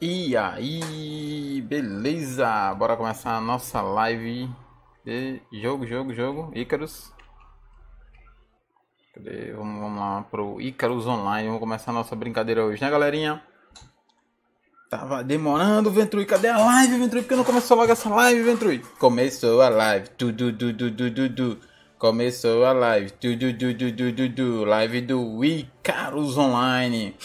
E aí, beleza? Bora começar a nossa live de jogo, jogo, jogo, Icarus. Cadê? Vamos, vamos lá pro Icarus Online, vamos começar a nossa brincadeira hoje, né galerinha? Tava demorando, Ventrui, cadê a live, Ventrui? Porque não começou logo essa live, Ventrui? Começou a live, tu, du, du, du, du, du, du. Começou a live, tu, du, du, du, du, du, du. Live do Icarus Online.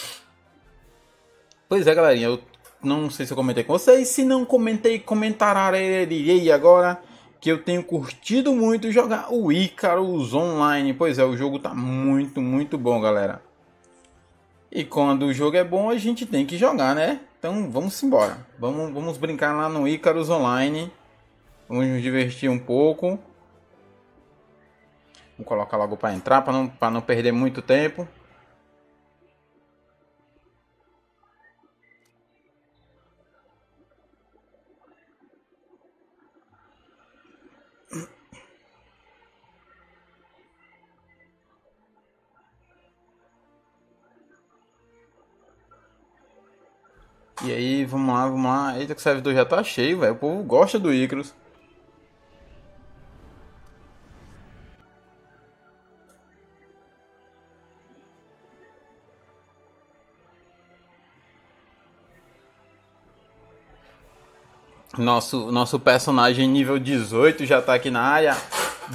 Pois é, galerinha, eu não sei se eu comentei com vocês. Se não comentei, comentarei agora que eu tenho curtido muito jogar o Icarus Online. Pois é, o jogo tá muito, muito bom, galera. E quando o jogo é bom, a gente tem que jogar, né? Então vamos embora. Vamos, vamos brincar lá no Icarus Online. Vamos nos divertir um pouco. Vou colocar logo para entrar, para não, não perder muito tempo. E aí, vamos lá, vamos lá. Eita, que o servidor já tá cheio, velho. O povo gosta do Icarus. Nosso, nosso personagem nível 18 já tá aqui na área.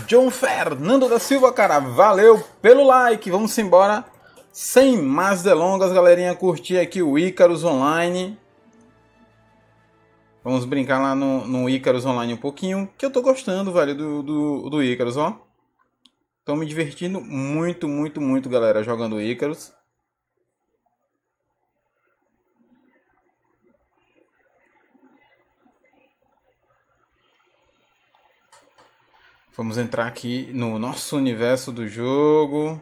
John Fernando da Silva, cara. Valeu pelo like. Vamos embora. Sem mais delongas, galerinha, curtir aqui o Icarus Online. Vamos brincar lá no, no Icarus Online um pouquinho, que eu tô gostando, velho, do, do, do Icarus, ó. Tô me divertindo muito, muito, muito, galera, jogando Icarus. Vamos entrar aqui no nosso universo do jogo.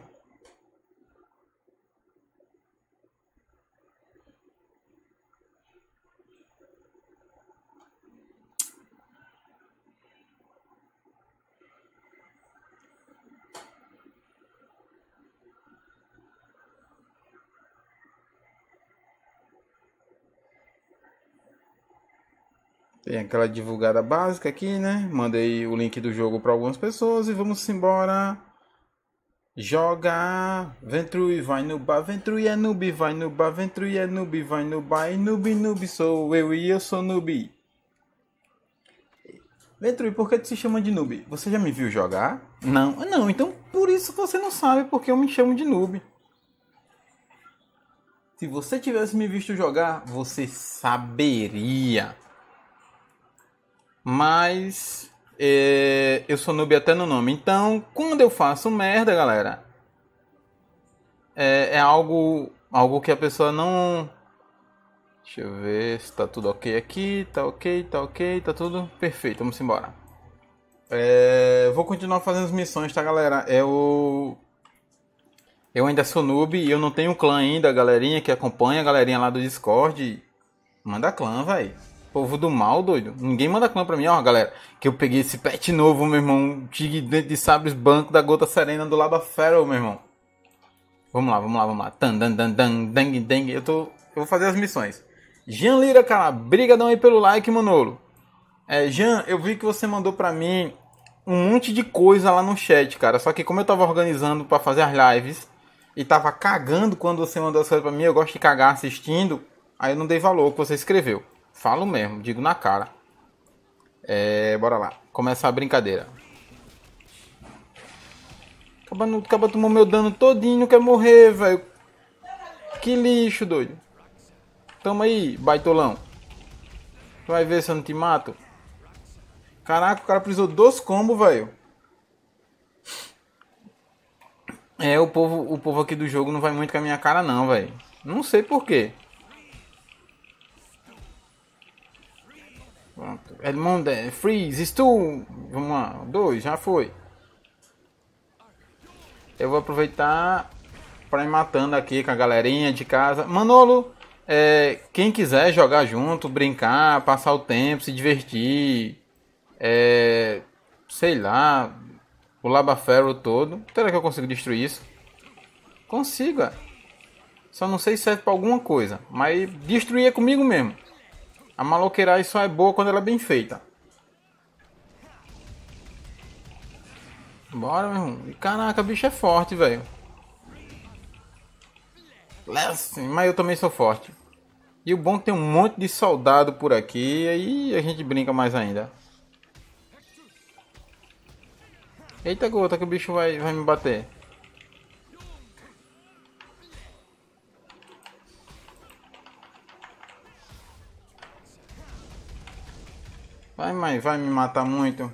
Tem aquela divulgada básica aqui, né? Mandei o link do jogo para algumas pessoas e vamos embora. Joga Ventrui, vai no bar, Ventrui é noob, vai no bar, Ventrui é noob, vai no bar, noob, noob, sou eu e eu sou noob. Ventrui, por que tu se chama de noob? Você já me viu jogar? Não, não, então por isso você não sabe porque eu me chamo de noob. Se você tivesse me visto jogar, você saberia. Mas é, eu sou noob até no nome. Então, quando eu faço merda, galera, é, é, algo, algo que a pessoa não. Deixa eu ver se tá tudo ok aqui. Tá ok, tá ok, tá tudo perfeito. Vamos embora. É, vou continuar fazendo as missões, tá, galera? Eu. Eu ainda sou noob e eu não tenho clã ainda, galerinha que acompanha, a galerinha lá do Discord. Manda clã, velho. Povo do mal, doido. Ninguém manda clã pra mim, ó, galera. Que eu peguei esse pet novo, meu irmão. Tigre dentro de sabres banco da gota serena do lado da Feral, meu irmão. Vamos lá, vamos lá, vamos lá. Tan, dan, dan, dan, dang, dang. Eu tô. Eu vou fazer as missões. Jean Lira, cara, brigadão aí pelo like, Manolo. É, Jean, eu vi que você mandou pra mim um monte de coisa lá no chat, cara. Só que como eu tava organizando para fazer as lives e tava cagando quando você mandou as coisas pra mim, eu gosto de cagar assistindo. Aí eu não dei valor ao que você escreveu. Falo mesmo, digo na cara. É, bora lá. Começar a brincadeira. Acaba, acaba tomou meu dano todinho, quer morrer, velho. Que lixo, doido. Toma aí, baitolão. Tu vai ver se eu não te mato. Caraca, o cara precisou dos combos, velho. É, o povo, o povo aqui do jogo não vai muito com a minha cara não, velho. Não sei porquê. Pronto. Edmond, freeze, Stu. Vamos lá. Dois, já foi. Eu vou aproveitar para ir matando aqui com a galerinha de casa. Manolo, é, quem quiser jogar junto, brincar, passar o tempo, se divertir, é, sei lá, o Labaferro todo. Será que eu consigo destruir isso? Consigo, é. Só não sei se serve para alguma coisa, mas destruir é comigo mesmo. A maloqueiragem só é boa quando ela é bem feita. Bora, meu irmão. Caraca, bicho é forte, velho. Mas eu também sou forte. E o bom é que tem um monte de soldado por aqui. Aí a gente brinca mais ainda. Eita gota que o bicho vai, vai me bater. Vai, mãe, vai me matar muito.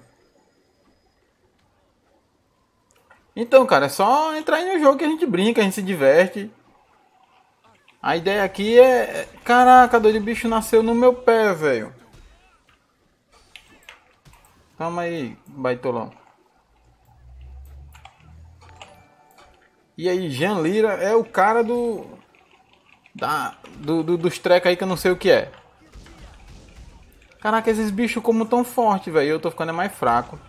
Então, cara, é só entrar aí no jogo que a gente brinca, a gente se diverte. A ideia aqui é... Caraca, doido, o bicho nasceu no meu pé, velho. Calma aí, baitolão. E aí, Jean Lira é o cara do... Da, do, do dos trecos aí que eu não sei o que é. Caraca, esses bichos como tão forte, velho. Eu tô ficando mais fraco.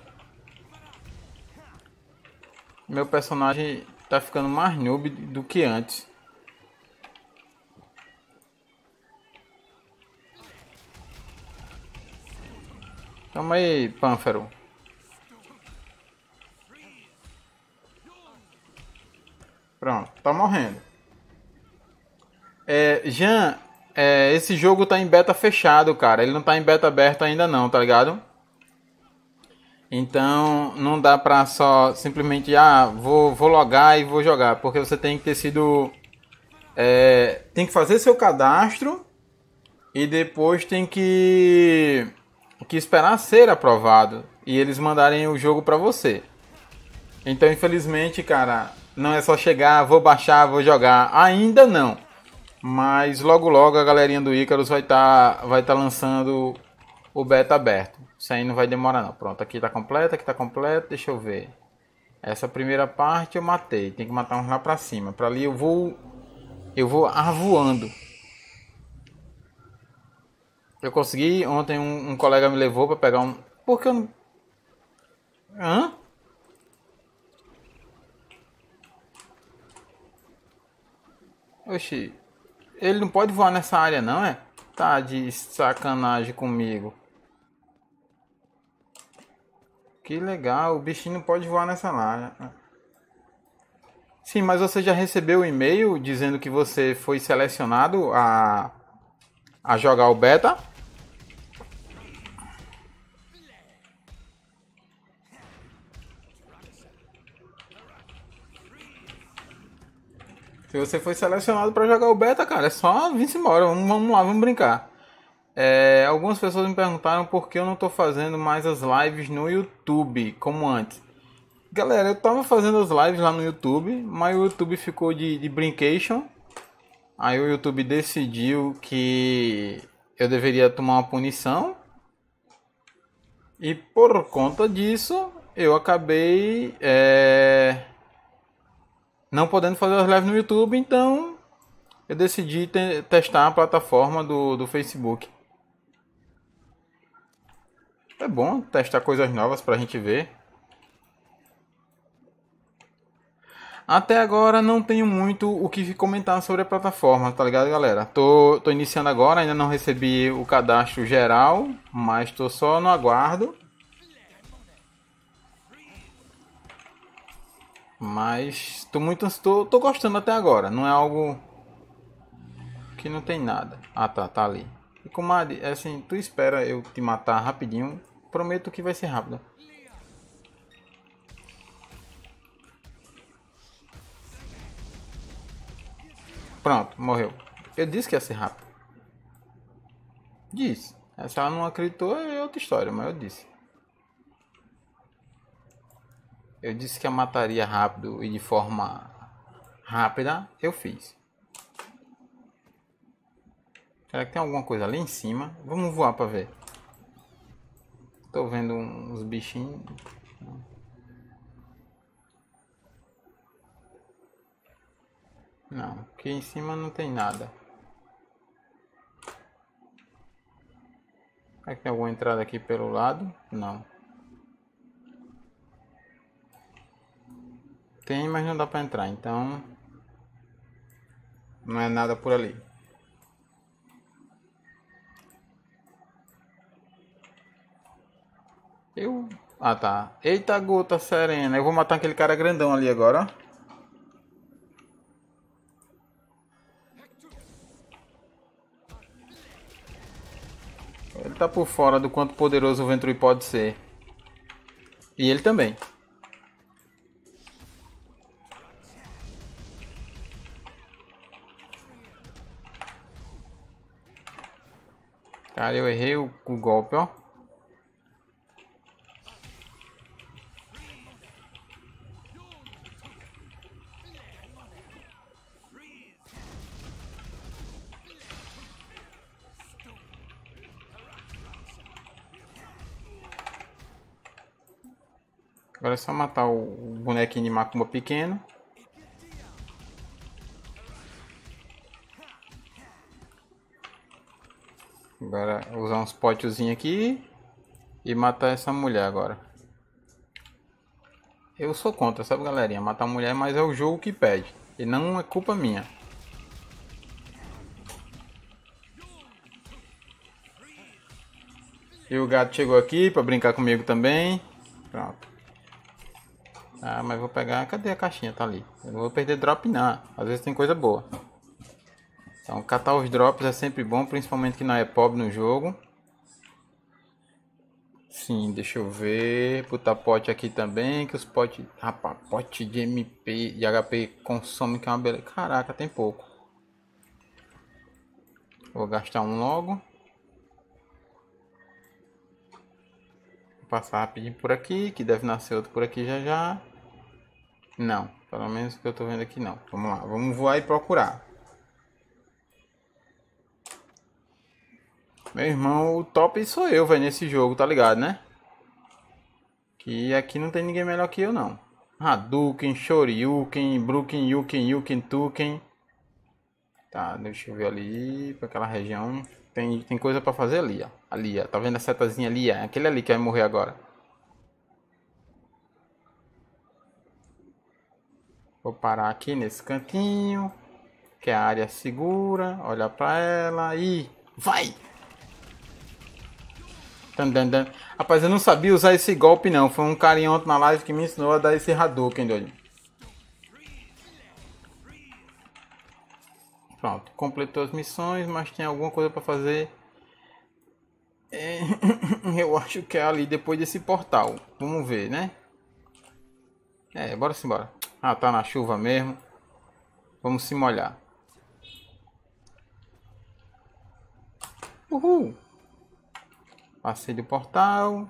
Meu personagem tá ficando mais noob do que antes. Calma aí, Pânfero. Pronto, tá morrendo. É, Jean, é, esse jogo tá em beta fechado, cara. Ele não tá em beta aberto ainda não, tá ligado? Então não dá pra só simplesmente, ah, vou, vou logar e vou jogar. Porque você tem que ter sido. É, tem que fazer seu cadastro e depois tem que, que esperar ser aprovado e eles mandarem o jogo pra você. Então, infelizmente, cara, não é só chegar, vou baixar, vou jogar. Ainda não. Mas logo logo a galerinha do Icarus vai estar tá, vai tá lançando o beta aberto. Isso aí não vai demorar não. Pronto, aqui tá completo, aqui tá completo. Deixa eu ver. Essa primeira parte eu matei. Tem que matar uns lá pra cima. Pra ali eu vou... Eu vou arvoando. Eu consegui. Ontem um, um colega me levou pra pegar um... Por que eu não... Hã? Oxi. Ele não pode voar nessa área não, é? Tá de sacanagem comigo. Que legal, o bichinho pode voar nessa área. Sim, mas você já recebeu o e-mail dizendo que você foi selecionado a, a jogar o beta? Se você foi selecionado para jogar o beta, cara, é só vir embora. Vamos, vamos lá, vamos brincar. É, algumas pessoas me perguntaram por que eu não estou fazendo mais as lives no YouTube como antes. Galera, eu estava fazendo as lives lá no YouTube, mas o YouTube ficou de, de brincation. Aí o YouTube decidiu que eu deveria tomar uma punição. E por conta disso, eu acabei é, não podendo fazer as lives no YouTube, então eu decidi te testar a plataforma do, do Facebook. É bom testar coisas novas pra gente ver. Até agora não tenho muito o que comentar sobre a plataforma, tá ligado, galera? Tô, tô iniciando agora, ainda não recebi o cadastro geral, mas tô só no aguardo. Mas tô muito tô, tô gostando até agora, não é algo que não tem nada. Ah, tá, tá ali. E comadre, é assim, tu espera eu te matar rapidinho. Prometo que vai ser rápido. Pronto, morreu. Eu disse que ia ser rápido. Disse. Se ela não acreditou é outra história, mas eu disse. Eu disse que a mataria rápido e de forma rápida. Eu fiz. Será que tem alguma coisa ali em cima? Vamos voar para ver. Tô vendo uns bichinhos. Não, aqui em cima não tem nada. Será que tem alguma entrada aqui pelo lado? Não. Tem, mas não dá pra entrar, então. Não é nada por ali. Eu. Ah tá. Eita gota serena. Eu vou matar aquele cara grandão ali agora. Ele tá por fora do quanto poderoso o Ventru pode ser. E ele também. Cara, eu errei o, o golpe, ó. Agora é só matar o bonequinho de macumba pequeno. Agora usar uns potezinhos aqui e matar essa mulher agora. Eu sou contra, sabe galerinha? Matar mulher, mas é o jogo que pede. E não é culpa minha. E o gato chegou aqui para brincar comigo também. Pronto. Ah, mas vou pegar. Cadê a caixinha? Tá ali. Eu não vou perder drop não. Às vezes tem coisa boa. Então catar os drops é sempre bom, principalmente que não é pobre no jogo. Sim, deixa eu ver. Botar pote aqui também, que os potes. Rapaz, pote de MP, de HP consome que é uma beleza. Caraca, tem pouco. Vou gastar um logo. Vou passar rapidinho por aqui, que deve nascer outro por aqui já já. Não, pelo menos que eu tô vendo aqui não. Vamos lá, vamos voar e procurar. Meu irmão, o top sou eu, velho, nesse jogo, tá ligado, né? Que aqui não tem ninguém melhor que eu, não. Hadouken, Shoryuken, Bruken, Yuken, Yuken, Tuken. Tá, deixa eu ver ali, pra aquela região. Tem, tem coisa pra fazer ali, ó. Ali, ó. Tá vendo a setazinha ali? É aquele ali que vai morrer agora. Vou parar aqui nesse cantinho, que é a área segura, olhar para ela e vai! Rapaz, eu não sabia usar esse golpe não, foi um carinha ontem na live que me ensinou a dar esse Hadouken, doido. Pronto, completou as missões, mas tem alguma coisa para fazer. É, eu acho que é ali depois desse portal. Vamos ver, né? É, bora embora. Ah, tá na chuva mesmo. Vamos se molhar. Uhul. Passei do portal.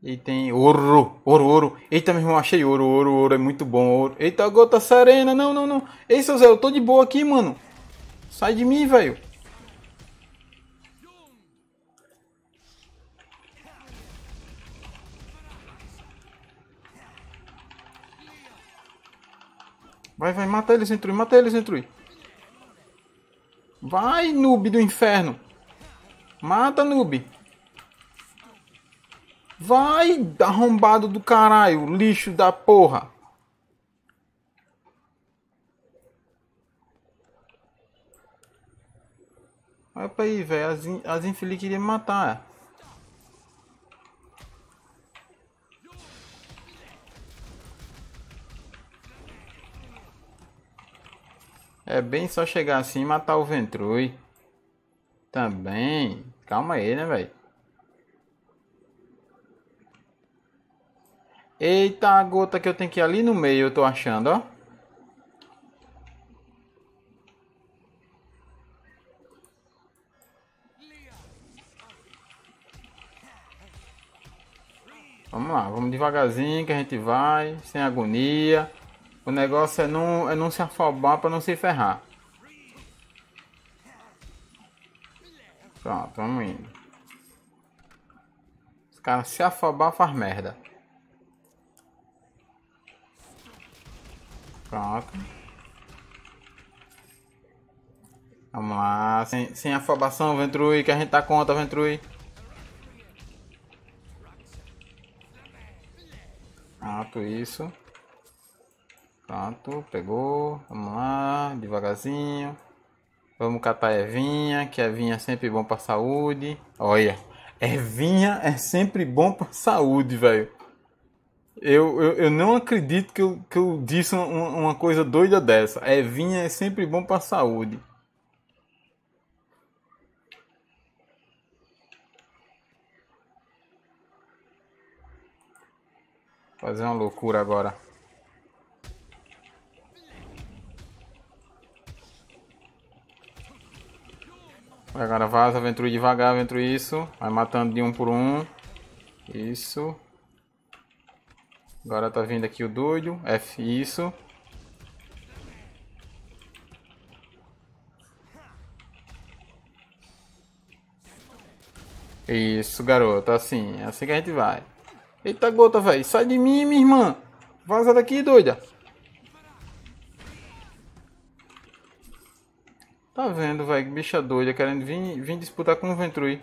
E tem ouro, ouro, ouro. Eita, meu irmão, achei ouro, ouro, ouro. É muito bom, ouro. Eita, gota serena. Não, não, não. Ei, seu Zé, eu tô de boa aqui, mano. Sai de mim, velho. Vai, vai, mata ele, Zentrui, mata ele, Zentrui. Vai, noob do inferno. Mata, noob. Vai, arrombado do caralho, lixo da porra. Olha pra aí, velho. As, as infeliz queriam me matar. É bem só chegar assim e matar o Ventrui. Também. Calma aí, né, velho? Eita, a gota que eu tenho que ir ali no meio, eu tô achando, ó. Vamos lá, vamos devagarzinho que a gente vai, sem agonia. O negócio é não, é não se afobar para não se ferrar. Pronto, vamos indo. Os caras se afobar faz merda. Pronto. Vamos lá. Sem, sem afobação, Ventrui, que a gente tá contra, Ventrui. Pronto, isso. Pronto, pegou. Vamos lá, devagarzinho. Vamos catar a Evinha, que a Evinha é sempre bom pra saúde. Olha, Ervinha é sempre bom pra saúde, velho. Eu, eu, eu não acredito que eu, que eu disse uma, uma coisa doida dessa. Ervinha é sempre bom pra saúde. Fazer uma loucura agora. Agora vaza, aventura devagar, aventura isso. Vai matando de um por um. Isso. Agora tá vindo aqui o doido. F isso. Isso, garoto. Assim. É assim que a gente vai. Eita gota, velho. Sai de mim, minha irmã. Vaza daqui, doida. Tá vendo, velho? Bicha doida querendo vir, vir disputar com o Ventrui.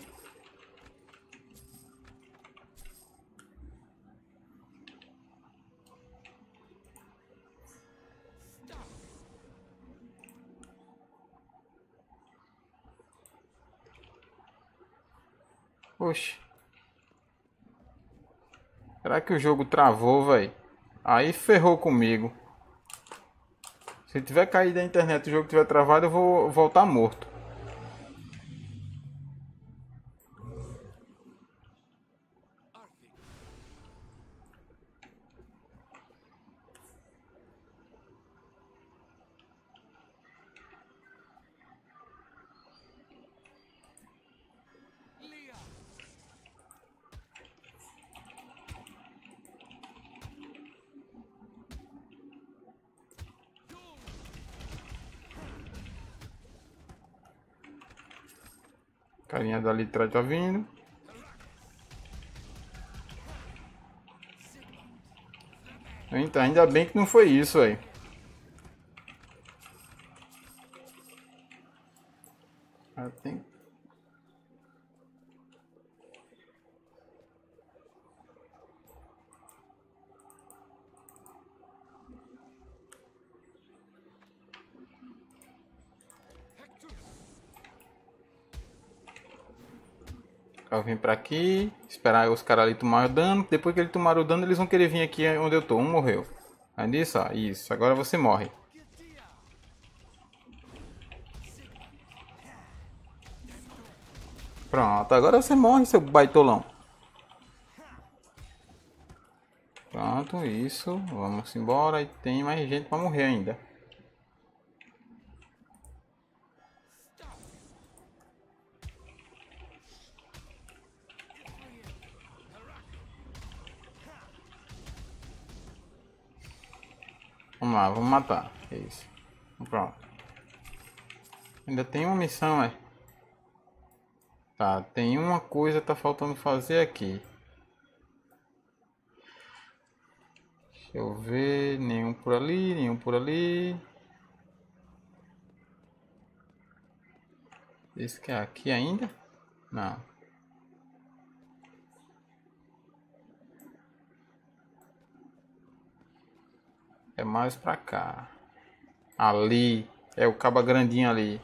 Oxe. Será que o jogo travou, velho? Aí ferrou comigo. Se tiver caído a internet e o jogo tiver travado, eu vou voltar morto. Carinha dali de trás tá vindo. Então, ainda bem que não foi isso, aí. Tem Eu vim pra aqui, esperar os caras ali tomar o dano. Depois que eles tomaram o dano, eles vão querer vir aqui onde eu tô. Um morreu. Aí nisso, ó. Isso. Agora você morre. Pronto. Agora você morre, seu baitolão. Pronto, isso. Vamos embora. E tem mais gente pra morrer ainda. Lá, vamos matar. É isso. Pronto. Ainda tem uma missão, é? Tá, tem uma coisa que tá faltando fazer aqui. Deixa eu ver. Nenhum por ali, nenhum por ali. Esse que é aqui ainda? Não. É mais pra cá. Ali. É o caba grandinho ali.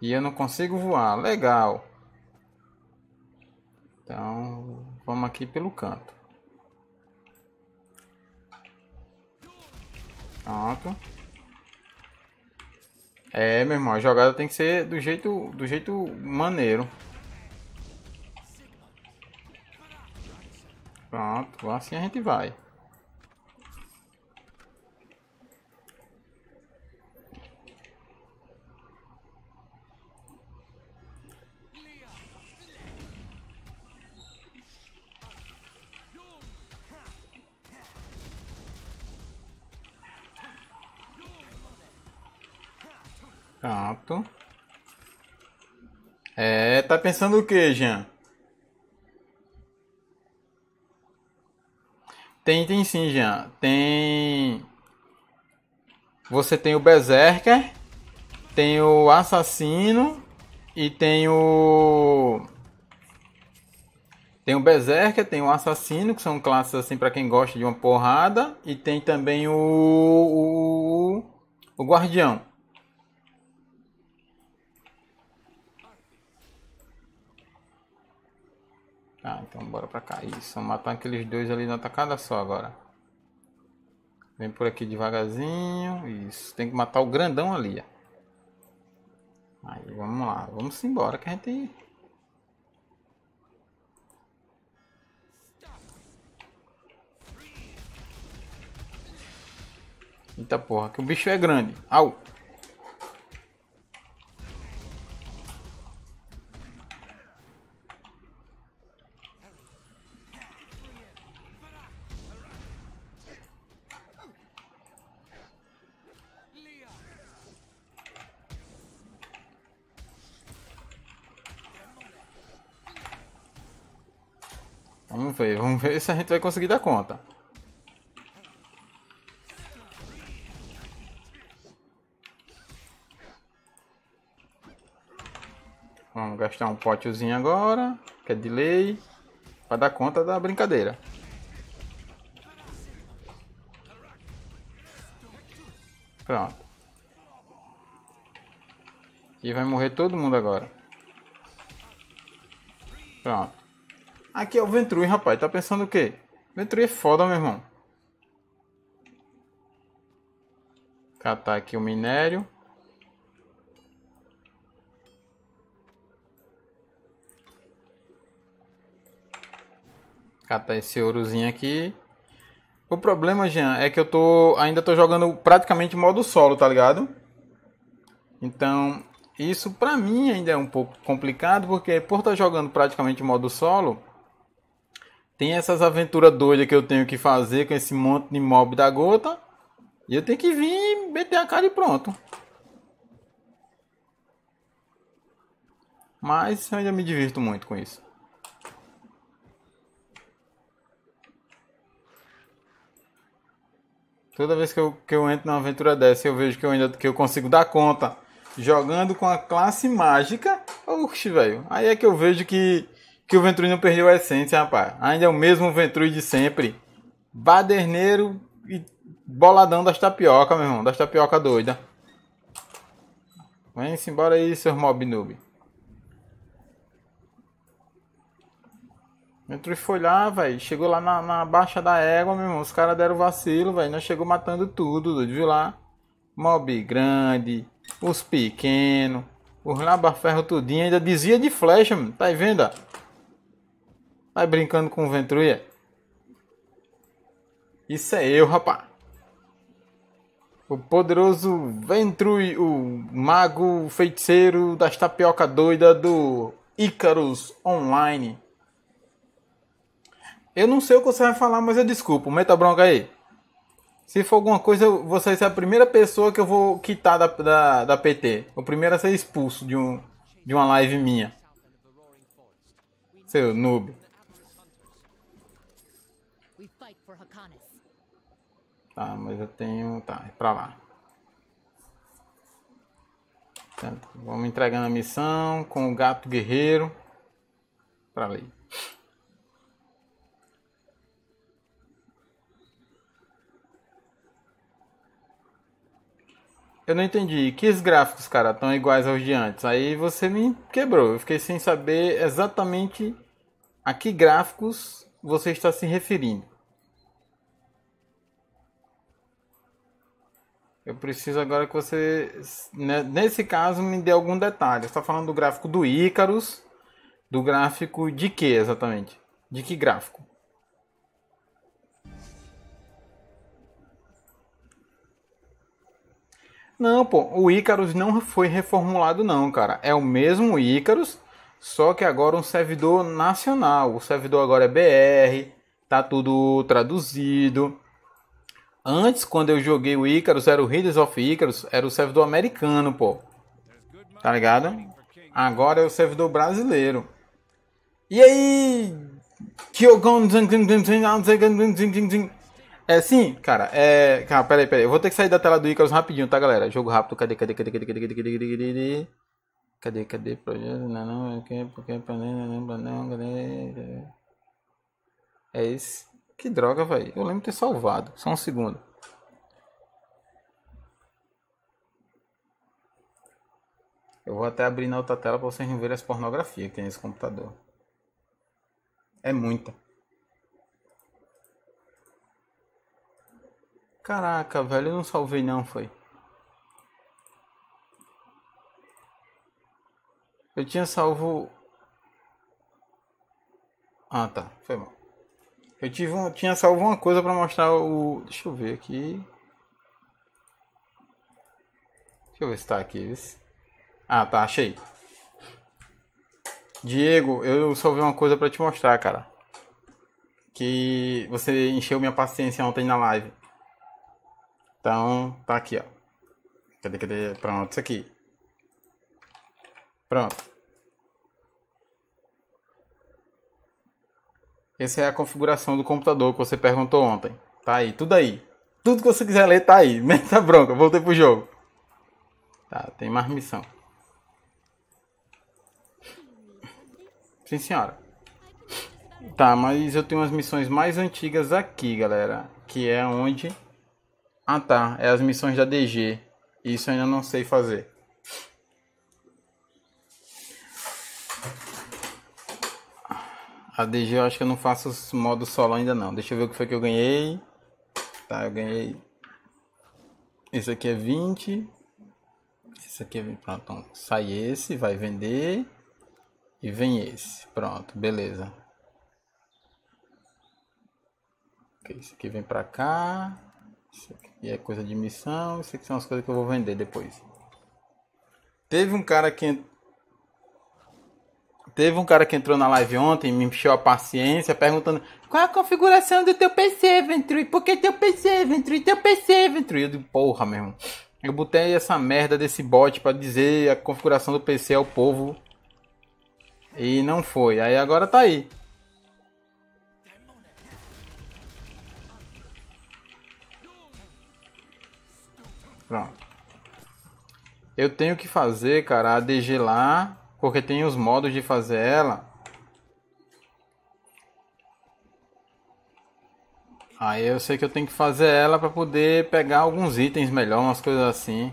E eu não consigo voar. Legal. Então, vamos aqui pelo canto. Pronto. É, meu irmão, a jogada tem que ser do jeito, do jeito maneiro. Pronto, assim a gente vai. Pensando o que, Jean? Tem, tem sim, Jean. Tem. Você tem o Berserker, tem o Assassino e tem o. Tem o Berserker, tem o Assassino, que são classes assim para quem gosta de uma porrada, e tem também o, o, o Guardião. Tá, então bora pra cá. Isso, matar aqueles dois ali na tacada só agora. Vem por aqui devagarzinho. Isso, tem que matar o grandão ali, ó. Aí, vamos lá. Vamos embora que a gente... Eita porra, que o bicho é grande. Au! Vamos ver, se a gente vai conseguir dar conta. Vamos gastar um potezinho agora, que é de lei, para dar conta da brincadeira. Pronto. E vai morrer todo mundo agora. Pronto. Aqui é o Ventrui, rapaz. Tá pensando o quê? Ventrui é foda, meu irmão. Catar aqui o minério. Catar esse ourozinho aqui. O problema, Jean, é que eu tô ainda tô jogando praticamente modo solo, tá ligado? Então, isso pra mim ainda é um pouco complicado, porque por estar tá jogando praticamente modo solo, tem essas aventuras doidas que eu tenho que fazer com esse monte de mob da gota. E eu tenho que vir meter a cara e pronto. Mas eu ainda me divirto muito com isso. Toda vez que eu, que eu entro numa aventura dessa, eu vejo que eu ainda que eu consigo dar conta jogando com a classe mágica. Oxi, velho. Aí é que eu vejo que que o Ventrui não perdeu a essência, rapaz. Ainda é o mesmo Ventrui de sempre. Baderneiro e boladão das tapioca, meu irmão. Das tapioca doida. Vem-se embora aí, seus mob noob. Ventrui foi lá, velho. Chegou lá na, na, baixa da égua, meu irmão. Os caras deram vacilo, velho. Nós chegou matando tudo, doido. Viu lá? Mob grande, os pequenos, os labarferro tudinho. Ainda dizia de flecha, mano. Tá vendo? Vai brincando com o Ventruia? Isso é eu, rapá. O poderoso Ventrui, o mago feiticeiro das tapioca doida do Icarus Online. Eu não sei o que você vai falar, mas eu desculpo. Meta bronca aí. Se for alguma coisa, você é a primeira pessoa que eu vou quitar da, da, da PT. O primeiro a ser expulso de, um, de uma live minha. Seu noob. Tá, mas eu tenho. Tá, é pra lá. Vamos entregando a missão com o gato guerreiro. Pra ali. Eu não entendi. Que os gráficos, cara, estão iguais aos de antes? Aí você me quebrou. Eu fiquei sem saber exatamente a que gráficos você está se referindo. Eu preciso agora que você, né, nesse caso, me dê algum detalhe. Você está falando do gráfico do Icarus, do gráfico de que exatamente? De que gráfico? Não, pô, o Icarus não foi reformulado não, cara. É o mesmo Icarus, só que agora um servidor nacional. O servidor agora é BR, tá tudo traduzido. Antes, quando eu joguei o Icarus, era o Raiders of Icarus, era o servidor americano, pô. Tá ligado? Agora é o servidor brasileiro. E aí? É sim, cara. É. Calma, peraí, peraí. Eu vou ter que sair da tela do Icarus rapidinho, tá, galera? Jogo rápido. Cadê, cadê, cadê, cadê, cadê, cadê, cadê, cadê, cadê? Cadê, cadê? Projeto? Não, não, porque, porque, não, não, não, cadê? É esse. Que droga, velho. Eu lembro de ter salvado. Só um segundo. Eu vou até abrir na outra tela para vocês não verem as pornografias que tem nesse computador. É muita. Caraca, velho, eu não salvei não, foi. Eu tinha salvo... Ah, tá. Foi mal. Eu tive um, tinha salvo uma coisa pra mostrar o... Deixa eu ver aqui. Deixa eu ver se tá aqui. Ah, tá. Achei. Diego, eu salvei uma coisa pra te mostrar, cara. Que você encheu minha paciência ontem na live. Então, tá aqui, ó. Cadê, cadê? Pronto, isso aqui. Pronto. Essa é a configuração do computador que você perguntou ontem. Tá aí, tudo aí. Tudo que você quiser ler tá aí. Meta bronca, voltei pro jogo. Tá, tem mais missão. Sim, senhora. Tá, mas eu tenho umas missões mais antigas aqui, galera. Que é onde... Ah, tá. É as missões da DG. Isso eu ainda não sei fazer. A DG eu acho que eu não faço modo solo ainda não. Deixa eu ver o que foi que eu ganhei. Tá, eu ganhei. Esse aqui é 20. Esse aqui é 20. Pronto, então sai esse, vai vender. E vem esse. Pronto, beleza. esse aqui vem pra cá. Isso aqui é coisa de missão. Isso aqui são as coisas que eu vou vender depois. Teve um cara que Teve um cara que entrou na live ontem, me encheu a paciência, perguntando qual é a configuração do teu PC, Ventrui? Por que teu PC, Ventrui? Teu PC, Ventrui? Eu digo, porra, meu irmão. Eu botei essa merda desse bot para dizer a configuração do PC ao povo. E não foi. Aí agora tá aí. Pronto. Eu tenho que fazer, cara, a DG lá porque tem os modos de fazer ela. Aí eu sei que eu tenho que fazer ela para poder pegar alguns itens melhor, umas coisas assim.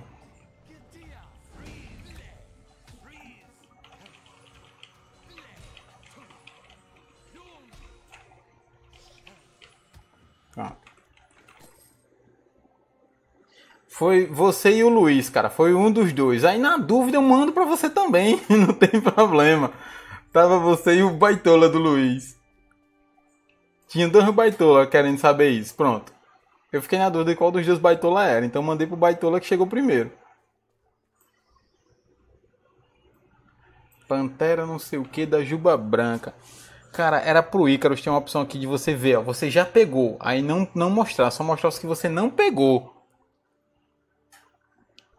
Foi você e o Luiz, cara. Foi um dos dois. Aí na dúvida eu mando pra você também. Não tem problema. Tava você e o baitola do Luiz. Tinha dois baitola querendo saber isso. Pronto. Eu fiquei na dúvida de qual dos dois baitola era. Então mandei pro baitola que chegou primeiro. Pantera não sei o que da Juba Branca. Cara, era pro Ícaros ter uma opção aqui de você ver, ó. Você já pegou. Aí não, não mostrar, só mostrar os que você não pegou.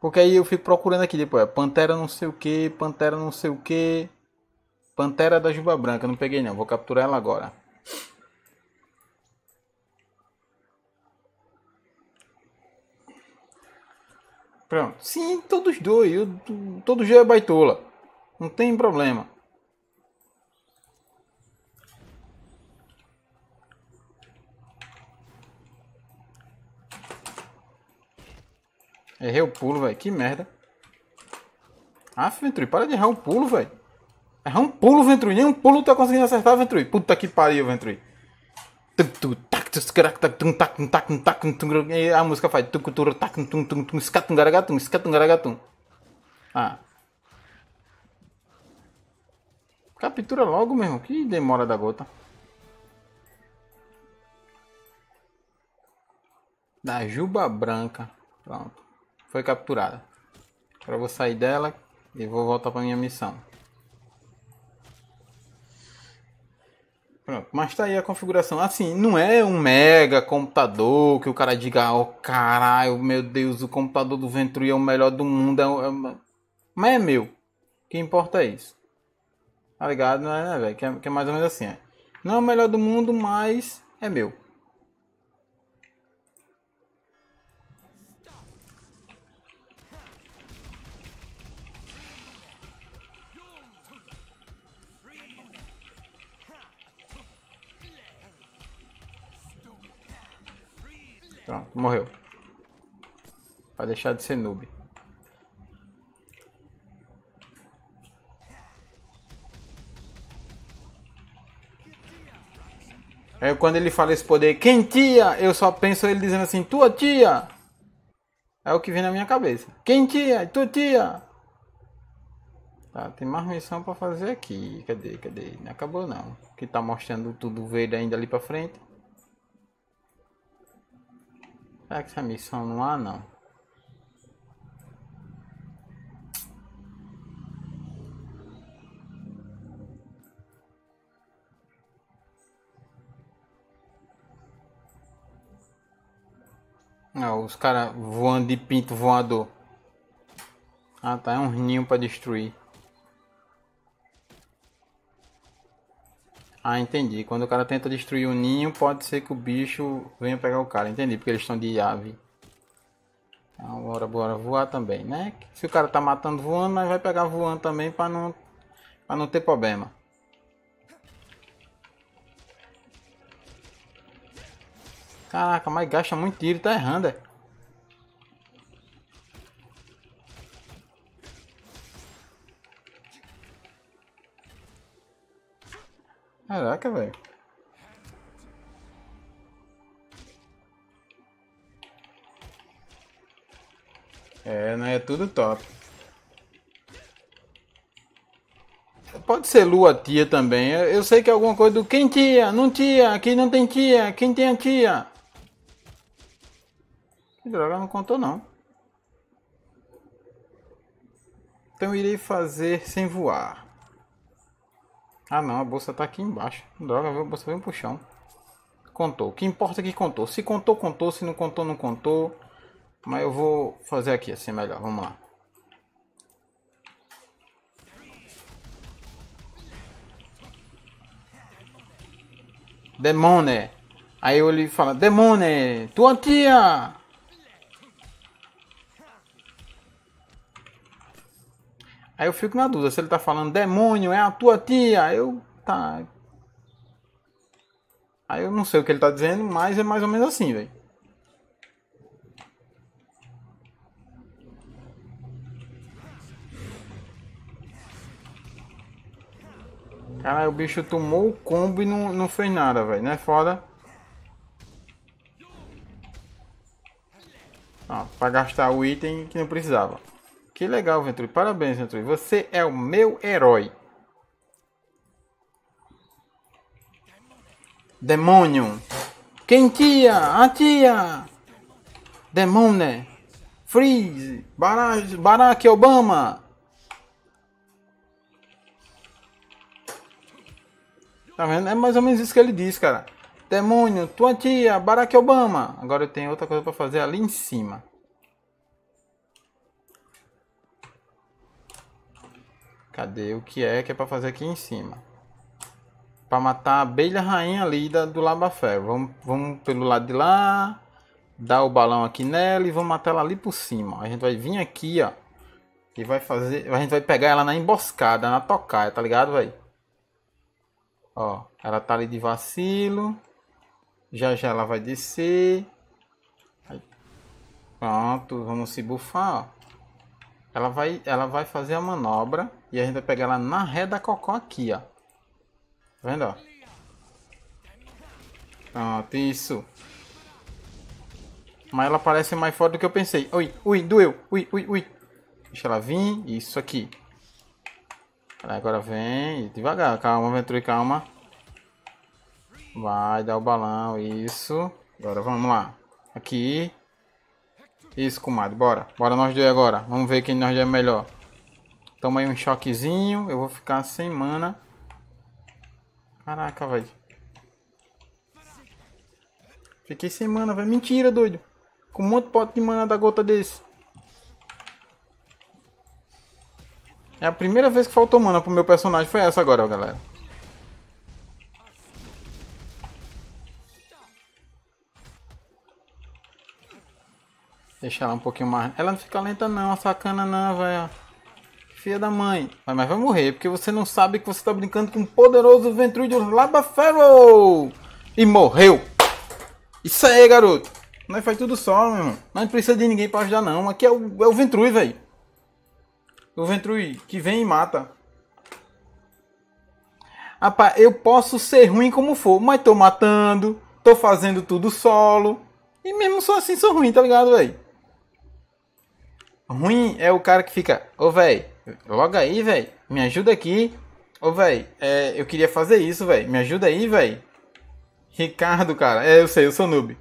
Porque aí eu fico procurando aqui depois. Pantera não sei o que, Pantera não sei o que. Pantera da Juba Branca, não peguei não, vou capturar ela agora. Pronto. Sim, todos dois. Eu, todos dois é baitola. Não tem problema. Errei o pulo, velho. Que merda. Ah, Ventrui, para de errar o pulo, velho. Errar um pulo, Ventrui. Nem um pulo tá conseguindo acertar, Ventrui. Puta que pariu, Ventrui. A música faz. Skatungaragatum, skatungaragatum. Ah. Captura logo, mesmo. Que demora da gota. Da juba branca. Pronto foi capturada. Agora eu vou sair dela e vou voltar para minha missão. Pronto, mas tá aí a configuração. Assim, não é um mega computador que o cara diga, oh caralho, meu Deus, o computador do Venturi é o melhor do mundo. É, é... Mas é meu. O que importa é isso. Tá ligado? Não é, né, velho? Que, é, que é mais ou menos assim. É. Não é o melhor do mundo, mas é meu. Pronto, morreu. Vai deixar de ser noob. Aí quando ele fala esse poder, quem tia? Eu só penso ele dizendo assim, tua tia. É o que vem na minha cabeça. Quem tia? Tua tia. Tá, tem mais missão pra fazer aqui. Cadê, cadê? Não acabou não. Que tá mostrando tudo verde ainda ali pra frente. Será que essa missão não há não? Ah, os caras voando de pinto voador. Ah tá, é um ninho para destruir. Ah, entendi. Quando o cara tenta destruir o ninho, pode ser que o bicho venha pegar o cara. Entendi, porque eles estão de ave. Agora bora voar também, né? Se o cara tá matando voando, mas vai pegar voando também para não, pra não ter problema. Caraca, mas gasta muito tiro, tá errando, é? Caraca, velho. É, né? É tudo top. Pode ser lua tia também. Eu sei que é alguma coisa do quem tia, não tia, aqui não tem tia, quem tem a tia. Que droga, não contou não. Então irei fazer sem voar. Ah não, a bolsa tá aqui embaixo. Droga, a bolsa veio pro chão. Contou. O que importa é que contou. Se contou, contou. Se não contou, não contou. Mas eu vou fazer aqui assim melhor. Vamos lá. Demone. Aí ele fala, Demone, tua tia. Aí eu fico na dúvida se ele tá falando demônio, é a tua tia. Eu tá. Aí eu não sei o que ele tá dizendo, mas é mais ou menos assim, velho. Cara, o bicho tomou o combo e não, não fez nada, velho. Não é foda? Ah, pra gastar o item que não precisava. Que legal, Ventrui. Parabéns, Ventrui. Você é o meu herói. Demônio. Quem tia? A tia. Demônio. Freeze. Barack, Barack Obama. Tá vendo? É mais ou menos isso que ele diz, cara. Demônio, tua tia, Barack Obama. Agora eu tenho outra coisa para fazer ali em cima. Cadê o que é que é para fazer aqui em cima? Para matar a abelha rainha ali da, do Labaferro. Vamos, vamos pelo lado de lá. Dar o balão aqui nela e vamos matar ela ali por cima. A gente vai vir aqui, ó. E vai fazer. A gente vai pegar ela na emboscada, na tocaia, tá ligado, velho? Ó, ela tá ali de vacilo. Já já ela vai descer. Pronto, vamos se bufar, ó. Ela vai, ela vai fazer a manobra e a gente vai pegar ela na ré da cocó aqui, ó. Tá vendo, ó? Pronto, isso. Mas ela parece mais forte do que eu pensei. Ui, ui, doeu. Ui, ui, ui. Deixa ela vir. Isso aqui. Agora vem. Devagar. Calma, Venture, calma. Vai dar o balão. Isso. Agora vamos lá. Aqui. Isso, comadre, bora. Bora nós dois agora. Vamos ver quem nós dois é melhor. Toma aí um choquezinho. Eu vou ficar sem mana. Caraca, velho. Fiquei sem mana, velho. Mentira, doido. Com um monte de pote de mana da gota desse. É a primeira vez que faltou mana pro meu personagem. Foi essa agora, ó, galera. Deixa ela um pouquinho mais. Ela não fica lenta não, sacana não, velho. Filha da mãe. Mas, mas vai morrer, porque você não sabe que você tá brincando com um poderoso Ventrui de Labaferro. E morreu. Isso aí, garoto. Nós faz tudo só, meu irmão. Não precisa de ninguém pra ajudar, não. Aqui é o, é o Ventrui, velho. O Ventrui que vem e mata. Rapaz, eu posso ser ruim como for, mas tô matando, tô fazendo tudo solo. E mesmo só assim sou ruim, tá ligado, velho? Ruim é o cara que fica, ô velho, logo aí, velho, me ajuda aqui. Ô velho, é, eu queria fazer isso, velho, me ajuda aí, velho. Ricardo, cara, é, eu sei, eu sou noob.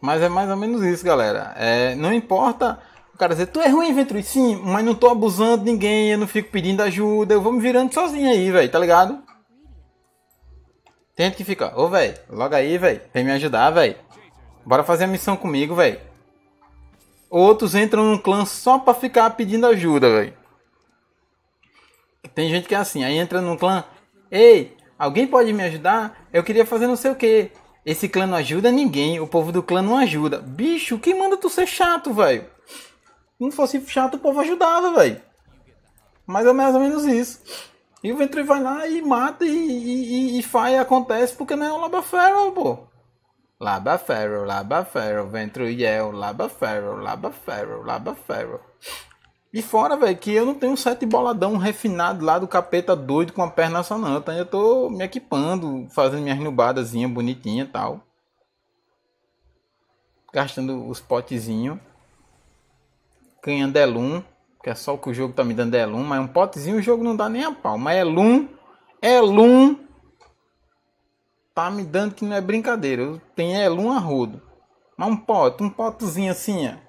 Mas é mais ou menos isso, galera. É, não importa o cara dizer, tu é ruim, Venturi, sim, mas não tô abusando de ninguém, eu não fico pedindo ajuda, eu vou me virando sozinho aí, velho, tá ligado? Tem gente que fica, ô, velho, logo aí, velho, vem me ajudar, velho. Bora fazer a missão comigo, velho. Outros entram num clã só pra ficar pedindo ajuda, velho. Tem gente que é assim, aí entra num clã, ei, alguém pode me ajudar? Eu queria fazer não sei o que. Esse clã não ajuda ninguém, o povo do clã não ajuda. Bicho, quem manda tu ser chato, velho? Não fosse chato, o povo ajudava, velho. Mas é mais ou menos isso. E o Venturi vai lá e mata e, e, e, e faz, acontece porque não é o Laba Feral, pô. Laba Feral, Laba Feral, Ventruiel, Laba Feral, Laba Feral, Laba Feral. E fora, velho, que eu não tenho um set boladão refinado lá do capeta doido com a perna só não. Então eu tô me equipando, fazendo minhas nubadazinhas bonitinha e tal. Gastando os potezinhos. Ganhando Elum que é só o que o jogo tá me dando é mas um potezinho o jogo não dá nem a pau. Mas Elum, Elum, tá me dando que não é brincadeira. Eu tenho Elum a rodo. Mas um pote, um potezinho assim, ó.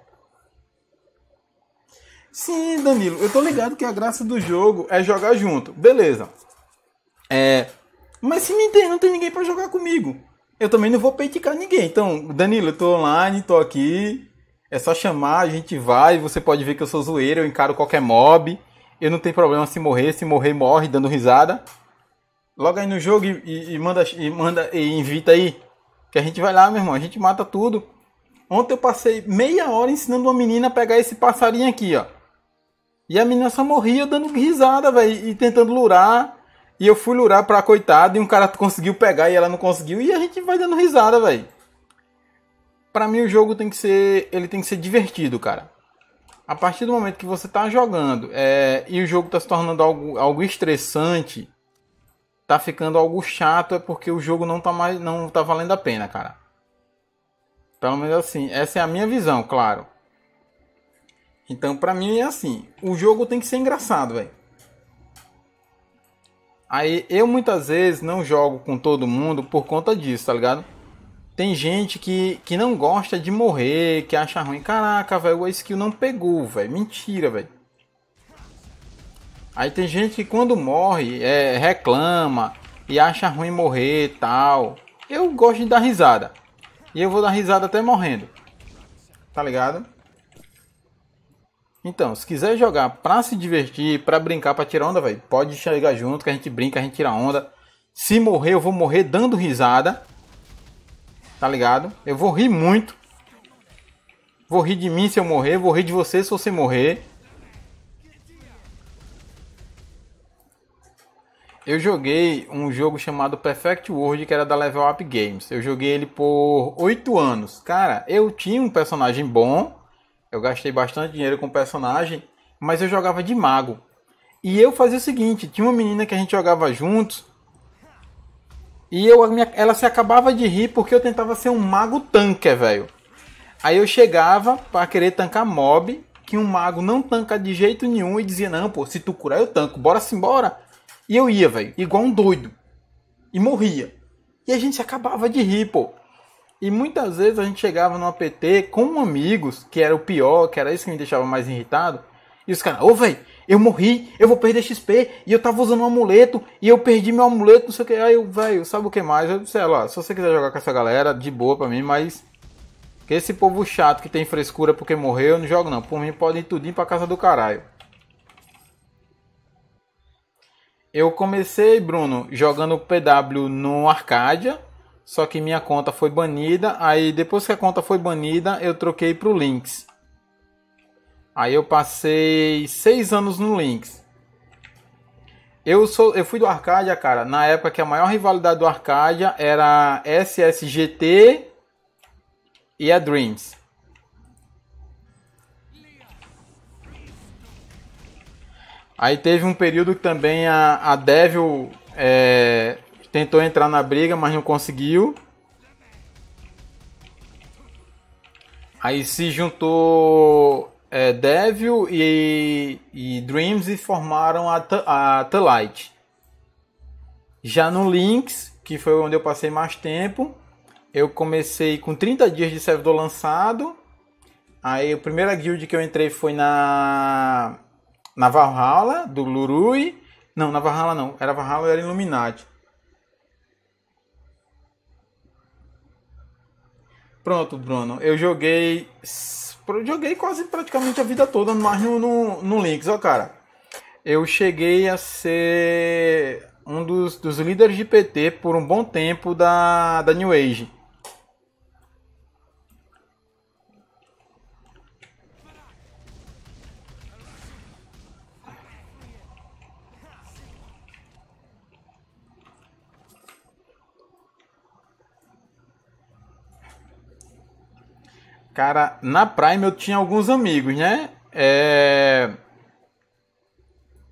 Sim, Danilo, eu tô ligado que a graça do jogo é jogar junto. Beleza. É. Mas se não tem, não tem ninguém para jogar comigo. Eu também não vou peiticar ninguém. Então, Danilo, eu tô online, tô aqui. É só chamar, a gente vai. Você pode ver que eu sou zoeiro, eu encaro qualquer mob. Eu não tenho problema se morrer, se morrer, morre dando risada. Logo aí no jogo e, e, manda, e manda e invita aí. Que a gente vai lá, meu irmão, a gente mata tudo. Ontem eu passei meia hora ensinando uma menina a pegar esse passarinho aqui, ó. E a menina só morria dando risada, velho, e tentando lurar. E eu fui lurar pra coitada e um cara conseguiu pegar e ela não conseguiu. E a gente vai dando risada, velho para mim o jogo tem que ser, ele tem que ser divertido, cara. A partir do momento que você tá jogando é, e o jogo tá se tornando algo, algo estressante, tá ficando algo chato, é porque o jogo não tá mais, não tá valendo a pena, cara. Pelo menos assim, essa é a minha visão, claro. Então, pra mim é assim, o jogo tem que ser engraçado, velho. Aí eu muitas vezes não jogo com todo mundo por conta disso, tá ligado? Tem gente que, que não gosta de morrer, que acha ruim. Caraca, velho, a skill não pegou, velho. Mentira, velho. Aí tem gente que quando morre, é, reclama e acha ruim morrer e tal. Eu gosto de dar risada. E eu vou dar risada até morrendo. Tá ligado? Então, se quiser jogar pra se divertir, pra brincar, pra tirar onda, velho, pode chegar junto que a gente brinca, a gente tira onda. Se morrer, eu vou morrer dando risada tá ligado? Eu vou rir muito. Vou rir de mim se eu morrer, vou rir de você se você morrer. Eu joguei um jogo chamado Perfect World, que era da Level Up Games. Eu joguei ele por 8 anos. Cara, eu tinha um personagem bom. Eu gastei bastante dinheiro com o personagem, mas eu jogava de mago. E eu fazia o seguinte, tinha uma menina que a gente jogava juntos, e eu, ela se acabava de rir porque eu tentava ser um mago tanker, velho. Aí eu chegava para querer tancar mob, que um mago não tanca de jeito nenhum e dizia: Não, pô, se tu curar eu tanco, bora simbora. E eu ia, velho, igual um doido. E morria. E a gente acabava de rir, pô. E muitas vezes a gente chegava no APT com amigos, que era o pior, que era isso que me deixava mais irritado. E os caras, ô, velho, eu morri, eu vou perder XP, e eu tava usando um amuleto, e eu perdi meu amuleto, não sei o que. Aí eu, velho, sabe o que mais? Eu sei lá, se você quiser jogar com essa galera, de boa pra mim, mas. Que esse povo chato que tem frescura porque morreu, eu não jogo não. Por mim pode ir tudinho pra casa do caralho. Eu comecei, Bruno, jogando PW no Arcadia, só que minha conta foi banida. Aí depois que a conta foi banida, eu troquei pro Lynx. Aí eu passei seis anos no Lynx. Eu, sou, eu fui do Arcadia, cara, na época que a maior rivalidade do Arcadia era SSGT e a Dreams. Aí teve um período que também a, a Devil é, tentou entrar na briga, mas não conseguiu. Aí se juntou é, Devil e, e, Dreams e formaram a, a The Light. Já no Lynx, que foi onde eu passei mais tempo, eu comecei com 30 dias de servidor lançado. Aí a primeira guild que eu entrei foi na na Valhalla do Lurui. Não, na Valhalla não. Era Valhalla era Illuminati. Pronto, Bruno. Eu joguei. Joguei quase praticamente a vida toda, mas no, no, no Lynx, ó, cara. Eu cheguei a ser um dos, dos líderes de PT por um bom tempo da, da New Age. Cara, na Prime eu tinha alguns amigos, né? É...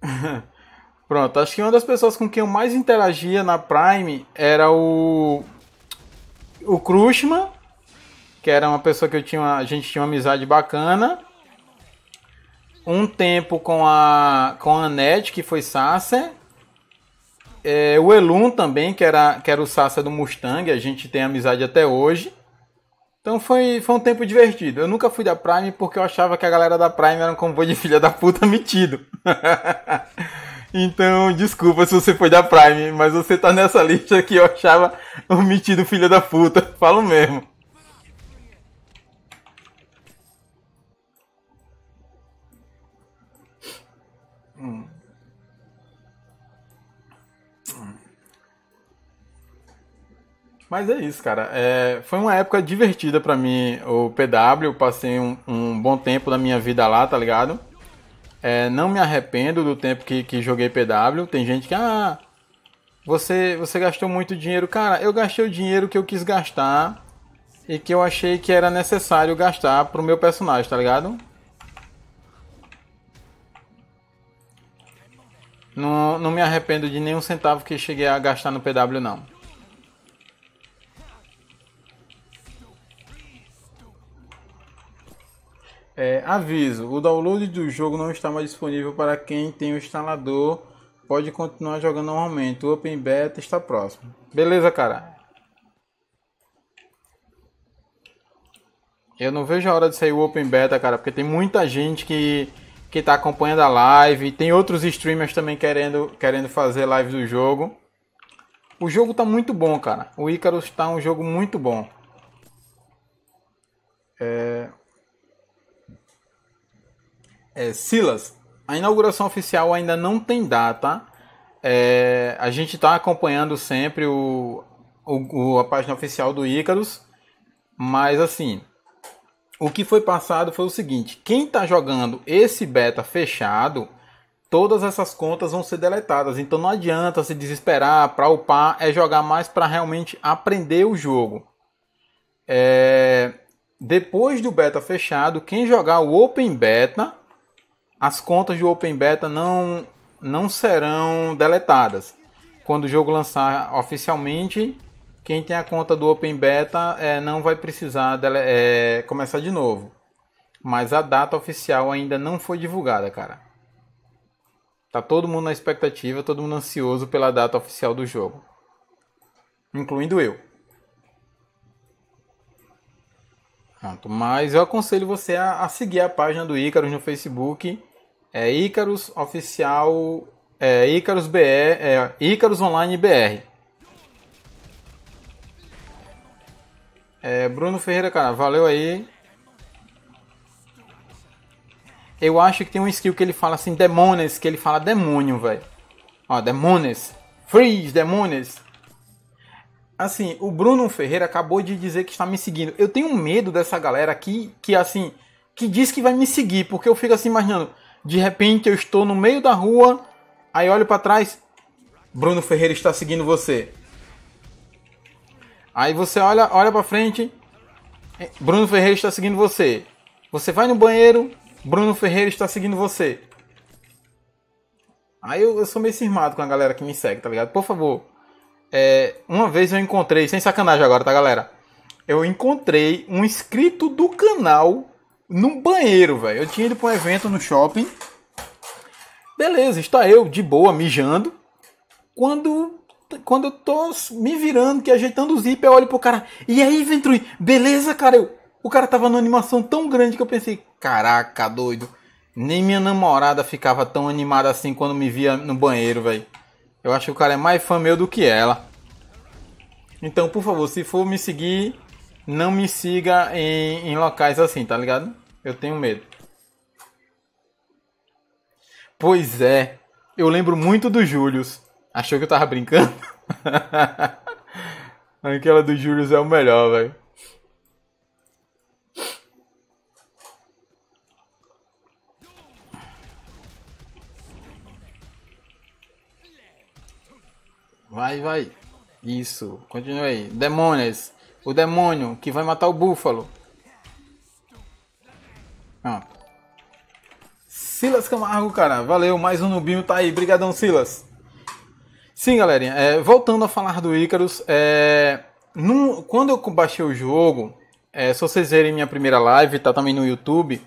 Pronto, acho que uma das pessoas com quem eu mais interagia na Prime era o. O Krushman, que era uma pessoa que eu tinha, a gente tinha uma amizade bacana. Um tempo com a com a Annette, que foi Sasser. É, o Elun também, que era, que era o Sasser do Mustang, a gente tem amizade até hoje. Então foi, foi um tempo divertido. Eu nunca fui da Prime porque eu achava que a galera da Prime era um comboio de filha da puta metido. então, desculpa se você foi da Prime, mas você tá nessa lista que eu achava um metido filha da puta. Falo mesmo. Mas é isso, cara. É, foi uma época divertida para mim, o PW. Eu passei um, um, bom tempo da minha vida lá, tá ligado? É, não me arrependo do tempo que, que joguei PW. Tem gente que, ah, você, você gastou muito dinheiro. Cara, eu gastei o dinheiro que eu quis gastar e que eu achei que era necessário gastar pro meu personagem, tá ligado? Não, não me arrependo de nenhum centavo que cheguei a gastar no PW, não. É, aviso: o download do jogo não está mais disponível para quem tem o instalador. Pode continuar jogando normalmente. O Open Beta está próximo. Beleza, cara. Eu não vejo a hora de sair o Open Beta, cara, porque tem muita gente que que está acompanhando a live. Tem outros streamers também querendo querendo fazer live do jogo. O jogo tá muito bom, cara. O Icarus está um jogo muito bom. É, é, Silas, a inauguração oficial ainda não tem data. É, a gente está acompanhando sempre o, o, a página oficial do Icarus, mas assim, o que foi passado foi o seguinte: quem está jogando esse beta fechado, todas essas contas vão ser deletadas. Então não adianta se desesperar para upar, é jogar mais para realmente aprender o jogo. É, depois do beta fechado, quem jogar o Open Beta as contas do Open Beta não, não serão deletadas. Quando o jogo lançar oficialmente, quem tem a conta do Open Beta é, não vai precisar dele, é, começar de novo. Mas a data oficial ainda não foi divulgada, cara. Tá todo mundo na expectativa, todo mundo ansioso pela data oficial do jogo. Incluindo eu. Pronto, mas eu aconselho você a, a seguir a página do Icarus no Facebook é Icarus Oficial. É Icarus BR. É Icarus Online BR. É, Bruno Ferreira, cara, valeu aí. Eu acho que tem um skill que ele fala assim, demônios, que ele fala demônio, velho. Ó, demônios. Freeze, demônios. Assim, o Bruno Ferreira acabou de dizer que está me seguindo. Eu tenho medo dessa galera aqui que, assim, que diz que vai me seguir, porque eu fico assim imaginando. De repente eu estou no meio da rua, aí olho para trás, Bruno Ferreira está seguindo você. Aí você olha, olha para frente, eh, Bruno Ferreira está seguindo você. Você vai no banheiro, Bruno Ferreira está seguindo você. Aí eu, eu sou meio cismado com a galera que me segue, tá ligado? Por favor. É, uma vez eu encontrei, sem sacanagem agora, tá, galera? Eu encontrei um inscrito do canal no banheiro, velho. Eu tinha ido pra um evento no shopping. Beleza, está eu de boa, mijando. Quando quando eu tô me virando, que ajeitando o zíper, eu olho pro cara. E aí, Ventrui, beleza, cara? Eu, o cara tava numa animação tão grande que eu pensei, caraca, doido. Nem minha namorada ficava tão animada assim quando me via no banheiro, velho. Eu acho que o cara é mais fã meu do que ela. Então, por favor, se for me seguir, não me siga em, em locais assim, tá ligado? Eu tenho medo. Pois é, eu lembro muito do Július. Achou que eu tava brincando? Aquela do Július é o melhor, velho. Vai, vai. Isso. Continue aí. Demônios. O demônio que vai matar o búfalo. Pronto. Silas Camargo, cara. Valeu. Mais um nubinho tá aí. Brigadão, Silas. Sim, galerinha. É, voltando a falar do Icarus. É, num, quando eu baixei o jogo, é, se vocês verem minha primeira live, tá também no YouTube,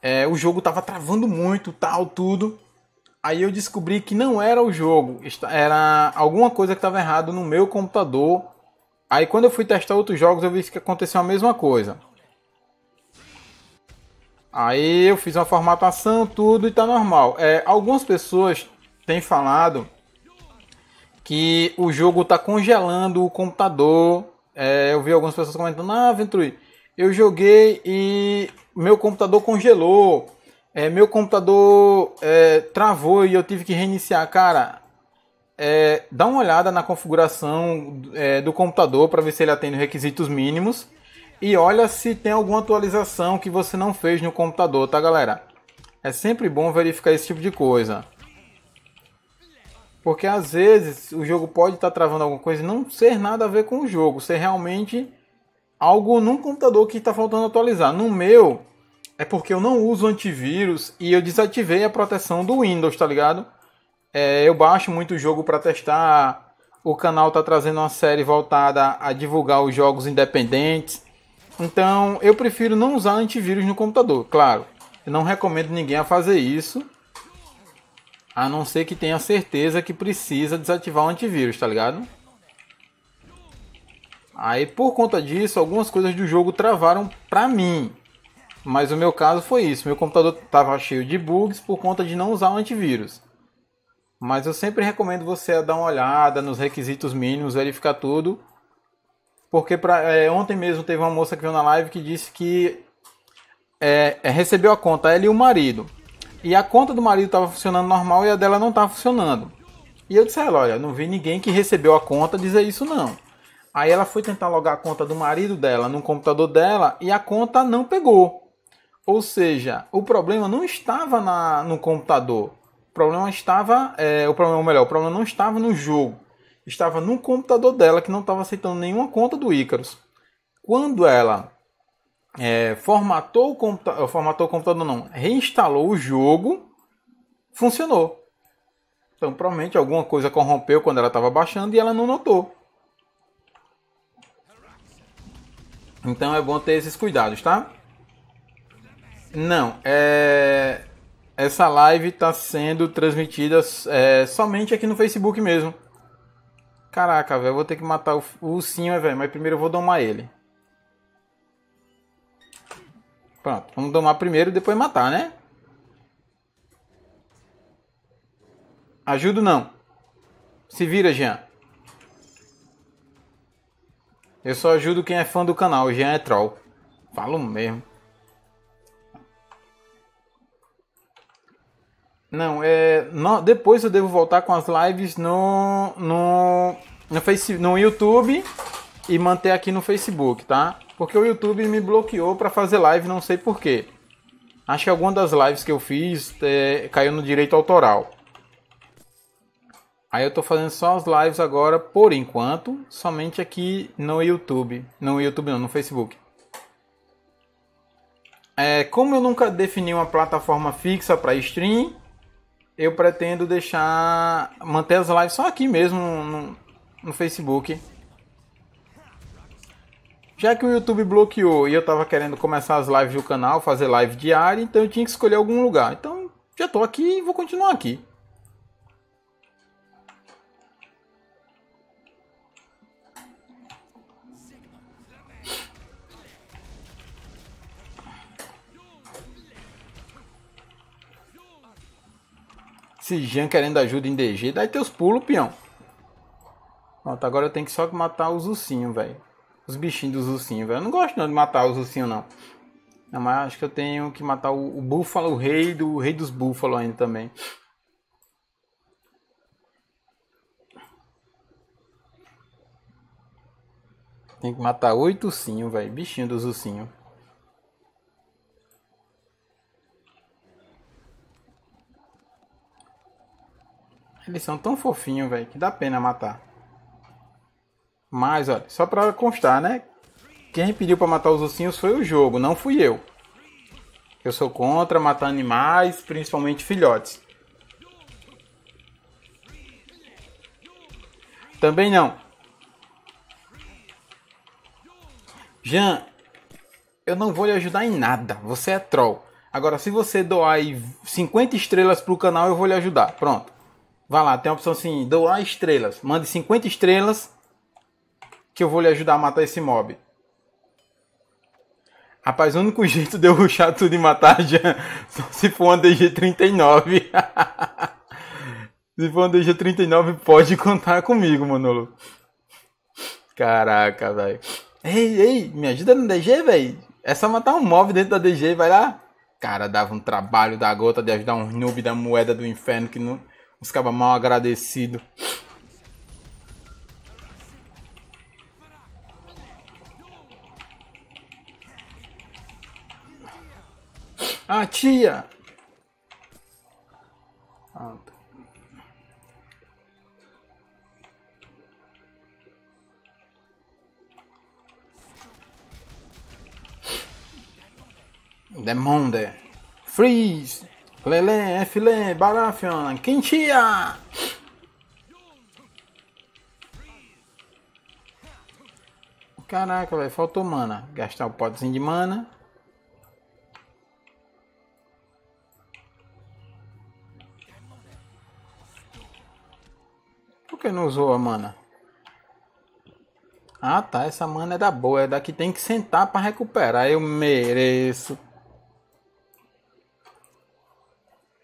é, o jogo tava travando muito, tal, tudo. Aí eu descobri que não era o jogo, era alguma coisa que estava errado no meu computador. Aí quando eu fui testar outros jogos eu vi que aconteceu a mesma coisa. Aí eu fiz uma formatação, tudo e tá normal. É, algumas pessoas têm falado que o jogo tá congelando o computador. É, eu vi algumas pessoas comentando, ah, Ventrui, eu joguei e meu computador congelou é, meu computador é, travou e eu tive que reiniciar. Cara, é, dá uma olhada na configuração é, do computador para ver se ele atende requisitos mínimos. E olha se tem alguma atualização que você não fez no computador, tá galera? É sempre bom verificar esse tipo de coisa. Porque às vezes o jogo pode estar tá travando alguma coisa e não ser nada a ver com o jogo. Ser realmente algo num computador que está faltando atualizar. No meu, é porque eu não uso antivírus e eu desativei a proteção do Windows, tá ligado? É, eu baixo muito jogo para testar. O canal tá trazendo uma série voltada a divulgar os jogos independentes. Então eu prefiro não usar antivírus no computador, claro. Eu não recomendo ninguém a fazer isso. A não ser que tenha certeza que precisa desativar o antivírus, tá ligado? Aí por conta disso, algumas coisas do jogo travaram pra mim. Mas o meu caso foi isso. Meu computador estava cheio de bugs por conta de não usar o antivírus. Mas eu sempre recomendo você dar uma olhada nos requisitos mínimos, verificar tudo. Porque pra, é, ontem mesmo teve uma moça que veio na live que disse que é, é, recebeu a conta, ela e o marido. E a conta do marido estava funcionando normal e a dela não estava funcionando. E eu disse a ela, olha, não vi ninguém que recebeu a conta dizer isso não. Aí ela foi tentar logar a conta do marido dela no computador dela e a conta não pegou. Ou seja, o problema não estava na, no computador. O problema estava, é, o problema, ou melhor, o problema não estava no jogo. Estava no computador dela que não estava aceitando nenhuma conta do Icarus. Quando ela é, formatou, o computador, formatou o computador, não, reinstalou o jogo, funcionou. Então, provavelmente alguma coisa corrompeu quando ela estava baixando e ela não notou. Então é bom ter esses cuidados, tá? Não, é... essa live está sendo transmitida é, somente aqui no Facebook mesmo. Caraca, velho, vou ter que matar o, o ursinho, velho, mas primeiro eu vou domar ele. Pronto, vamos domar primeiro e depois matar, né? Ajudo não. Se vira, Jean. Eu só ajudo quem é fã do canal, Jean é troll. Falo mesmo. Não, é. Depois eu devo voltar com as lives no. no. no, face, no YouTube e manter aqui no Facebook, tá? Porque o YouTube me bloqueou para fazer live, não sei porquê. Acho que alguma das lives que eu fiz é, caiu no direito autoral. Aí eu tô fazendo só as lives agora, por enquanto, somente aqui no YouTube. No YouTube não, no Facebook. É, como eu nunca defini uma plataforma fixa para stream, eu pretendo deixar. manter as lives só aqui mesmo no, no Facebook. Já que o YouTube bloqueou e eu tava querendo começar as lives do canal, fazer live diária, então eu tinha que escolher algum lugar. Então já tô aqui e vou continuar aqui. Esse Jean querendo ajuda em DG, dá teus pulos, peão. Pronto, agora eu tenho que só matar os ursinhos, velho. Os bichinhos dos ursinhos, velho. Eu não gosto não de matar os ursinhos, não. Não, mas acho que eu tenho que matar o, o búfalo, o rei do o rei dos búfalos ainda também. Tem que matar oito ursinhos, velho. Bichinho dos ursinhos. Eles são tão fofinhos, velho, que dá pena matar. Mas, olha, só pra constar, né? Quem pediu pra matar os ursinhos foi o jogo, não fui eu. Eu sou contra matar animais, principalmente filhotes. Também não. Jean, eu não vou lhe ajudar em nada. Você é troll. Agora, se você doar 50 estrelas pro canal, eu vou lhe ajudar. Pronto. Vá lá, tem a opção assim, doar estrelas. Mande 50 estrelas que eu vou lhe ajudar a matar esse mob. Rapaz, o único jeito de eu ruxar tudo e matar já só se for uma DG39. se for uma DG39, pode contar comigo, Manolo. Caraca, velho. Ei, ei, me ajuda no DG, velho. É só matar um mob dentro da DG, vai lá. Cara, dava um trabalho da gota de ajudar um noob da moeda do inferno que não os mal agradecido. Ah, tia! Pronto. Demonde. Freeze! Lelé, Filé, Barafion, Quentia! Caraca, velho, faltou mana. Gastar o potezinho de mana. Por que não usou a mana? Ah tá, essa mana é da boa, é da que tem que sentar para recuperar. Eu mereço.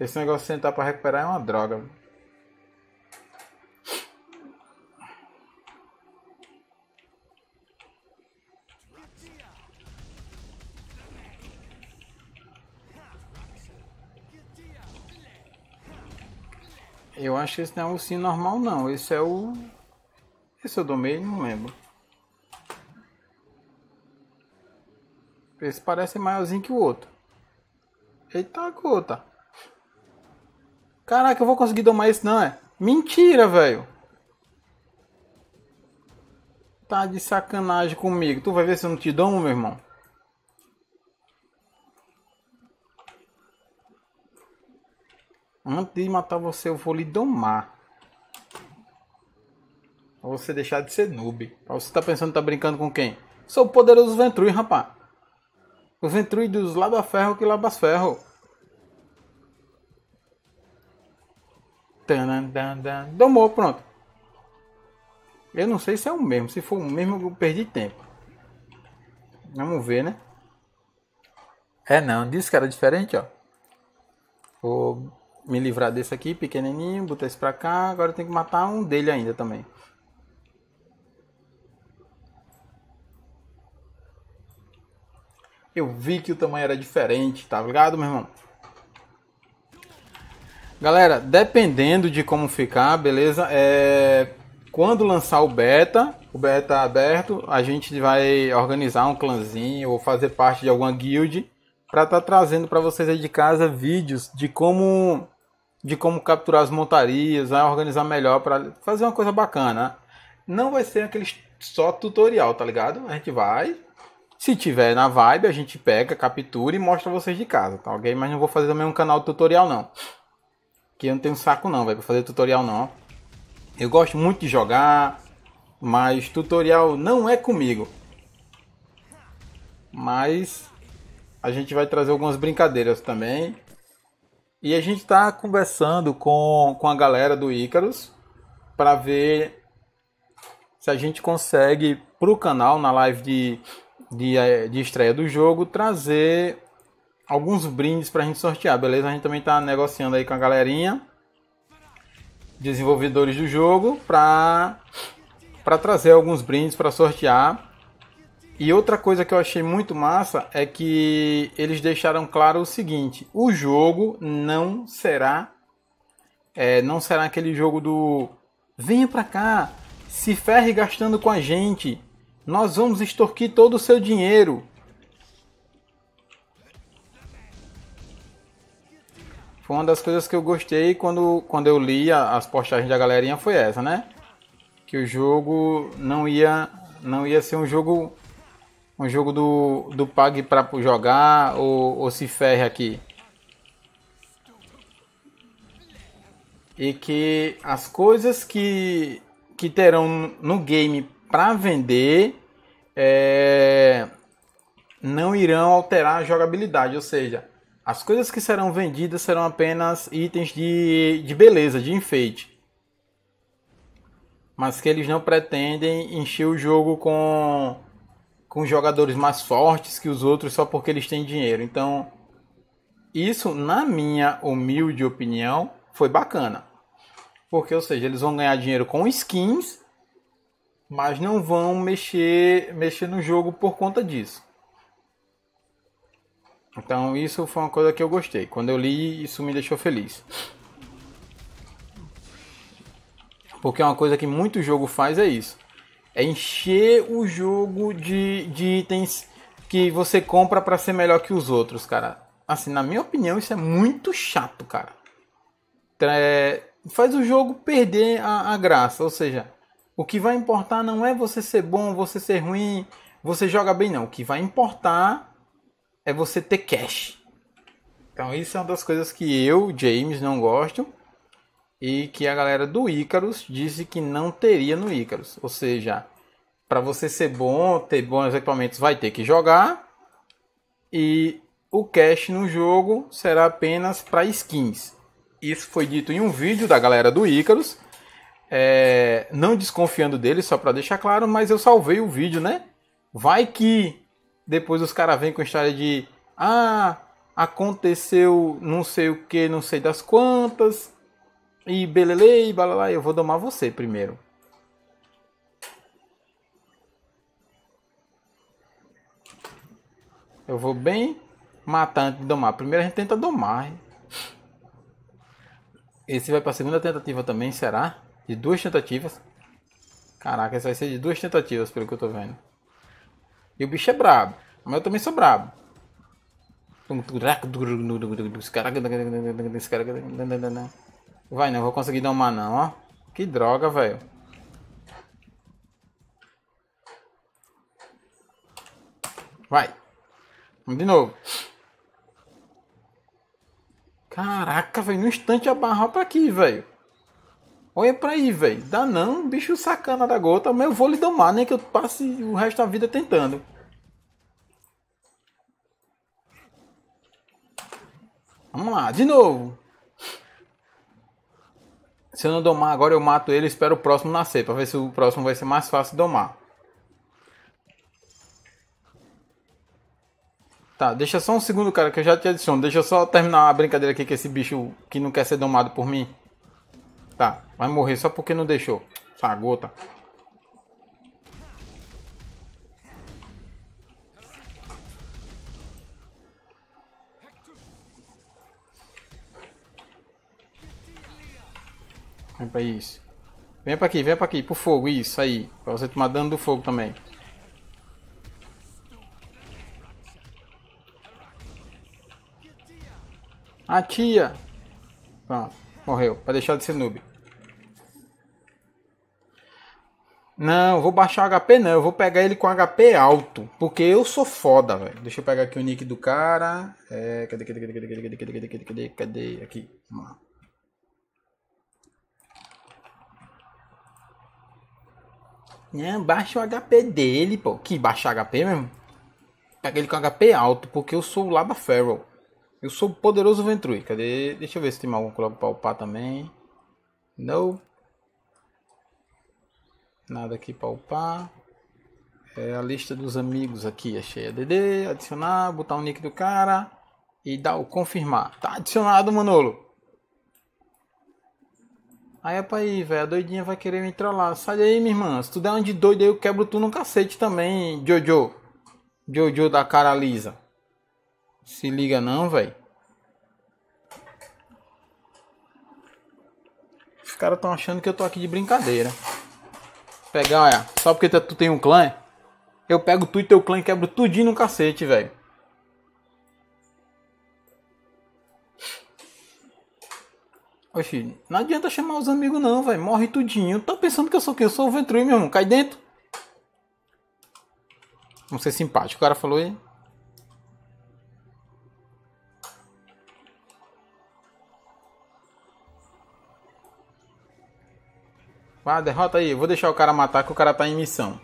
Esse negócio de sentar para recuperar é uma droga. Eu acho que esse não é o ursinho normal não. Esse é o. Esse eu do meio, não lembro. Esse parece maiorzinho que o outro. Eita gota. Caraca, eu vou conseguir domar isso não, é? Mentira, velho. Tá de sacanagem comigo. Tu vai ver se eu não te domo, meu irmão. Antes de matar você, eu vou lhe domar. Pra você deixar de ser noob. Pra você tá pensando que tá brincando com quem? Sou o poderoso Ventrui, rapaz. O Ventrui dos Labaferro que Labasferro. Domou, pronto. Eu não sei se é o mesmo. Se for o mesmo, eu perdi tempo. Vamos ver, né? É não, disse que era diferente, ó. Vou me livrar desse aqui, pequenininho, botar esse pra cá. Agora tem que matar um dele ainda também. Eu vi que o tamanho era diferente, tá ligado, meu irmão? Galera, dependendo de como ficar, beleza? É, quando lançar o beta, o beta aberto, a gente vai organizar um clãzinho ou fazer parte de alguma guild para estar tá trazendo para vocês aí de casa vídeos de como de como capturar as montarias, vai organizar melhor para fazer uma coisa bacana. Não vai ser aquele só tutorial, tá ligado? A gente vai, se tiver na vibe, a gente pega, captura e mostra vocês de casa, tá ok? Mas não vou fazer também um canal tutorial não. Que eu não tenho saco não, velho, pra fazer tutorial não. Eu gosto muito de jogar, mas tutorial não é comigo. Mas a gente vai trazer algumas brincadeiras também. E a gente está conversando com, com a galera do Icarus para ver se a gente consegue para o canal, na live de, de, eh, de estreia do jogo, trazer alguns brindes para a gente sortear, beleza? A gente também está negociando aí com a galerinha, desenvolvedores do jogo, para trazer alguns brindes para sortear e outra coisa que eu achei muito massa é que eles deixaram claro o seguinte: o jogo não será é, não será aquele jogo do venha pra cá, se ferre gastando com a gente, nós vamos extorquir todo o seu dinheiro. Foi uma das coisas que eu gostei quando, quando eu li as postagens da galerinha foi essa, né? Que o jogo não ia não ia ser um jogo um jogo do, do pague para jogar ou, ou se ferre aqui. E que as coisas que, que terão no game para vender é, não irão alterar a jogabilidade, ou seja, as coisas que serão vendidas serão apenas itens de, de beleza, de enfeite. Mas que eles não pretendem encher o jogo com com jogadores mais fortes que os outros só porque eles têm dinheiro. Então, isso, na minha humilde opinião, foi bacana. Porque, ou seja, eles vão ganhar dinheiro com skins, mas não vão mexer, mexer no jogo por conta disso. Então, isso foi uma coisa que eu gostei. Quando eu li, isso me deixou feliz. Porque uma coisa que muito jogo faz é isso é encher o jogo de, de itens que você compra para ser melhor que os outros, cara. Assim, na minha opinião, isso é muito chato, cara. É, faz o jogo perder a, a graça. Ou seja, o que vai importar não é você ser bom, você ser ruim, você joga bem, não. O que vai importar é você ter cash. Então, isso é uma das coisas que eu, James, não gosto e que a galera do Icarus disse que não teria no Icarus. Ou seja, para você ser bom, ter bons equipamentos, vai ter que jogar e o cash no jogo será apenas para skins. Isso foi dito em um vídeo da galera do Icarus. É, não desconfiando dele, só para deixar claro, mas eu salvei o vídeo, né? Vai que depois os caras vêm com história de ah, aconteceu não sei o que, não sei das quantas, e belele e balalá, eu vou domar você primeiro. Eu vou bem matar antes de domar. Primeiro a gente tenta domar. Esse vai para a segunda tentativa também, será? De duas tentativas. Caraca, esse vai ser de duas tentativas, pelo que eu tô vendo. E o bicho é brabo. Mas eu também sou brabo. Vai, não vou conseguir domar não, ó. Que droga, velho. Vai. Vamos de novo. Caraca, velho. No instante a barra pra aqui, velho. Olha pra aí, velho. Dá não, bicho sacana da gota. Mas eu vou lhe domar, nem que eu passe o resto da vida tentando. Vamos lá, de novo. Se eu não domar agora, eu mato ele e espero o próximo nascer. Pra ver se o próximo vai ser mais fácil de domar. Tá, deixa só um segundo, cara, que eu já te adiciono. Deixa eu só terminar a brincadeira aqui com esse bicho que não quer ser domado por mim. Tá, vai morrer só porque não deixou. Essa gota. Vem pra isso. Vem pra aqui, vem pra aqui, pro fogo, isso aí. Pra você tomar dano do fogo também. A tia! Pronto, morreu. Pra deixar de ser noob. Não, vou baixar o HP não, eu vou pegar ele com HP alto, porque eu sou foda, velho. Deixa eu pegar aqui o nick do cara. É, cadê, cadê, cadê, cadê, cadê, cadê, cadê, cadê, cadê, cadê, aqui, vamos lá. Não, baixa o HP dele, pô. Que baixa HP mesmo? Pega ele com HP alto, porque eu sou o Laba Feral. Eu sou o poderoso Ventrui. Cadê? Deixa eu ver se tem algum que logo pra upar também. Não. Nada aqui pra upar. É a lista dos amigos aqui. Achei a DD. Adicionar, botar o nick do cara. E dar o confirmar. Tá adicionado, Manolo. Aí é pra ir, velho. A doidinha vai querer entrar lá. Sai daí, minha irmã. Se tu der um de doido aí, eu quebro tu no cacete também, Jojo. Jojo da cara lisa. Se liga não, velho. Os caras estão achando que eu tô aqui de brincadeira. Pegar, olha. Só porque tu tem um clã, eu pego tu e teu clã e quebro tudinho no cacete, velho. Oxi, não adianta chamar os amigos não, velho. Morre tudinho. Tá pensando que eu sou o quê? Eu sou o Ventrui, meu irmão. Cai dentro. Vamos ser simpático. O cara falou aí. Vá, derrota aí. Vou deixar o cara matar que o cara tá em missão.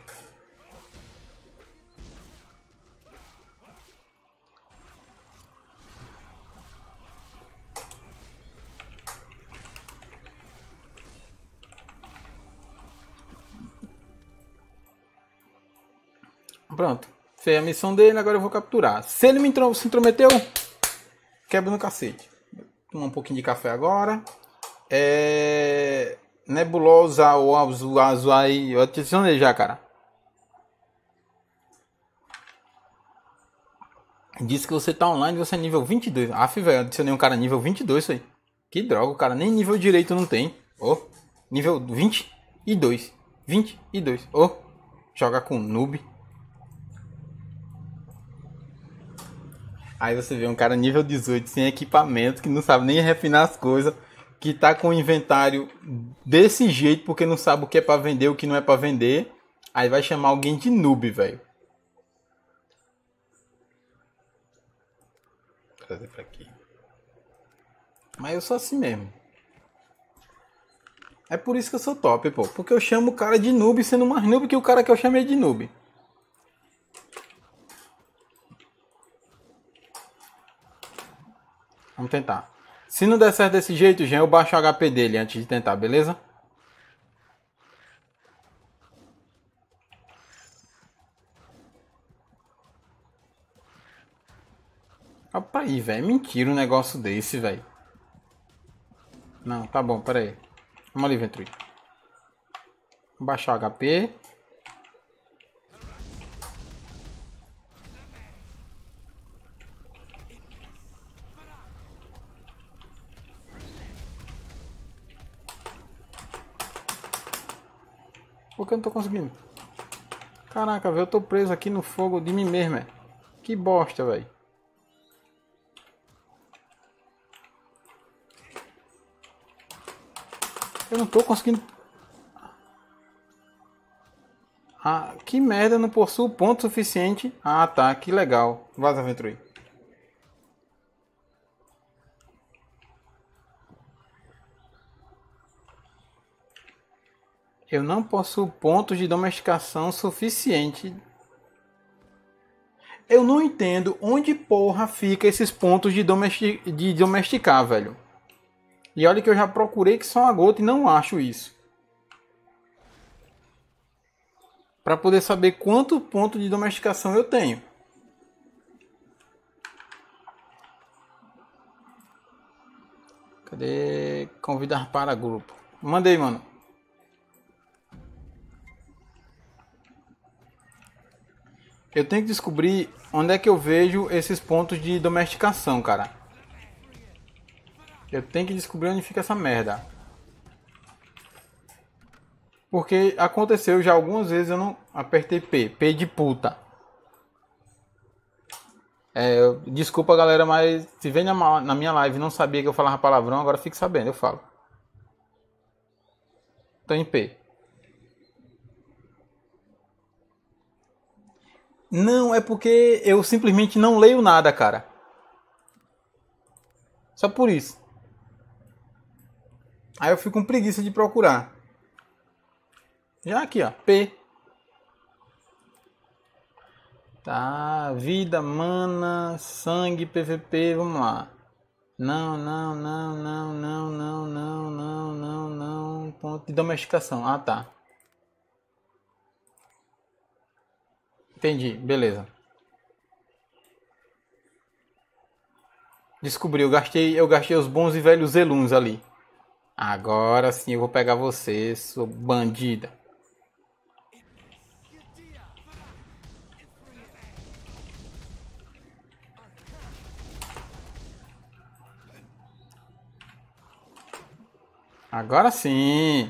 Pronto. Fez a missão dele, agora eu vou capturar. Se ele me se intrometeu, quebra no cacete. Tomar um pouquinho de café agora. É... Nebulosa ou azul, azul aí. Eu adicionei já, cara. Diz que você tá online você é nível 22. Aff, velho, adicionei um cara nível 22 isso aí. Que droga, o cara nem nível direito não tem. Oh, nível 22. 22. Oh, joga com noob. Aí você vê um cara nível 18 sem equipamento, que não sabe nem refinar as coisas, que tá com o inventário desse jeito porque não sabe o que é para vender, o que não é para vender. Aí vai chamar alguém de noob, velho. Trazer pra aqui. Mas eu sou assim mesmo. É por isso que eu sou top, pô. Porque eu chamo o cara de noob sendo mais noob que o cara que eu chamei de noob. Vamos tentar. Se não der certo desse jeito, já eu baixo o HP dele antes de tentar, beleza? Aí, velho. Mentira um negócio desse, velho. Não, tá bom, pera aí. Vamos ali, Venturi. Baixar o HP. Por que eu não tô conseguindo? Caraca, velho, eu tô preso aqui no fogo de mim mesmo, é. Que bosta, velho. Eu não tô conseguindo... Ah, que merda, não possuo ponto suficiente. Ah, tá, que legal. Vaza, Ventrui. Eu não possuo pontos de domesticação suficiente. Eu não entendo onde porra fica esses pontos de, domesti de domesticar, velho. E olha que eu já procurei que são a gota e não acho isso. Para poder saber quanto ponto de domesticação eu tenho. Cadê convidar para grupo? Mandei, mano. Eu tenho que descobrir onde é que eu vejo esses pontos de domesticação, cara. Eu tenho que descobrir onde fica essa merda. Porque aconteceu já algumas vezes eu não apertei P. P de puta. É, eu, desculpa galera, mas se vem na, na minha live não sabia que eu falava palavrão, agora fique sabendo, eu falo. Tô em P. Não, é porque eu simplesmente não leio nada, cara. Só por isso. Aí eu fico com preguiça de procurar. Já aqui, ó. P. Tá. Vida, mana, sangue, PVP. Vamos lá. Não, não, não, não, não, não, não, não, não. Ponto de domesticação. Ah, tá. Entendi, beleza. Descobri, eu gastei, eu gastei os bons e velhos Zeluns ali. Agora sim eu vou pegar você, sua bandida. Agora sim.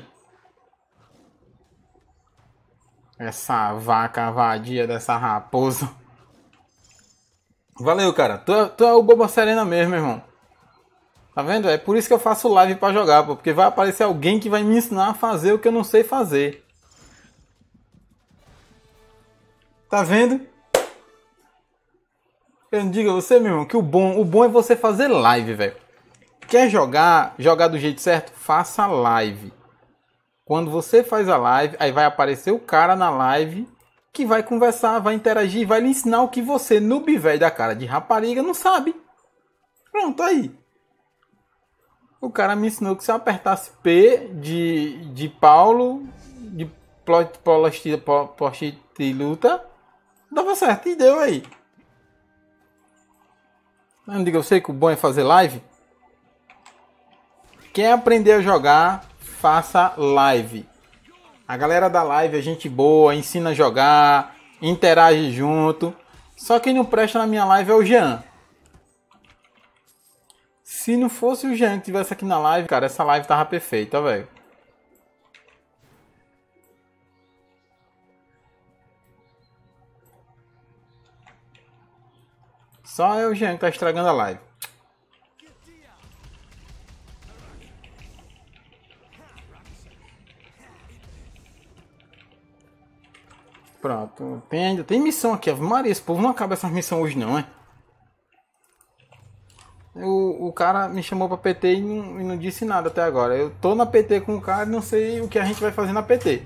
Essa vaca vadia dessa raposa. Valeu, cara. Tu é, tu é o Boba Serena mesmo, irmão. Tá vendo? É por isso que eu faço live para jogar, pô, porque vai aparecer alguém que vai me ensinar a fazer o que eu não sei fazer. Tá vendo? Eu não digo a você, meu irmão, que o bom, o bom é você fazer live, velho. Quer jogar, jogar do jeito certo? Faça live. Quando você faz a live, aí vai aparecer o cara na live que vai conversar, vai interagir, vai lhe ensinar o que você, noob velho da cara de rapariga, não sabe. Pronto, aí. O cara me ensinou que se eu apertasse P de, de Paulo, de luta dava certo. E deu aí. Não diga, eu sei que o bom é fazer live. Quer aprender a jogar, faça live. A galera da live é gente boa, ensina a jogar, interage junto. Só quem não presta na minha live é o Jean. Se não fosse o Jean que tivesse aqui na live, cara, essa live tava perfeita, velho. Só é o Jean que tá estragando a live. Pronto. Tem, ainda tem missão aqui. Maria, esse povo não acaba essa missão hoje não, é? O, o cara me chamou pra PT e não, e não, disse nada até agora. Eu tô na PT com o cara e não sei o que a gente vai fazer na PT.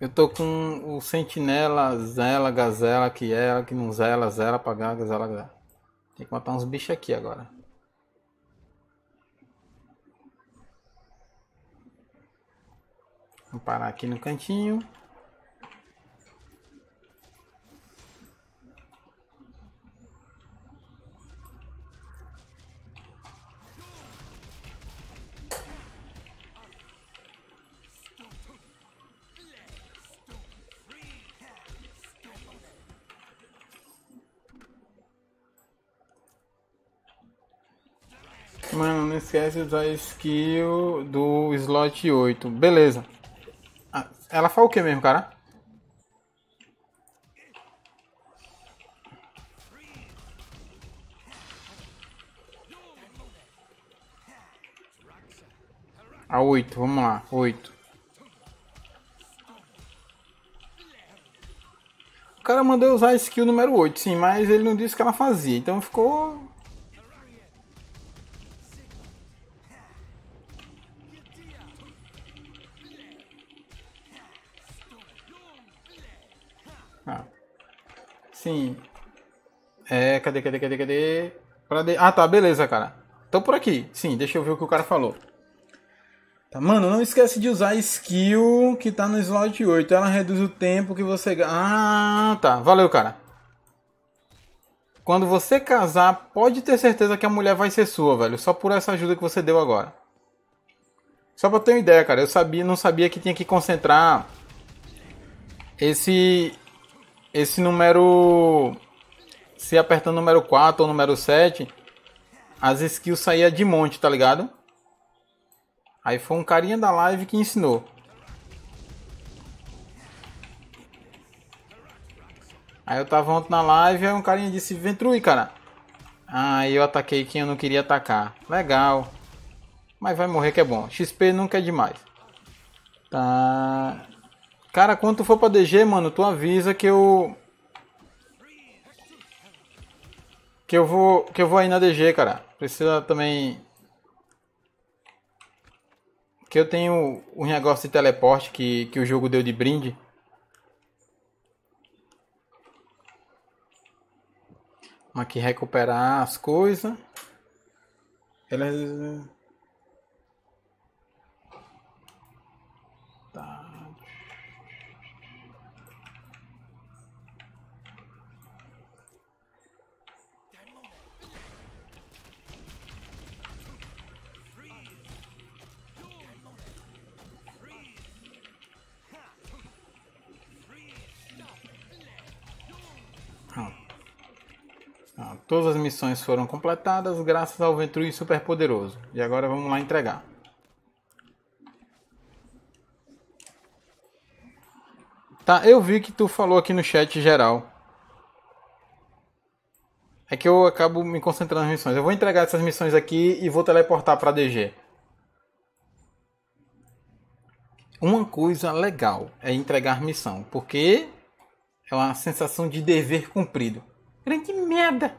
Eu tô com o Sentinela, Zela, Gazela, que é, que não zela, zela, pagar, Gazela, Gazela. Tem que matar uns bichos aqui agora. Vamos parar aqui no cantinho. Mano, não esquece de usar a skill do slot 8. Beleza. Ah, ela fala o que mesmo, cara? A 8, vamos lá, 8. O cara mandou usar a skill número 8, sim, mas ele não disse que ela fazia, então ficou Sim. É, cadê, cadê, cadê, cadê? De... Ah, tá, beleza, cara. Tô por aqui. Sim, deixa eu ver o que o cara falou. Tá, mano, não esquece de usar a skill que tá no slot 8. Ela reduz o tempo que você... Ah, tá. Valeu, cara. Quando você casar, pode ter certeza que a mulher vai ser sua, velho. Só por essa ajuda que você deu agora. Só pra ter uma ideia, cara. Eu sabia, não sabia que tinha que concentrar esse esse número. Se apertando o número 4 ou número 7, as skills saía de monte, tá ligado? Aí foi um carinha da live que ensinou. Aí eu tava ontem na live e um carinha disse, Ventrui, cara. Aí eu ataquei quem eu não queria atacar. Legal. Mas vai morrer que é bom. XP nunca é demais. Tá. Cara, quando tu for pra DG, mano, tu avisa que eu. Que eu vou. Que eu vou aí na DG, cara. Precisa também. Que eu tenho um negócio de teleporte que, que o jogo deu de brinde. Vamos aqui recuperar as coisas. Elas. Ah, todas as missões foram completadas graças ao Ventrui Superpoderoso. E agora vamos lá entregar. Tá, eu vi que tu falou aqui no chat geral. É que eu acabo me concentrando nas missões. Eu vou entregar essas missões aqui e vou teleportar para DG. Uma coisa legal é entregar missão, porque é uma sensação de dever cumprido. Grande merda!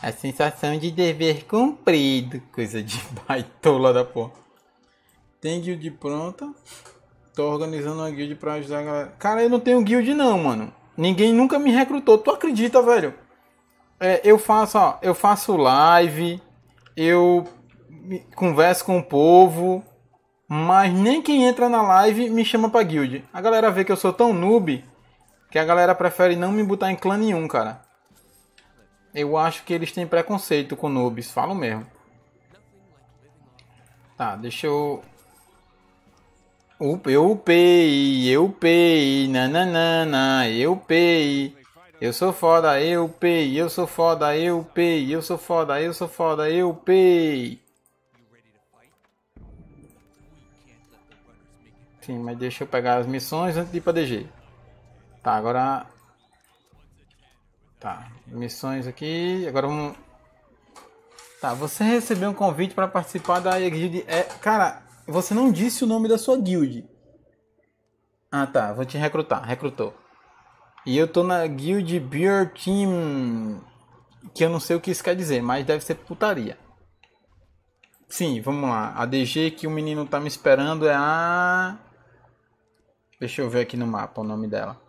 A sensação de dever cumprido. Coisa de baitola da porra. Tem guild pronta. Tô organizando uma guild pra ajudar a galera. Cara, eu não tenho guild não, mano. Ninguém nunca me recrutou. Tu acredita, velho? É, eu faço, ó, eu faço live, eu converso com o povo, mas nem quem entra na live me chama pra guild. A galera vê que eu sou tão noob que a galera prefere não me botar em clã nenhum, cara. Eu acho que eles têm preconceito com noobs, falo mesmo. Tá, deixa eu. Eu upei, eu upei, nananana, eu upei. Eu sou foda, eu upei, eu sou foda, eu upei, eu sou foda, eu sou foda, eu upei. Sim, mas deixa eu pegar as missões antes de ir pra DG. Tá, agora Tá, missões aqui. Agora vamos. Tá, você recebeu um convite para participar da guild. É, cara, você não disse o nome da sua guild. Ah, tá, vou te recrutar. Recrutou. E eu tô na guild Beer Team. Que eu não sei o que isso quer dizer, mas deve ser putaria. Sim, vamos lá. A DG que o menino tá me esperando é a. Deixa eu ver aqui no mapa o nome dela.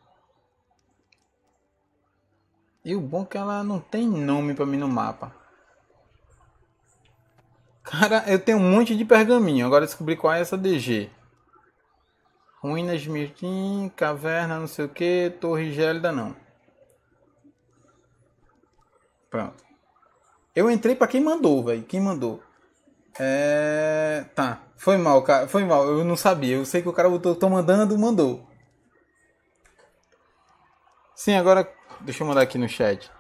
E o bom é que ela não tem nome para mim no mapa. Cara, eu tenho um monte de pergaminho. Agora descobri qual é essa DG. Ruínas de Mirtim, caverna, não sei o que, torre gélida não. Pronto. Eu entrei para quem mandou, velho. Quem mandou? É. Tá. Foi mal, cara. Foi mal. Eu não sabia. Eu sei que o cara botou, tô mandando, mandou. Sim, agora Deixa eu mandar aqui no chat.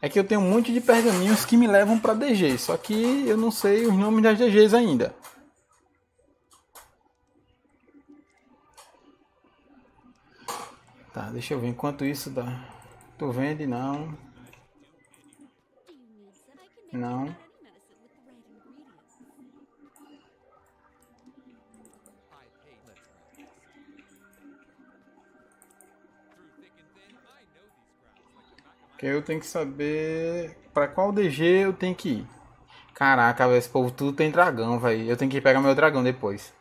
É que eu tenho um monte de pergaminhos que me levam para DG, só que eu não sei os nomes das DGs ainda. Tá, deixa eu ver. Enquanto isso dá. Tu vende? Não. Não. Que eu tenho que saber para qual DG eu tenho que ir. Caraca, esse povo tudo tem dragão, velho. Eu tenho que pegar meu dragão depois.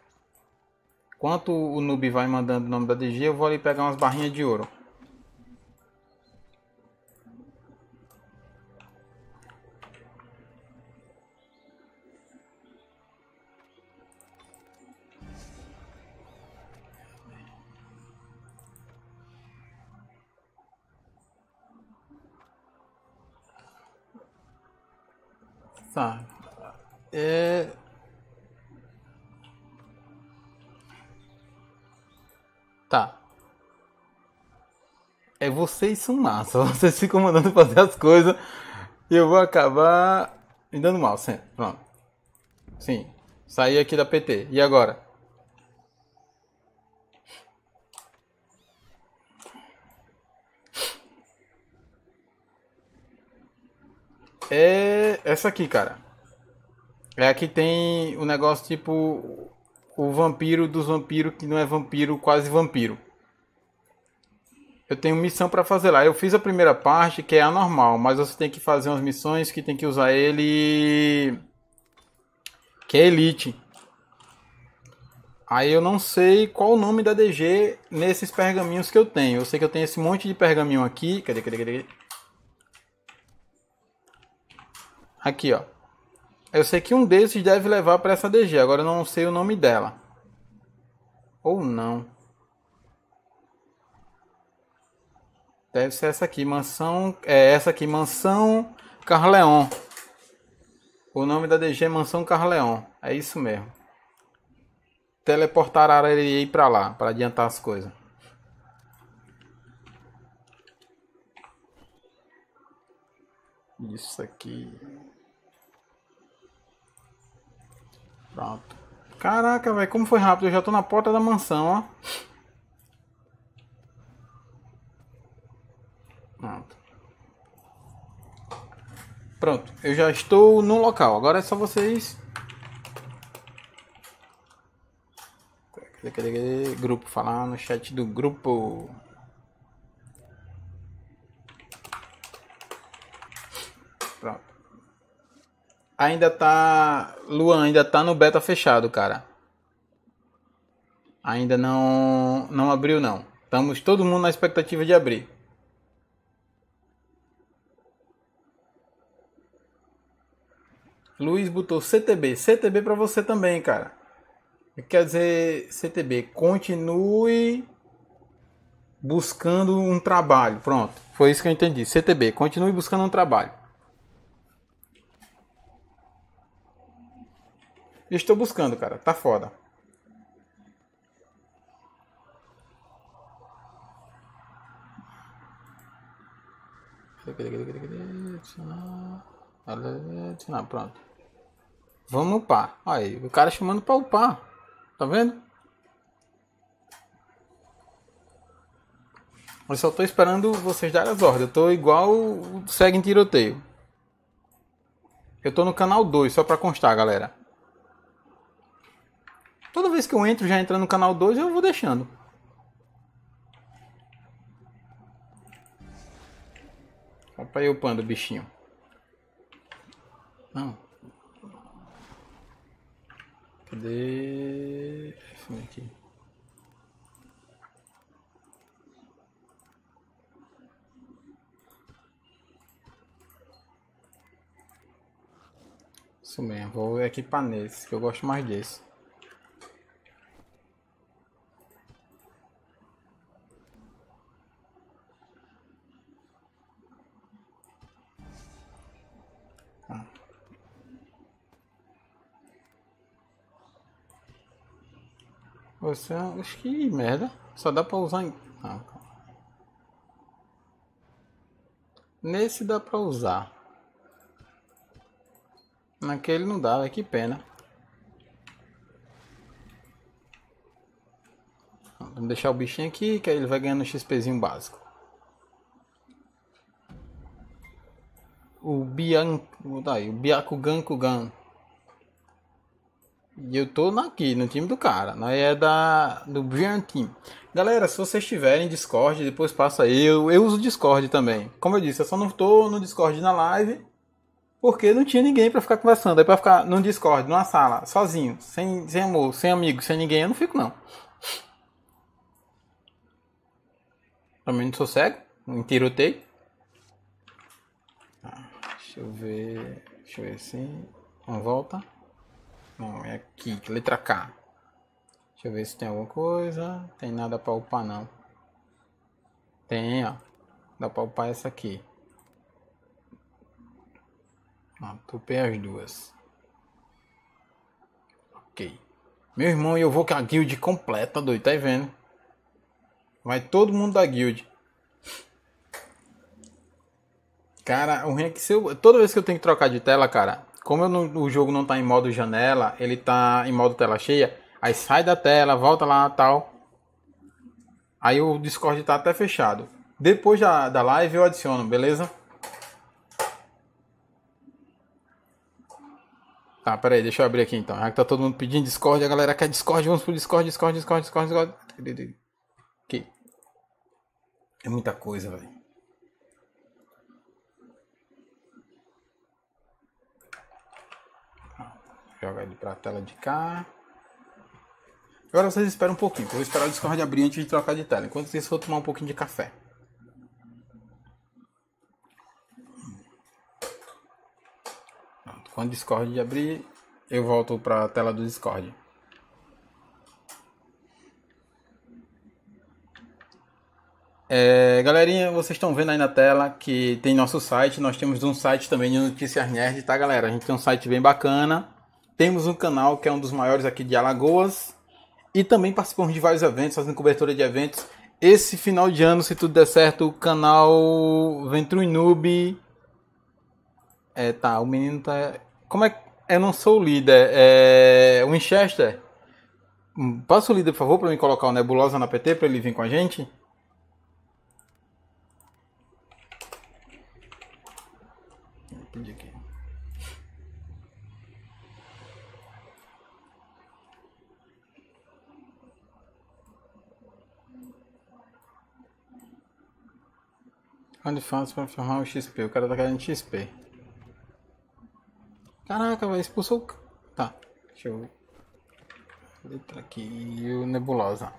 Enquanto o noob vai mandando o nome da DG, eu vou ali pegar umas barrinhas de ouro. Tá. É. Tá. É vocês são massa. Vocês ficam mandando fazer as coisas e eu vou acabar me dando mal sempre. Pronto. Sim. Saí aqui da PT. E agora? É essa aqui, cara. É a que tem o negócio tipo o vampiro dos vampiros que não é vampiro, quase vampiro. Eu tenho missão para fazer lá. Eu fiz a primeira parte que é a normal, mas você tem que fazer umas missões que tem que usar ele que é elite. Aí eu não sei qual o nome da DG nesses pergaminhos que eu tenho. Eu sei que eu tenho esse monte de pergaminho aqui. Cadê, cadê, cadê? Aqui, ó. Eu sei que um desses deve levar para essa DG. Agora eu não sei o nome dela. Ou não. Deve ser essa aqui, mansão. É essa aqui, mansão Carleon. O nome da DG é mansão Carleon. É isso mesmo. Teleportar a areia para lá, para adiantar as coisas. Isso aqui. Pronto. Caraca, velho, como foi rápido. Eu já tô na porta da mansão, ó. Pronto. Pronto, eu já estou no local. Agora é só vocês. Grupo, falar no chat do grupo. Ainda tá. Luan ainda tá no beta fechado, cara. Ainda não. Não abriu, não. Estamos todo mundo na expectativa de abrir. Luiz botou CTB. CTB para você também, cara. Quer dizer, CTB, continue buscando um trabalho. Pronto, foi isso que eu entendi. CTB, continue buscando um trabalho. Estou buscando, cara. Tá foda. Pronto. Vamos upar. Aí, o cara chamando pra upar. Tá vendo? Eu só tô esperando vocês darem as ordens. Eu tô igual segue em tiroteio. Eu tô no canal 2, só pra constar, galera. Toda vez que eu entro, já entra no canal 2, eu vou deixando. Opa, eu pando bichinho. Não. Cadê? Esse aqui. Isso mesmo, vou equipar nesse, que eu gosto mais desse. Você, acho que merda. Só dá pra usar em. Ah, Nesse dá pra usar. Naquele não dá, que pena. Vamos deixar o bichinho aqui, que aí ele vai ganhando XPzinho básico. O Bian... Daí, o Byakugan Kugan. E eu tô aqui, no time do cara. Nós é da, do Brian Team. Galera, se vocês tiverem Discord, depois passa eu. Eu uso Discord também. Como eu disse, eu só não tô no Discord na live. Porque não tinha ninguém para ficar conversando. Aí pra ficar no Discord, numa sala, sozinho, sem, sem amor, sem amigo, sem ninguém, eu não fico não. Também não sou cego, não tiroteio. Ah, deixa eu ver. Deixa eu ver assim. Uma volta. Não, é aqui, letra K. Deixa eu ver se tem alguma coisa. Tem nada para upar não. Tem, ó. Dá para upar essa aqui. Ó, tupei as duas. Ok. Meu irmão, eu vou com a guild completa, doido, tá vendo? Vai todo mundo da guild. Cara, o ruim é se eu, toda vez que eu tenho que trocar de tela, cara, como não, o jogo não está em modo janela, ele está em modo tela cheia, aí sai da tela, volta lá tal. Aí o Discord está até fechado. Depois da, da live eu adiciono, beleza? Tá, peraí, deixa eu abrir aqui então. Já que tá todo mundo pedindo Discord, a galera quer Discord, vamos pro Discord, Discord, Discord, Discord, Discord. Aqui. É muita coisa, velho. Joga ele para a tela de cá. Agora vocês esperam um pouquinho, eu vou esperar o Discord abrir antes de trocar de tela. Enquanto isso, eu vou tomar um pouquinho de café. Quando o Discord abrir, eu volto para a tela do Discord. É, galerinha, vocês estão vendo aí na tela que tem nosso site. Nós temos um site também de Notícias Nerd, tá, galera? A gente tem um site bem bacana. Temos um canal que é um dos maiores aqui de Alagoas. E também participamos de vários eventos, fazendo cobertura de eventos. Esse final de ano, se tudo der certo, o canal Venture Noob. É, tá, o menino tá. Como é que. Eu não sou o líder. É. Winchester. Passa o líder, por favor, para mim colocar o Nebulosa na PT para ele vir com a gente. pedir aqui. Onde faz para formar o XP? O cara tá querendo XP. Caraca, vai expulsou o. Tá, deixa eu. Letra aqui. E o Nebulosa.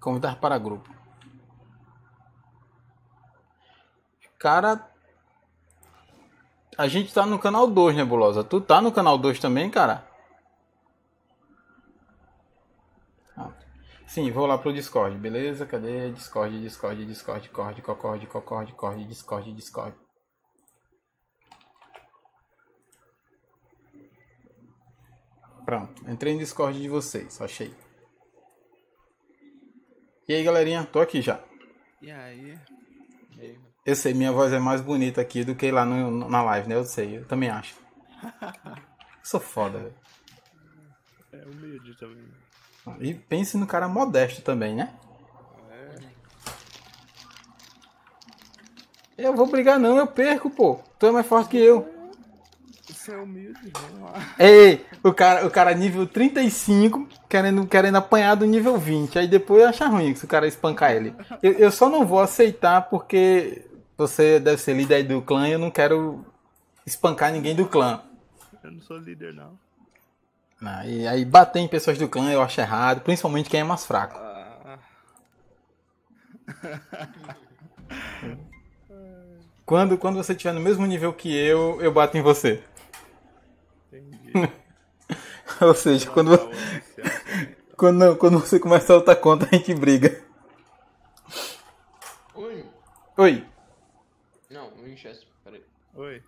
Convidar para grupo. Cara, a gente tá no canal 2, Nebulosa. Tu tá no canal 2 também, cara? Ah, sim, vou lá pro Discord, beleza? Cadê? Discord, Discord, Discord, Discord, Concord, Concord, Concord, Discord, Discord. Pronto, entrei no Discord de vocês, achei. E aí, galerinha? Tô aqui já. E aí? E aí? Eu sei, minha voz é mais bonita aqui do que lá no, na live, né? Eu sei, eu também acho. sou foda, velho. É humilde também. E pense no cara modesto também, né? É. Eu vou brigar não, eu perco, pô. Tu é mais forte que eu. Você é humilde, vamos lá. Ei, o cara, o cara nível 35 querendo, querendo apanhar do nível 20. Aí depois acha ruim se o cara espancar ele. Eu, eu só não vou aceitar porque você deve ser líder do clã e eu não quero espancar ninguém do clã. Eu não sou líder, não. Não e aí bater em pessoas do clã eu acho errado, principalmente quem é mais fraco. Ah. quando, quando você estiver no mesmo nível que eu, eu bato em você. Entendi. Ou seja, quando, quando, quando você começa a lutar contra, a gente briga. Oi. Oi. Winchester, peraí. Oi.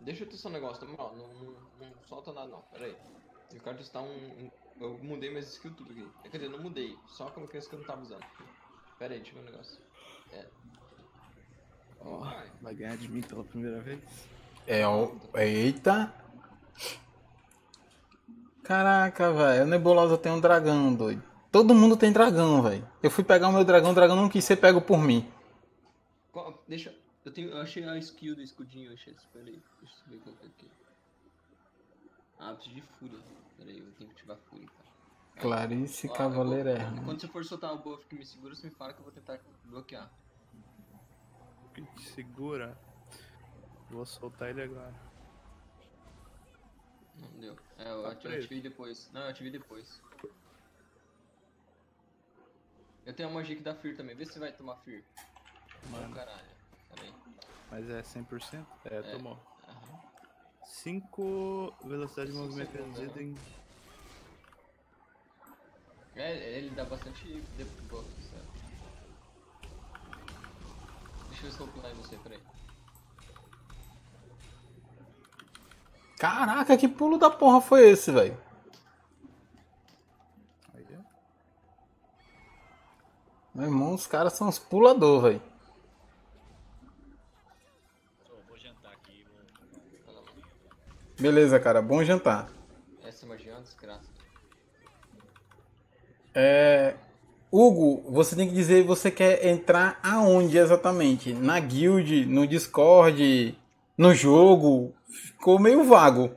Deixa eu testar um negócio, não, não, não, não solta nada não, peraí. Eu quero testar um, um, Eu mudei minhas skills tudo aqui. Quer dizer, não mudei, só que é uma coisa que eu não tava usando. Pera aí, deixa eu ver um negócio. É. Oh, vai ganhar de mim pela primeira vez? É, o. Eita! Caraca, velho. O Nebulosa tem um dragão, doido. Todo mundo tem dragão, velho. Eu fui pegar o meu dragão, o dragão não quis ser pego por mim. Deixa. Eu, tenho, eu achei a skill do escudinho, achei. Espera aí, deixa eu ver qual que é aqui. Ah, preciso de fúria. Pera aí, eu tenho que ativar fúria, cara. Clarice ó, Cavaleiro vou, Quando você for soltar o buff que me segura, você me fala que eu vou tentar bloquear. Que te segura? Vou soltar ele agora. Não deu. É, eu tá ativei depois. Não, eu ativei depois. Eu tenho a magia que dá Fear também. Vê se vai tomar Fear. Mano. Oh, caralho. Mas é 100%? É, é. tomou. 5 velocidade de movimento reduzida em. É, ele dá bastante debuff, certo? Deixa eu ver se eu vou pular em você, peraí. Caraca, que pulo da porra foi esse, velho? Meu irmão, os caras são uns pulador, velho. Beleza, cara. Bom jantar. Essa é uma desgraça. É... Hugo, você tem que dizer você quer entrar aonde exatamente? Na guild, no Discord, no jogo? Ficou meio vago.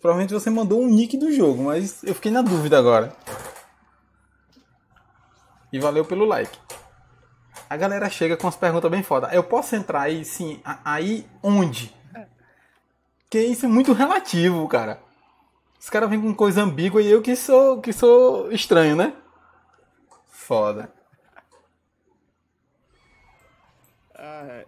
Provavelmente você mandou um nick do jogo, mas eu fiquei na dúvida agora. E valeu pelo like. A galera chega com as perguntas bem foda. Eu posso entrar aí, sim, aí onde? Porque isso é muito relativo, cara. Os caras vêm com coisa ambígua e eu que sou, que sou estranho, né? Foda. Ah, é.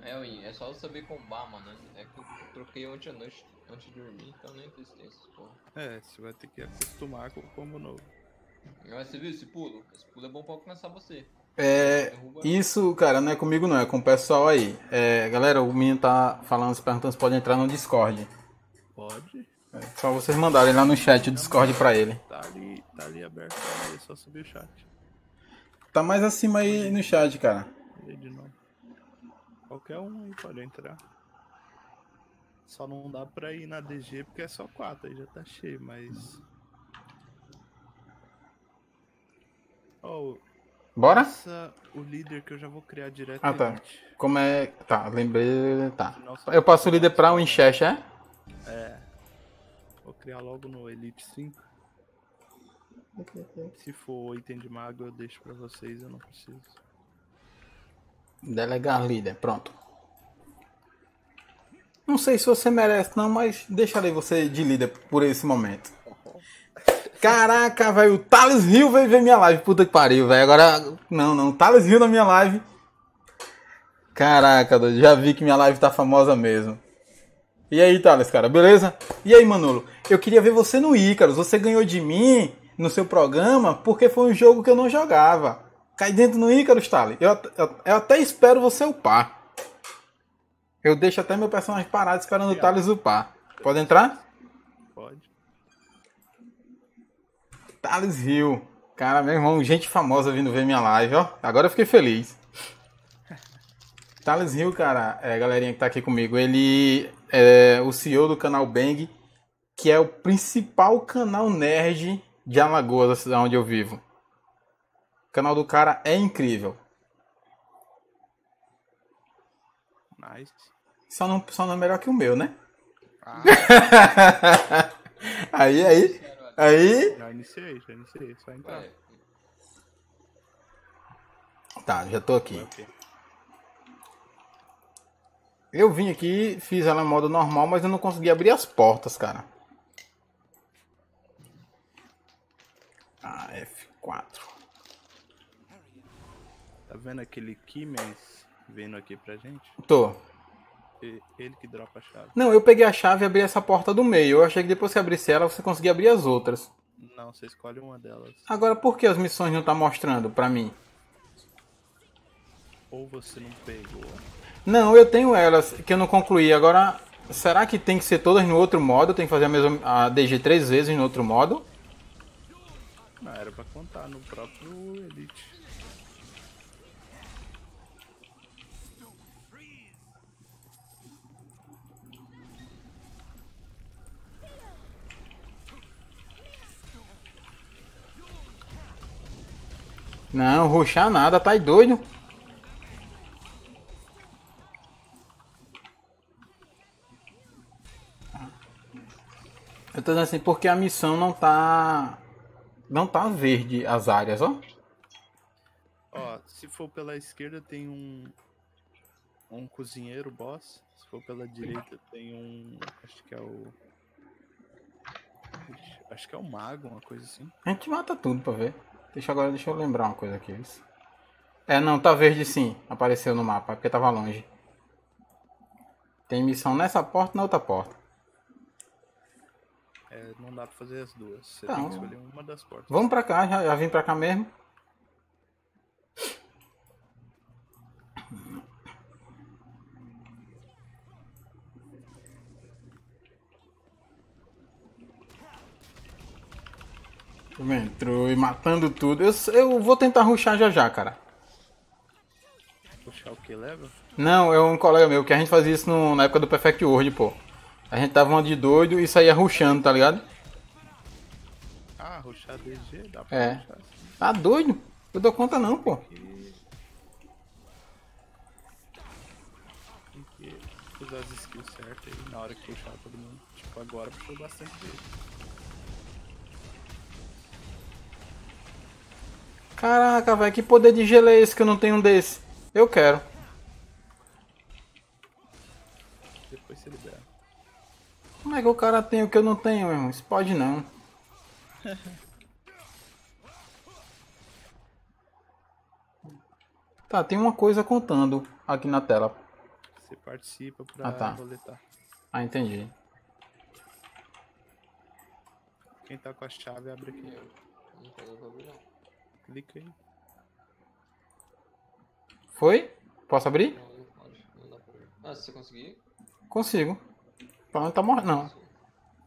É, Win, é só saber combar, mano. É que eu troquei ontem à noite antes de dormir, então nem esse porra. É, você vai ter que acostumar com o combo novo. Mas você viu esse pulo? Esse pulo é bom pra alcançar você. É, isso, cara, não é comigo não, é com o pessoal aí. É, galera, o menino tá falando, se perguntando se pode entrar no Discord. Pode. É só vocês mandarem lá no chat o Discord pra ele. Tá ali, tá ali aberto. É só subir o chat. Tá mais acima aí no chat, cara. De novo. Qualquer um aí pode entrar. Só não dá pra ir na DG porque é só 4, aí já tá cheio, mas. Oh, Bora? essa o líder que eu já vou criar direto. Ah, tá. Como é. Tá, lembrei. Tá. Eu passo o líder pra Winchester, é? É. Vou criar logo no Elite 5. Se for item de mago, eu deixo pra vocês, eu não preciso. Delegar líder, pronto. Não sei se você merece não, mas deixarei você de líder por esse momento. Caraca, velho, o Thales Rio veio ver minha live, puta que pariu, velho. Agora, não, não, o Thales Rio na minha live. Caraca, doido, já vi que minha live tá famosa mesmo. E aí, Thales, cara, beleza? E aí, Manolo, eu queria ver você no Ícaros. Você ganhou de mim no seu programa porque foi um jogo que eu não jogava. Cai dentro no Ícaros, Thales. Eu, eu, eu até espero você upar. Eu deixo até meu personagem parado esperando o Thales upar. Pode entrar? Pode. Thales Rio. Cara, meu irmão, gente famosa vindo ver minha live, ó. Agora eu fiquei feliz. Thales Rio, cara, é, galerinha que tá aqui comigo, ele é o CEO do canal Bang, que é o principal canal nerd de Alagoas, da cidade onde eu vivo. O canal do cara é incrível. Nice. Só não, só não é melhor que o meu, né? Ah, aí, aí, aí. já iniciei, já iniciei. Só entrar. Tá, já tô aqui. Eu vim aqui, fiz ela em modo normal, mas eu não consegui abrir as portas, cara. Ah, F4. Tá vendo aquele Kimens vindo aqui pra gente? Tô. Ele que dropa a chave. Não, eu peguei a chave e abri essa porta do meio. Eu achei que depois que abrisse ela, você conseguia abrir as outras. Não, você escolhe uma delas. Agora, por que as missões não tá mostrando pra mim? Ou você não pegou. Não, eu tenho elas que eu não concluí. Agora, será que tem que ser todas no outro modo? Eu tenho que fazer a mesma a DG três vezes no outro modo? Não, era pra contar no próprio Elite. Não, ruxar nada, tá aí doido. Eu tô dizendo assim, porque a missão não tá. Não tá verde as áreas, ó. Ó, se for pela esquerda tem um. Um cozinheiro boss. Se for pela direita tem um. Acho que é o. Acho que é o mago, uma coisa assim. A gente mata tudo pra ver. Deixa agora, deixa eu lembrar uma coisa aqui. É, não, tá verde sim. Apareceu no mapa, é porque tava longe. Tem missão nessa porta e na outra porta. É, não dá pra fazer as duas. Você Tá, tem que escolher uma das portas. Vamos pra cá, já, já vim pra cá mesmo. Entrou e matando tudo. Eu, eu vou tentar ruxar já já, cara. Puxar o que leva? Não, é um colega meu que a gente fazia isso no- na época do Perfect World, pô. A gente tava uma de doido e saía ruxando, tá ligado? Ah, ruxar DG, dá pra É. ruxar. Tá doido? Eu dou conta não, pô. Tem que usar as skills certas aí na hora que puxar todo mundo. Tipo, agora puxou bastante vezes. Caraca, velho, que poder de gelo é esse que eu não tenho um desse? Eu quero. Depois você libera. Como é que o cara tem o que eu não tenho, meu irmão? Isso pode não. Tá, tem uma coisa contando aqui na tela. Você participa pra Ah, tá. roletar. Ah, entendi. Quem tá com a chave abre aqui. Eu não pegou pra abrir, não. Clica aí. Foi? Posso abrir? Não, não pode. Não dá pra abrir. Ah, se você conseguir. Consigo. Pra não tá morrendo, não.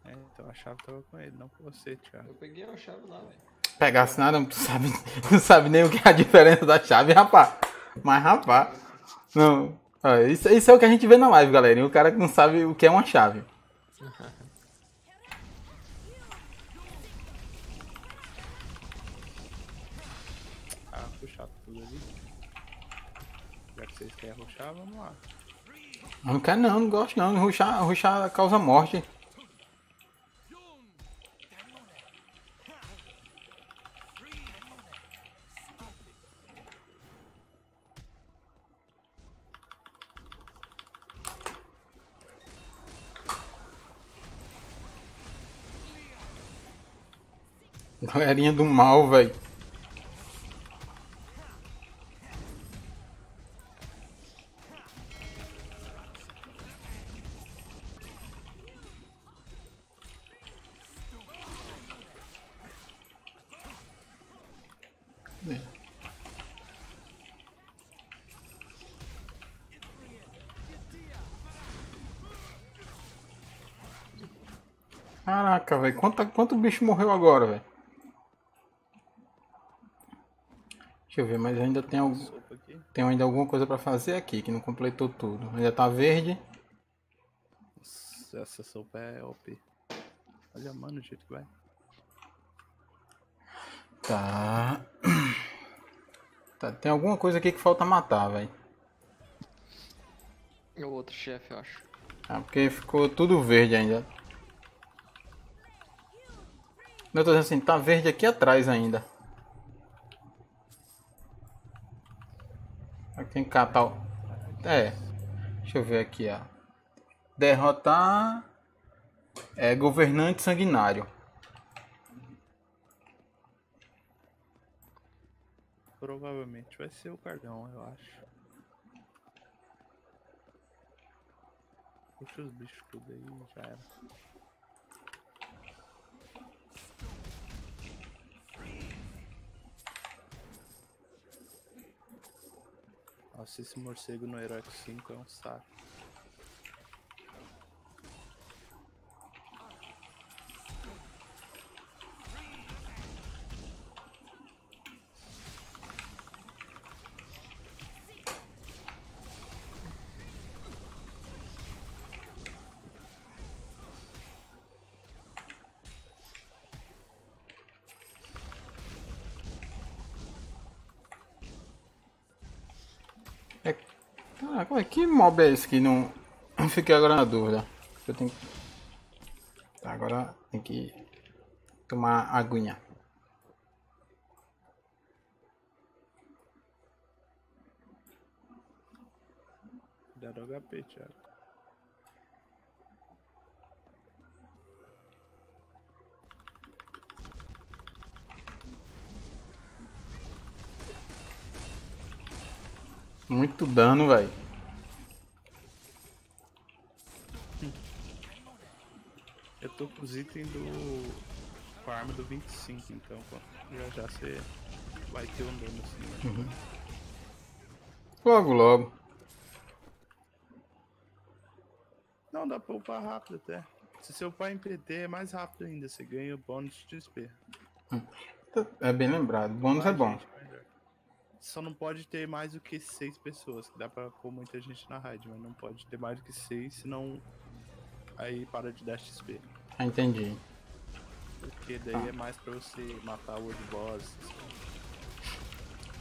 É, então a chave tava com ele, não com você, Thiago. Eu peguei a chave lá, velho. Pegasse nada, tu sabe, tu sabe nem o que é a diferença da chave, rapaz. Mas, rapaz, não. Isso, isso é o que a gente vê na live, galera. O cara que não sabe o que é uma chave. Ah, ruxar, vamos lá. Não quer não, não gosto não. Ruxar, ruxar causa morte. Galerinha do mal, velho. Velho. Quanto, quanto bicho morreu agora, velho? Deixa eu ver, mas ainda tem, algum, tem ainda alguma coisa pra fazer aqui, que não completou tudo. Ainda tá verde. Nossa, Essa sopa é OP. Olha, mano, o jeito que vai. Tá. tá. Tem alguma coisa aqui que falta matar, velho. É o outro chefe, eu acho. Ah, porque ficou tudo verde ainda. Eu tô dizendo assim, tá verde aqui atrás ainda. Aqui tem que catar o... É. Deixa eu ver aqui, ó. Derrotar... É, governante sanguinário. Provavelmente vai ser o cargão, eu acho. Puxa os bichos tudo aí, já era. Nossa, esse morcego no Heroic 5 é um saco. Mob é esse que não... não Fiquei agora na dúvida. Eu tenho que... Tá, agora tem que tomar aguinha. Cuidado do HP, Thiago. Muito dano, velho. Eu tô com os itens do. com a arma do 25, então pô, já já você vai ter um dano assim. né? Logo, logo. Não, dá pra upar rápido até. Se você upar em PT é mais rápido ainda, você ganha o bônus de XP. É bem lembrado. Bônus é bom. Só não pode ter mais do que 6 pessoas, que dá pra pôr muita gente na raid, mas não pode ter mais do que 6, senão aí para de dar XP. Ah, entendi. Porque daí é mais pra você matar o World Boss.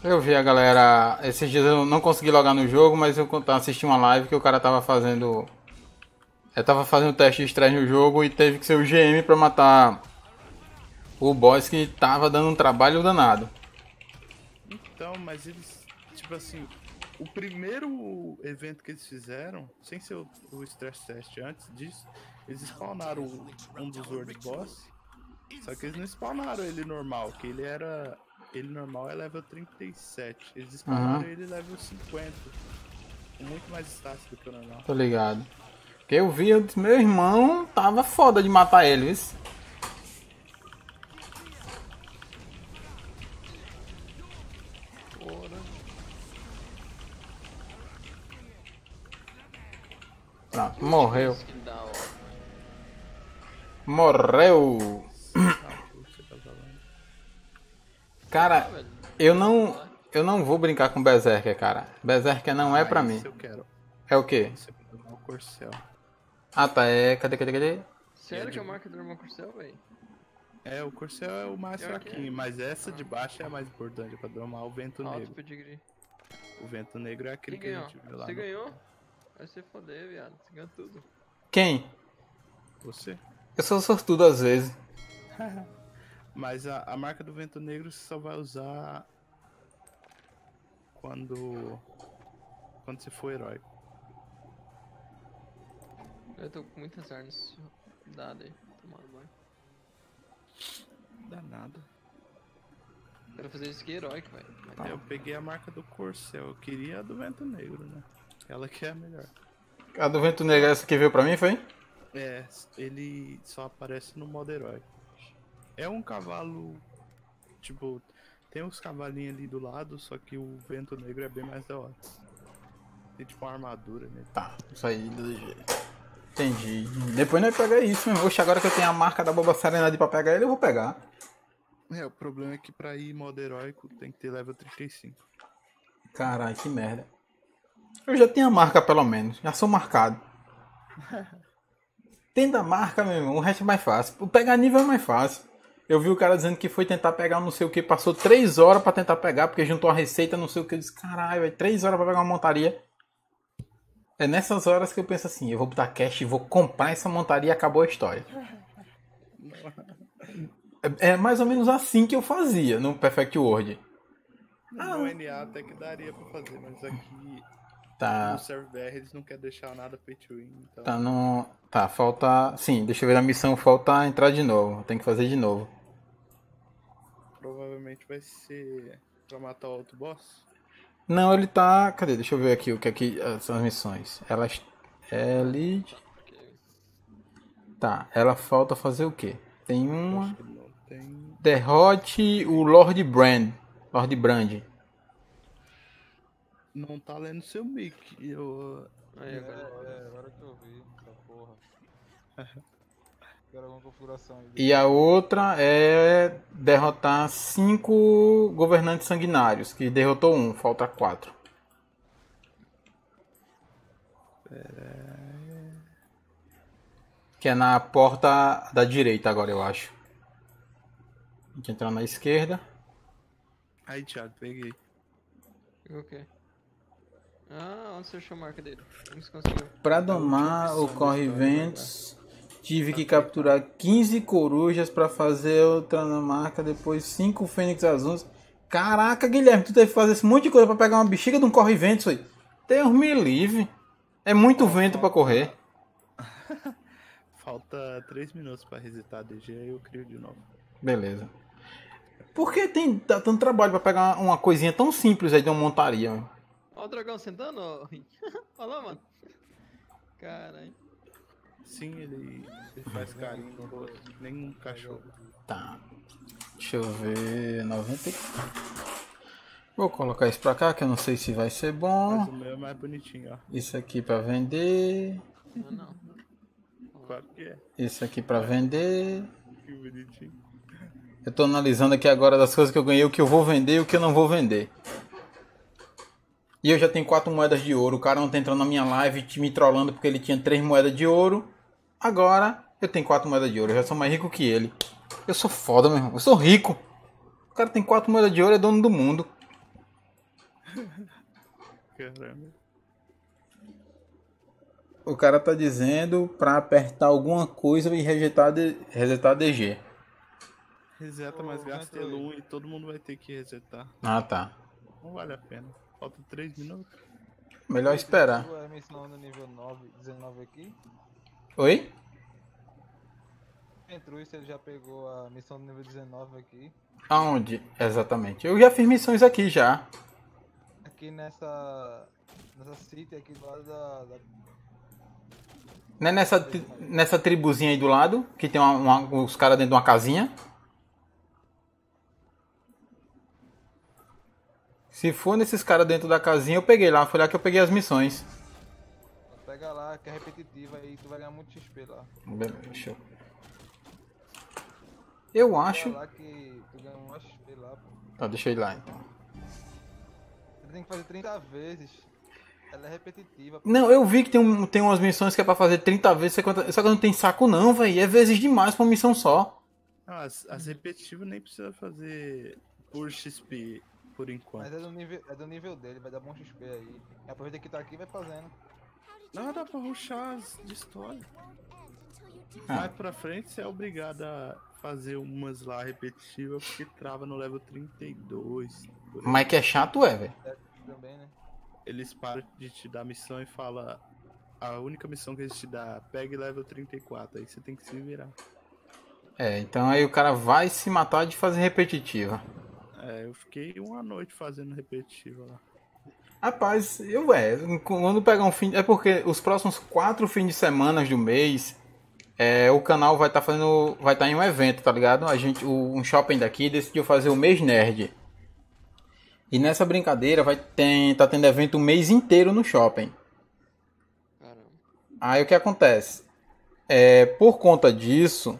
Eu vi a galera. Esses dias eu não consegui logar no jogo, mas eu assisti uma live que o cara tava fazendo. Eu tava fazendo teste de estresse no jogo e teve que ser o GM pra matar o boss que tava dando um trabalho danado. Então, mas eles, tipo assim, o primeiro evento que eles fizeram, sem ser o, o stress test antes disso, Eles spawnaram um, dos World Boss. Só que eles não spawnaram ele normal, que ele era. Ele normal é level 37. Eles spawnaram Aham. ele level 50. Com muito mais stats do que o normal. Tô ligado. Porque eu vi, eu disse, meu irmão tava foda de matar ele, viu? Porra. Pronto, morreu. Morreu. Cara, eu não. Eu não vou brincar com Berserker, cara. Berserker não é Ah, pra mim. É o quê? É o. Ah tá, é. Cadê, cadê, cadê? Sério que é a marca do Corcel, velho? É, o Corcel é o mais Pior é. fraquinho, mas essa de baixo é a mais importante, pra domar o vento Alto negro. pedigree. O vento negro é aquele que a ganhou? gente viu lá. Você no- ganhou? Vai se foder, viado. Você ganhou tudo. Quem? Você? Eu sou sortudo às vezes. Mas a, a marca do vento negro você só vai usar quando quando você for herói. Eu tô com muita azar nesse dado aí. Tomando banho. Danado. Quero fazer isso aqui heróico, velho. Eu peguei a marca do Corcel, eu queria a do vento negro, né? Ela que é a melhor. A do Vento Negro, essa que veio pra mim, foi? É, ele só aparece no modo herói. É um cavalo. Tipo, tem uns cavalinhos ali do lado, só que o vento negro é bem mais da hora. Tem tipo uma armadura nele. Tá, isso aí do jeito. Entendi. Depois nós pega isso, meu. Oxe, agora que eu tenho a marca da Boba Serenade pra pegar ele, eu vou pegar. É, o problema é que pra ir modo heróico tem que ter level 35. Caralho, que merda. Eu já tenho a marca pelo menos. Já sou marcado. Tendo a marca, meu irmão, o resto é mais fácil. O pegar nível é mais fácil. Eu vi o cara dizendo que foi tentar pegar não sei o que, passou 3 horas pra tentar pegar, porque juntou a receita, não sei o que. Eu disse, caralho, é 3 horas pra pegar uma montaria. É nessas horas que eu penso assim, eu vou botar cash e vou comprar essa montaria e acabou a história. É, é mais ou menos assim que eu fazia no Perfect World. No NA até que daria pra fazer, mas aqui Tá. no server eles não querem deixar nada pay to win, então Tá. Tá, falta. Sim, deixa eu ver a missão, falta entrar de novo. Tem que fazer de novo. provavelmente vai ser pra matar o outro boss. Não, ele tá. Cadê? Deixa eu ver aqui o que aqui são as missões. Elas. Ele. Tá, ela falta fazer o quê? Tem uma. Tem. Derrote o Lord Brand. Lord Brand. Não tá lendo seu mic. Eu... Aí agora. É, agora que eu vi essa porra. Quero alguma configuração aí. E a outra é derrotar cinco governantes sanguinários. Que derrotou um, falta quatro. Que é na porta da direita agora, eu acho. Tem que entrar na esquerda. Aí, Thiago, peguei. Pegou o quê? Ah, onde você achou a marca dele? Como você conseguiu? Pra domar o corre-ventos, tive que capturar 15 corujas pra fazer outra na marca, depois 5 fênix azuis. Caraca, Guilherme, tu teve que fazer esse monte de coisa pra pegar uma bexiga de um corre-ventos aí. Deus me livre. É muito vento pra correr. Falta 3 minutos pra resetar a DG aí eu crio de novo. Beleza. Por que tem tanto trabalho pra pegar uma coisinha tão simples aí de uma montaria? Ó o dragão sentando, ó. Olha lá, mano. Caralho. Sim, ele, ele faz carinho no rosto, nem um cachorro. Tá. Deixa eu ver. 90. e- Vou colocar isso pra cá que eu não sei se vai ser bom. Mas o meu é mais bonitinho, ó. Isso aqui pra vender. Não, não. Claro que é. Isso aqui pra vender. Que bonitinho. Eu tô analisando aqui agora das coisas que eu ganhei, o que eu vou vender e o que eu não vou vender. E eu já tenho quatro moedas de ouro. O cara não tá entrando na minha live me trollando porque ele tinha três moedas de ouro. Agora eu tenho quatro moedas de ouro. Eu já sou mais rico que ele. Eu sou foda, meu irmão. Eu sou rico. O cara tem quatro moedas de ouro, é dono do mundo. Caramba. O cara tá dizendo pra apertar alguma coisa e resetar, de, resetar DG. Reseta, mas gasta 1 e todo mundo vai ter que resetar. Ah, tá. Não vale a pena. Falta 3 minutos. Melhor esperar. No nível 9, 19 aqui. Oi? Entrou ele já pegou a missão do nível 19 aqui. Aonde? Exatamente. Eu já fiz missões aqui já. Aqui nessa. Nessa city aqui do lado da. da... Não é nessa, tri- nessa tribuzinha aí do lado, que tem uma- uma- os caras dentro de uma casinha? Se for nesses caras dentro da casinha, eu peguei lá. Foi lá que eu peguei as missões. Pega lá, que é repetitiva aí, tu vai ganhar muito XP lá. Beleza, Deixa eu... Eu acho... Lá que tu ganha um XP lá, pô. Tá, deixa eu ir lá então. Você tem que fazer 30 vezes. Ela é repetitiva. pô. Não, eu vi que tem, um, tem umas missões que é pra fazer 30 vezes, só que só não tenho saco não, velho. É vezes demais pra uma missão só. Não, as, as repetitivas nem precisa fazer por XP por Mas enquanto. é do, nível, é do nível dele, vai dar bom XP aí. E aproveita que tá aqui e vai fazendo. Não, dá pra ruxar as de história. Ah. Mais pra frente você é obrigado a fazer umas lá repetitivas porque trava no level 32. por aí. Mas que é chato, é, velho. Também, né? Eles param de te dar missão e fala a única missão que eles te dá, pegue level 34, aí você tem que se virar. É, então aí o cara vai se matar de fazer repetitiva. É, eu fiquei uma noite fazendo repetitiva lá. Rapaz, eu é, quando pegar um fim. É porque os próximos quatro fins de semana do mês, é, o canal vai estar fazendo. Vai estar em um evento, tá ligado? A gente, o, um shopping daqui decidiu fazer o mês nerd. E nessa brincadeira vai ter, tá tendo evento o mês inteiro no shopping. Caramba. Aí o que acontece? É, por conta disso,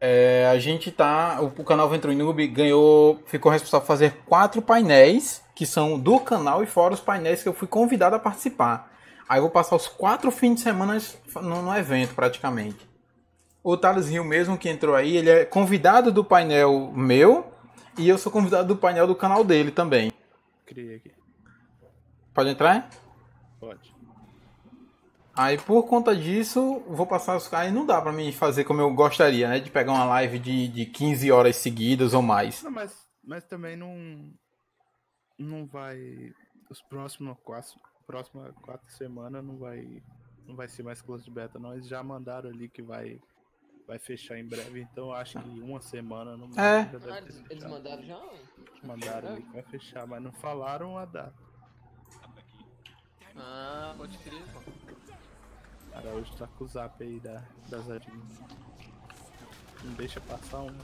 é, a gente tá. O, o canal Venture Noob ganhou. Ficou responsável por fazer quatro painéis que são do canal e fora os painéis que eu fui convidado a participar. Aí eu vou passar os quatro fins de semana no, no evento, praticamente. O Thales Rio mesmo que entrou aí, ele é convidado do painel meu e eu sou convidado do painel do canal dele também. Criei aqui. Pode entrar? Pode. Aí por conta disso, vou passar os caras. Não dá pra mim fazer como eu gostaria, né? De pegar uma live de, de 15 horas seguidas ou mais. Não, mas, mas também não. Não vai. Os próximos quatro, próximas quatro semanas não vai. Não vai ser mais close de beta, não. Eles já mandaram ali que vai. Vai fechar em breve, então acho que uma semana no É. Ah, ter eles, mandaram já? Mandaram ali que vai fechar, mas não falaram a data. Ah, pode crer, pô. O cara hoje tá com o zap aí da, das admins. Não deixa passar um.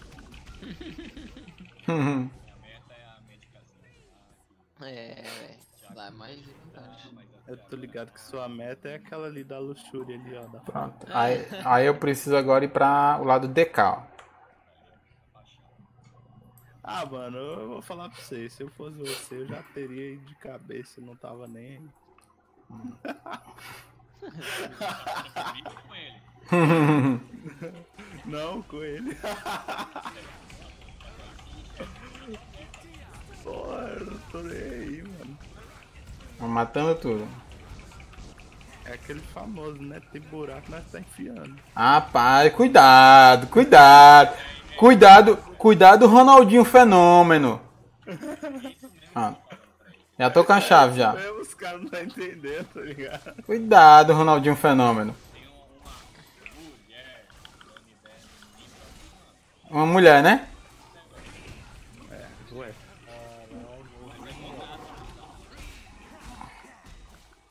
É, dá mais de vontade. Eu tô ligado que sua meta é aquela ali da luxúria ali, ó. Da... Pronto. Aí, aí eu preciso agora ir pra o lado DK. ó. Ah, mano, eu vou falar pra você, se eu fosse você, eu já teria ido de cabeça, não tava nem aí. Não, com ele. Porra, eu não tô nem aí, mano. Vamos matando tudo. É aquele famoso, né? Tem buraco, nós tá enfiando. Rapaz, cuidado, cuidado. Cuidado, cuidado, Ronaldinho Fenômeno. Ah, já tô com a chave já. Mesmo os caras não tá entendendo, tá ligado? Cuidado, Ronaldinho Fenômeno. Uma mulher, né? Ué.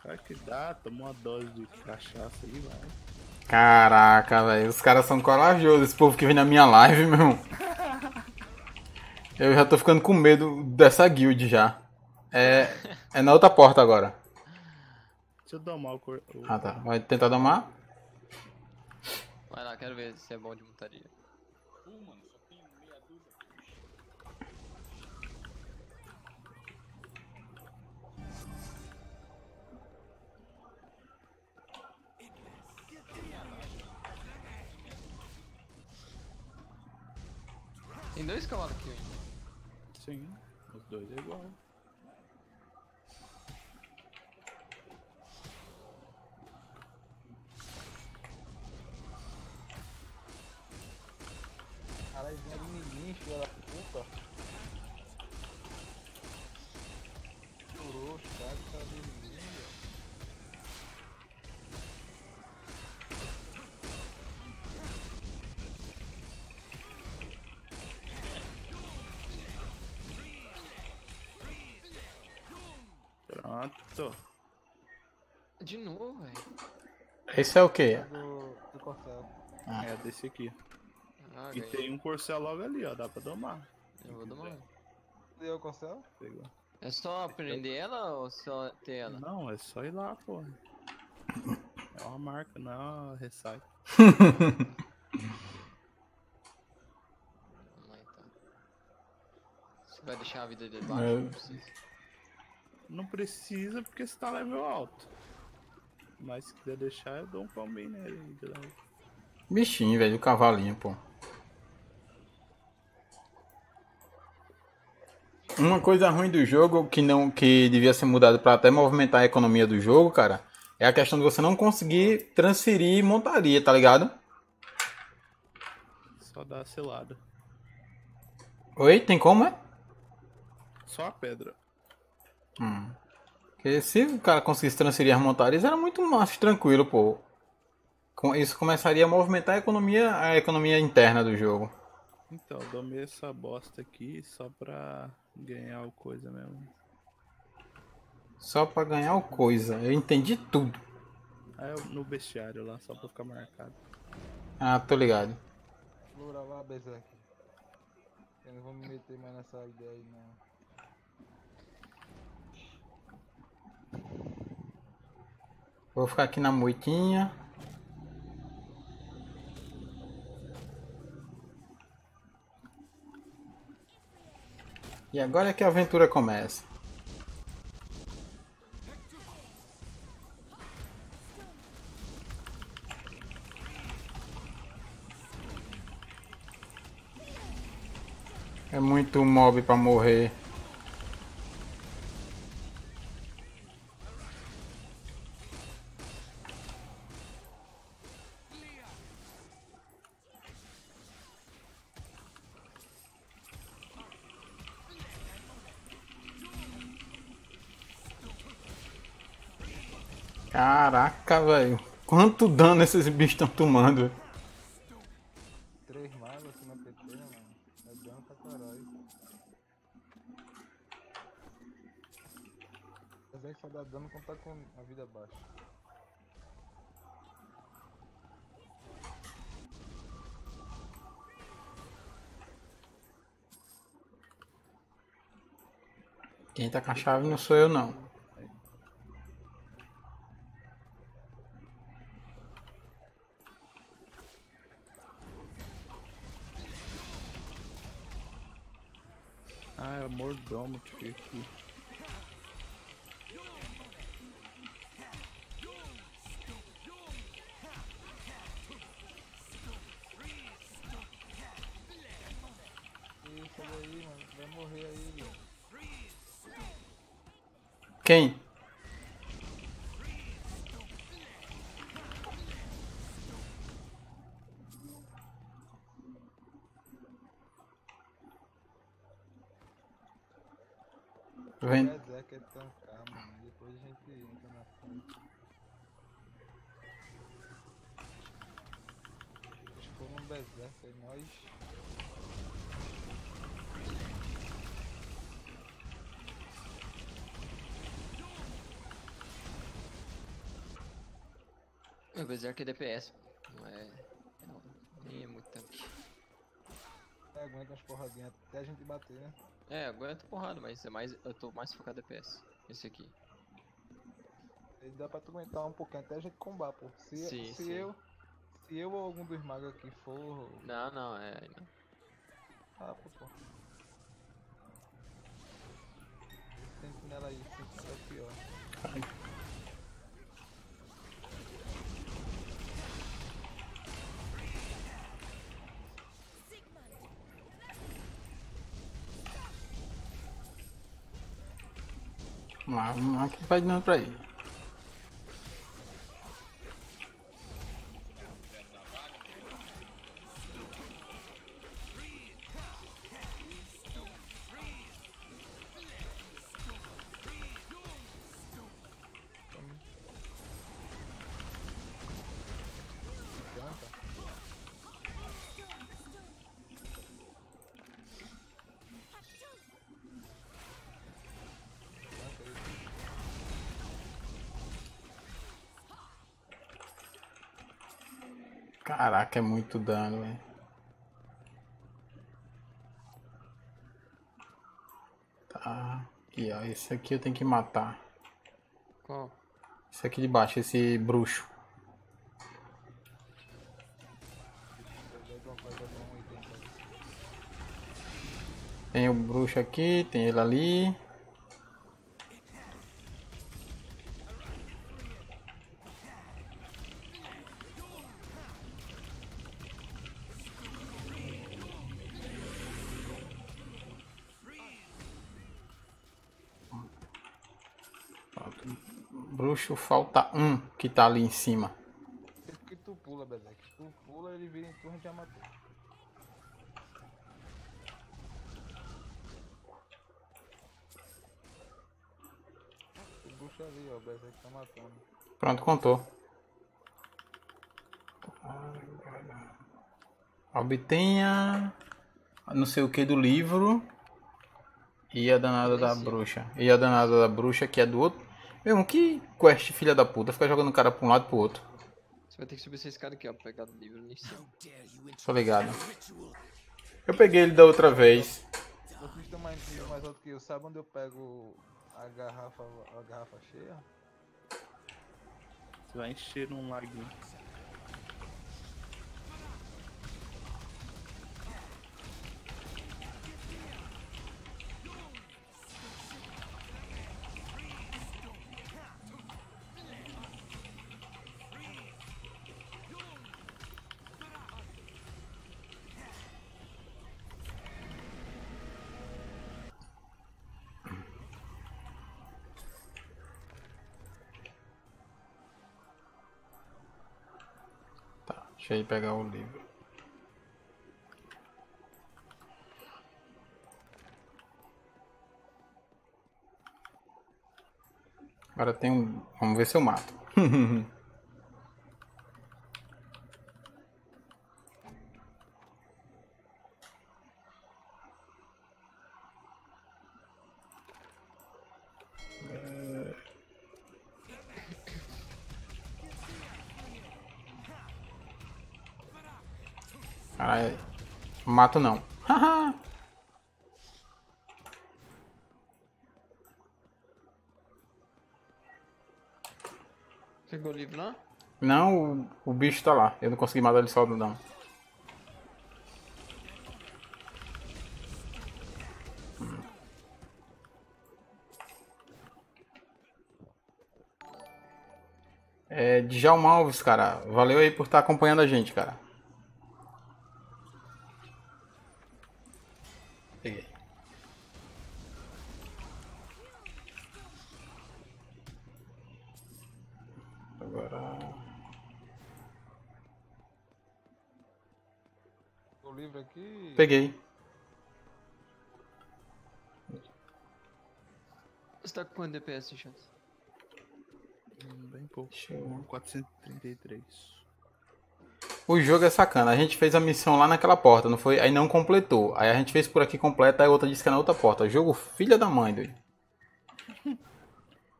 Cara que dá, toma uma dose de cachaça aí, vai. Caraca, velho. Os caras são corajosos, esse povo que vem na minha live, meu. Eu já tô ficando com medo dessa guild já. É, é na outra porta agora. Deixa eu domar o cor. o- Ah, tá. Vai tentar domar? Vai lá, quero ver se é bom de montaria. Tem dois cavalos aqui ainda. Sim, os dois é igual. filha da puta. Chorou, cara, tá vermelho. Pronto. De novo, velho. Esse é o quê? Do, do ah. É desse aqui. Ah, E ganhei. tem um corcel logo ali, ó. Dá pra domar. Eu vou uma. Deu o Corcel? Pegou. É só prender ela ou só ter ela? Não, é só ir lá, pô. É uma marca, não é uma recycle. Vamos lá então. Você vai deixar a vida dele baixo? É. Não precisa. Não precisa porque você tá level alto. Mas se quiser deixar, eu dou um combinho nele aí de leve. Bichinho, velho, o cavalinho, pô. Uma coisa ruim do jogo que não que devia ser mudado pra até movimentar a economia do jogo, cara, é a questão de você não conseguir transferir montaria, tá ligado? Só dá selada. Oi, tem como, é? Só a pedra. Hum. Porque se o cara conseguisse transferir as montarias, era muito mais tranquilo, pô. Com- Isso começaria a movimentar a economia, a economia interna do jogo. Então, eu domei essa bosta aqui só pra ganhar o coisa mesmo. Só pra ganhar o coisa. Eu entendi tudo. Aí eu, no bestiário lá, só pra ficar marcado. Ah, tô ligado. Plural lá, Berserk. Eu não vou me meter mais nessa ideia aí, não. Vou ficar aqui na moitinha. E agora é que a aventura começa. É muito mob pra morrer. Caraca, velho. Quanto dano esses bichos estão tomando? Três magos assim na PT, mano? É dano pra caralho. Berserk só dá dano quando tá com a vida baixa. Quem tá com a chave não sou eu, não. Ah, é o mordomo que um Berserk aí, nós. Meu Berserk é DPS. Não é. Não, nem é muito tanque. É, aguenta umas porradinhas até a gente bater, né? É, aguento porrada, mas é mais. Eu tô mais focado em DPS. Esse aqui. Ele dá pra tu aguentar um pouquinho até a gente combar, pô. Se, Sim, se sim. eu. Se eu ou algum dos magos aqui for. Não, não, é. Não. Ah, pô, pô. Sentinela aí, sentinela é pior. Lá, vamos lá que vai dando pra ir. Caraca, é muito dano, velho. Tá. E ó, esse aqui eu tenho que matar. Qual? Esse aqui de baixo, esse bruxo. Eu dou uma coisa pra 80 aí. Tem o bruxo aqui, tem ele ali. Bruxo falta um que tá ali em cima. Sempre que tu pula, Bezek. Se tu pula, ele vira em tu, a gente já matou. O bruxo ali, ó, o Bezek tá matando. Pronto, contou. Obtenha não sei o que do livro e a danada da bruxa. E a danada da bruxa que é do outro. Meu, que quest filha da puta, ficar jogando o cara pra um lado e pro outro. Você vai ter que subir essa escada aqui, ó, pra pegar o livro. Tô ligado. Eu peguei ele da outra vez. Mais, nível mais alto que eu. Sabe onde eu pego a garrafa, a garrafa cheia? Você vai encher um laguinho. Deixa eu ir pegar o livro. Agora tem um. Vamos ver se eu mato. Caralho. Mato não. Pegou o livro lá? Não, o, o bicho tá lá. Eu não consegui matar ele só não. É, Djalma Alves, cara. Valeu aí por estar acompanhando a gente, cara. Peguei. Agora. O livro aqui. Peguei. Você tá com quanto DPS, chat? Hum, Bem pouco. Deixa eu- 433. O jogo é sacana. A gente fez a missão lá naquela porta, não foi? Aí não completou. Aí a gente fez por aqui completa, aí outra disse que é na outra porta. Jogo filha da mãe, doido.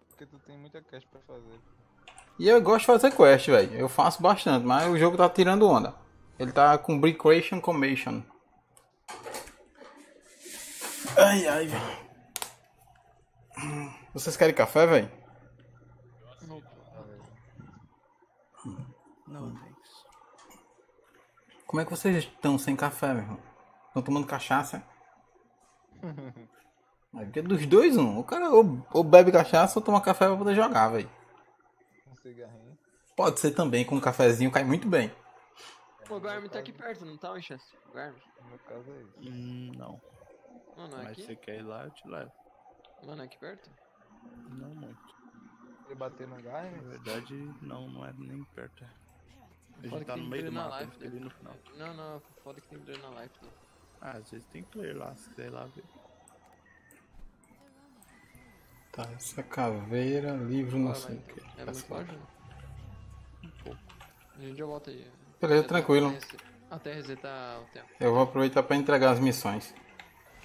Porque tu tem muita cash pra fazer. E eu gosto de fazer quest, velho. Eu faço bastante, mas o jogo tá tirando onda. Ele tá com Brick Creation Commission. Ai, ai, velho. Vocês querem café, velho? Não, thanks. Como é que vocês estão sem café, meu irmão? Estão tomando cachaça? É porque dos dois, um. O cara ou, ou bebe cachaça ou toma café pra poder jogar, velho. Um cigarrinho. Pode ser também, com um cafezinho cai muito bem. Pô, o Garmin tá aqui perto, não tá, Winchester? O Garmin? No meu caso é isso. Hum, não. Não é Mas aqui? você quer ir lá, eu te levo. Mano, é aqui perto? Não muito. Ele bater no Na Garmin? verdade, não, não é nem perto. é. A gente que tá no meio do na mapa, que ir né? no final. Não, não, foda que tem player na live. Né? Ah, às vezes tem player lá, se quiser ir lá ver. Tá, essa caveira, livro, não sei o que. É muito longe? Um pouco. A gente já volta aí. Beleza, tranquilo. Até resetar o tempo. Eu vou aproveitar pra entregar as missões.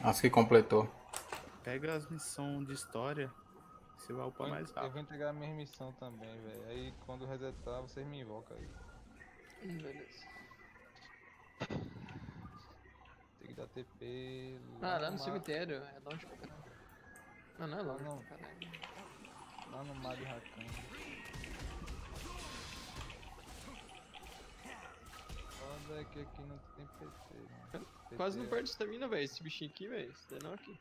As que completou. Pega as missões de história, você vai upar mais Eu rápido. vou entregar a minha missão também, velho. Aí quando resetar, vocês me invocam aí. Beleza. Tem que dar TP. Ah, lá no mar- cemitério. É longe pra caralho. Não, não é longe Não. pra caralho. Lá no mar de Rakan. Foda é que aqui não tem PT, mano. Quase não é- perde estamina, velho. Esse bichinho aqui, velho. Esse não aqui.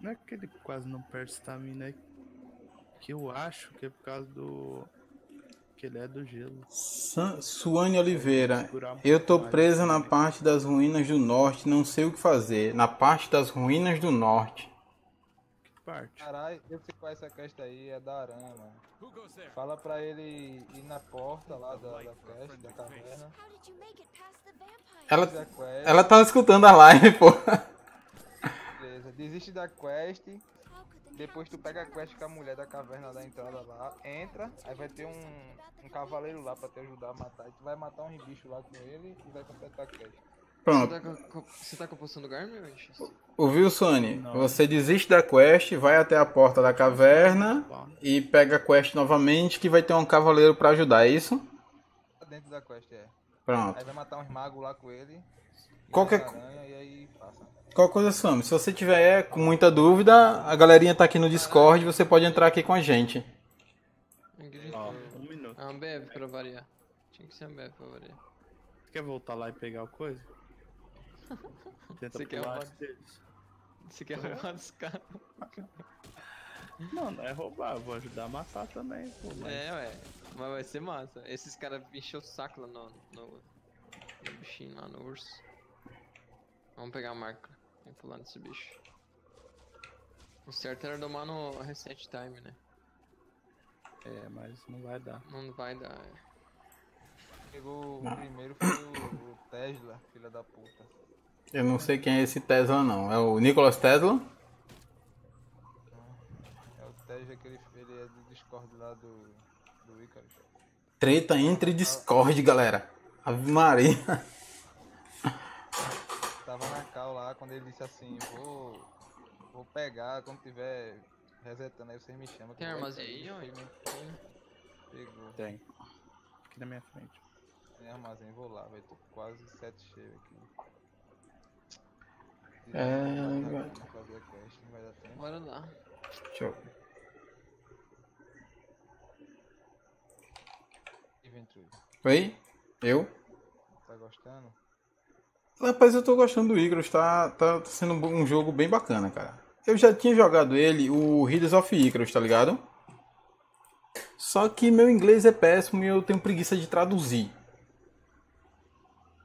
Não é que ele quase não perde stamina, é que eu acho que é por causa do. que ele é do gelo. San- Suane Oliveira. Eu tô presa na parte das ruínas do norte, não sei o que fazer. Na parte das ruínas do norte. Parte? Caralho, eu sei qual é essa quest aí, é da aranha, mano. Fala pra ele ir na porta lá da, da quest, da caverna. Ela, ela tava escutando a live, pô. beleza. Desiste da quest, depois tu pega a quest com a mulher da caverna da entrada lá, entra, aí vai ter um, um cavaleiro lá pra te ajudar a matar. E tu vai matar uns bichos lá com ele e vai completar a quest. Você Pronto. tá com, você tá com a poção do Garmin? Ouviu, Suane? Não. Você desiste da quest, vai até a porta da caverna Bom, e pega a quest novamente que vai ter um cavaleiro pra ajudar, é isso? Tá Dentro da quest, é. Pronto. Aí vai matar uns magos lá com ele. Qualquer aranha, E aí passa. Qual coisa, Suame? Se você tiver com muita dúvida, a galerinha tá aqui no Discord, você pode entrar aqui com a gente. ó, um minuto. Ah, Ambev pra variar. Tinha que ser Ambev pra variar. Você quer voltar lá e pegar o coisa? Tenta Você quer antes deles. Você quer roubar dos caras? Não, não é roubar, vou ajudar a matar também, pô. Mas É, ué. Mas vai ser massa. Esses caras encheu o saco lá no, no, no bichinho lá, no urso. Vamos pegar a marca. Vamos pular nesse bicho. O certo era domar no reset time, né? É, mas não vai dar. Não vai dar. é. Pegou o primeiro foi o, o Tesla, filha da puta. Eu não sei quem é esse Tesla, não. É o Nicolas Tesla? É o Tesla que ele, ele é do Discord lá do, do Icarus. Treta entre Discord, galera. Ave Maria. Tava na cal lá quando ele disse assim, vou. Vou pegar quando tiver resetando aí vocês me chamam. Tem armazém aí, ó? Tem. Pegou. Tem. Aqui na minha frente. Tem armazém, vou lá, vai. Tô quase sete cheio aqui. É, Vai vai. fazer a quest, não vai dar tempo. Bora lá. Deixa eu... Inventory, Oi? Eu? tá gostando? Rapaz, eu tô gostando do Icarus, tá, tá sendo um jogo bem bacana, cara. Eu já tinha jogado ele, o Heroes of Icarus, tá ligado? Só que meu inglês é péssimo e eu tenho preguiça de traduzir.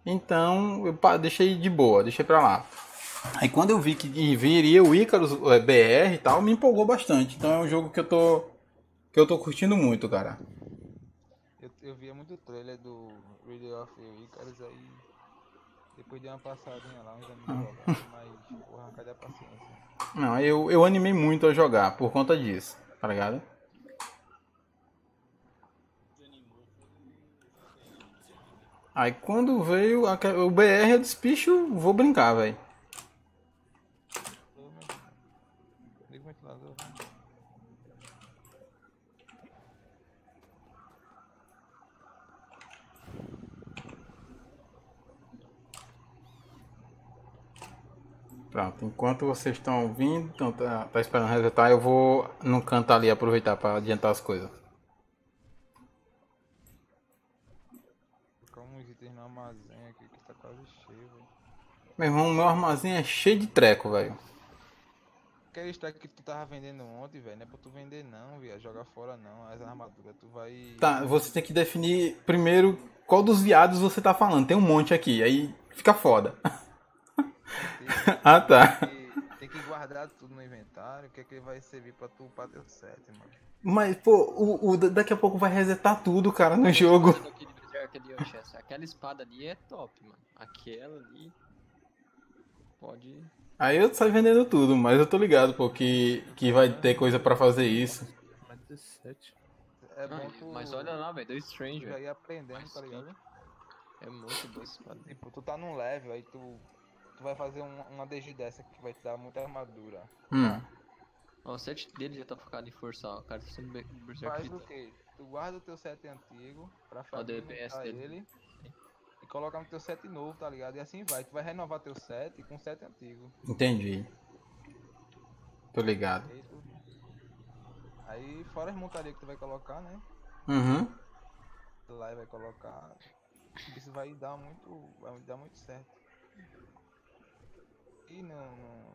Então, eu deixei de boa, deixei pra lá. Aí quando eu vi que viria o Icarus é, BR e tal, me empolgou bastante. Então é um jogo que eu tô que eu tô curtindo muito, cara. Eu, eu via muito trailer do Radio of Icarus aí. Depois de uma passadinha lá, uns amigos jogaram, mas porra, cadê a paciência? Não, eu, eu animei muito a jogar por conta disso, tá ligado? Aí quando veio aque- o BR, eu disse, bicho, vou brincar, velho. Ô, meu Deus. Liga o ventilador. né? Pronto, enquanto vocês estão ouvindo, então tá, tá esperando resetar, eu vou no canto ali aproveitar pra adiantar as coisas. Como os itens no armazém aqui que tá quase cheio, velho. Meu irmão, meu armazém é cheio de treco, velho. Aquele stack que tu tava vendendo ontem, velho, não é pra tu vender não, viado. Jogar fora não. As armaduras, tu vai. Tá, você tem que definir primeiro qual dos viados você tá falando. Tem um monte aqui, aí fica foda. Tem, ah, tá. que, tem que guardar tudo no inventário, que é que vai servir pra tu teu set, mano. Mas, pô, o, o- daqui a pouco vai resetar tudo, cara, no jogo. Aquela espada ali é top, mano. Aquela ali. Pode. Aí eu saio vendendo tudo, mas eu tô ligado, pô, que, que vai ter coisa pra fazer isso. Mais 17. É bom tu mas olha lá, velho. Deu Strange, tu já velho. ir aprendendo, tá ligado? 20. É muito essa espada. Tipo, tu tá num level, aí tu, tu vai fazer um, uma DG dessa que vai te dar muita armadura. Hum. Ó, o set dele já tá focado em força, ó. O cara tá sendo be- berserk. Faz o quê? Tu guarda o teu set antigo pra fazer DPS ele dele. e colocar no teu set novo, tá ligado? E assim vai. Tu vai renovar teu set com o set antigo. Entendi. Tô ligado. Aí, tu... Aí fora as montarias que tu vai colocar, né? Uhum. Lá e vai colocar. Isso vai dar muito. Vai dar muito certo. E no,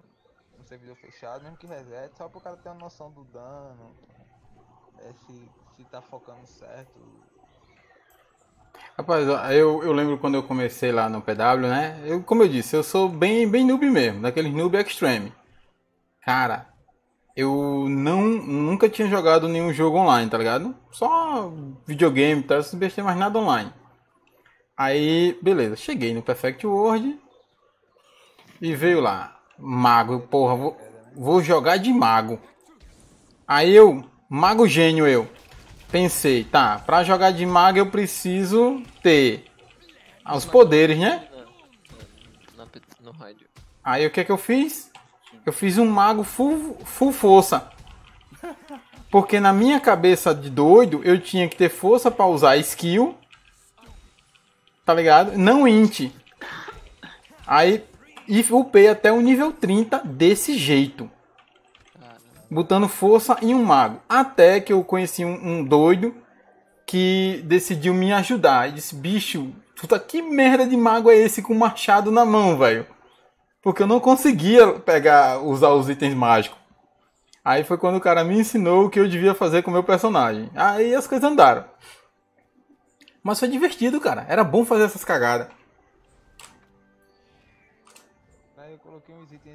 servidor fechado, mesmo que reset, só pro cara ter uma noção do dano. É, se, se tá focando certo. Rapaz, eu, eu lembro quando eu comecei lá no PW, né? Eu, como eu disse, eu sou bem, bem noob mesmo, daqueles noob extreme. Cara, eu não nunca tinha jogado nenhum jogo online, tá ligado? Só videogame, tá? Essas besteiras, mas nada online. Aí, beleza, cheguei no Perfect World e veio lá, mago, porra, vou, vou jogar de mago. Aí eu, mago gênio eu, pensei, tá, pra jogar de mago eu preciso ter os poderes, né? No rádio. Aí o que que eu fiz? Eu fiz um mago full, full força. Porque na minha cabeça de doido, eu tinha que ter força pra usar skill. Tá ligado? Não int. Aí e upei até o nível 30 desse jeito. Botando força em um mago. Até que eu conheci um, um doido que decidiu me ajudar. E disse, bicho, puta, que merda de mago é esse com machado na mão, velho? Porque eu não conseguia pegar, usar os itens mágicos. Aí foi quando o cara me ensinou o que eu devia fazer com o meu personagem. Aí as coisas andaram. Mas foi divertido, cara. Era bom fazer essas cagadas.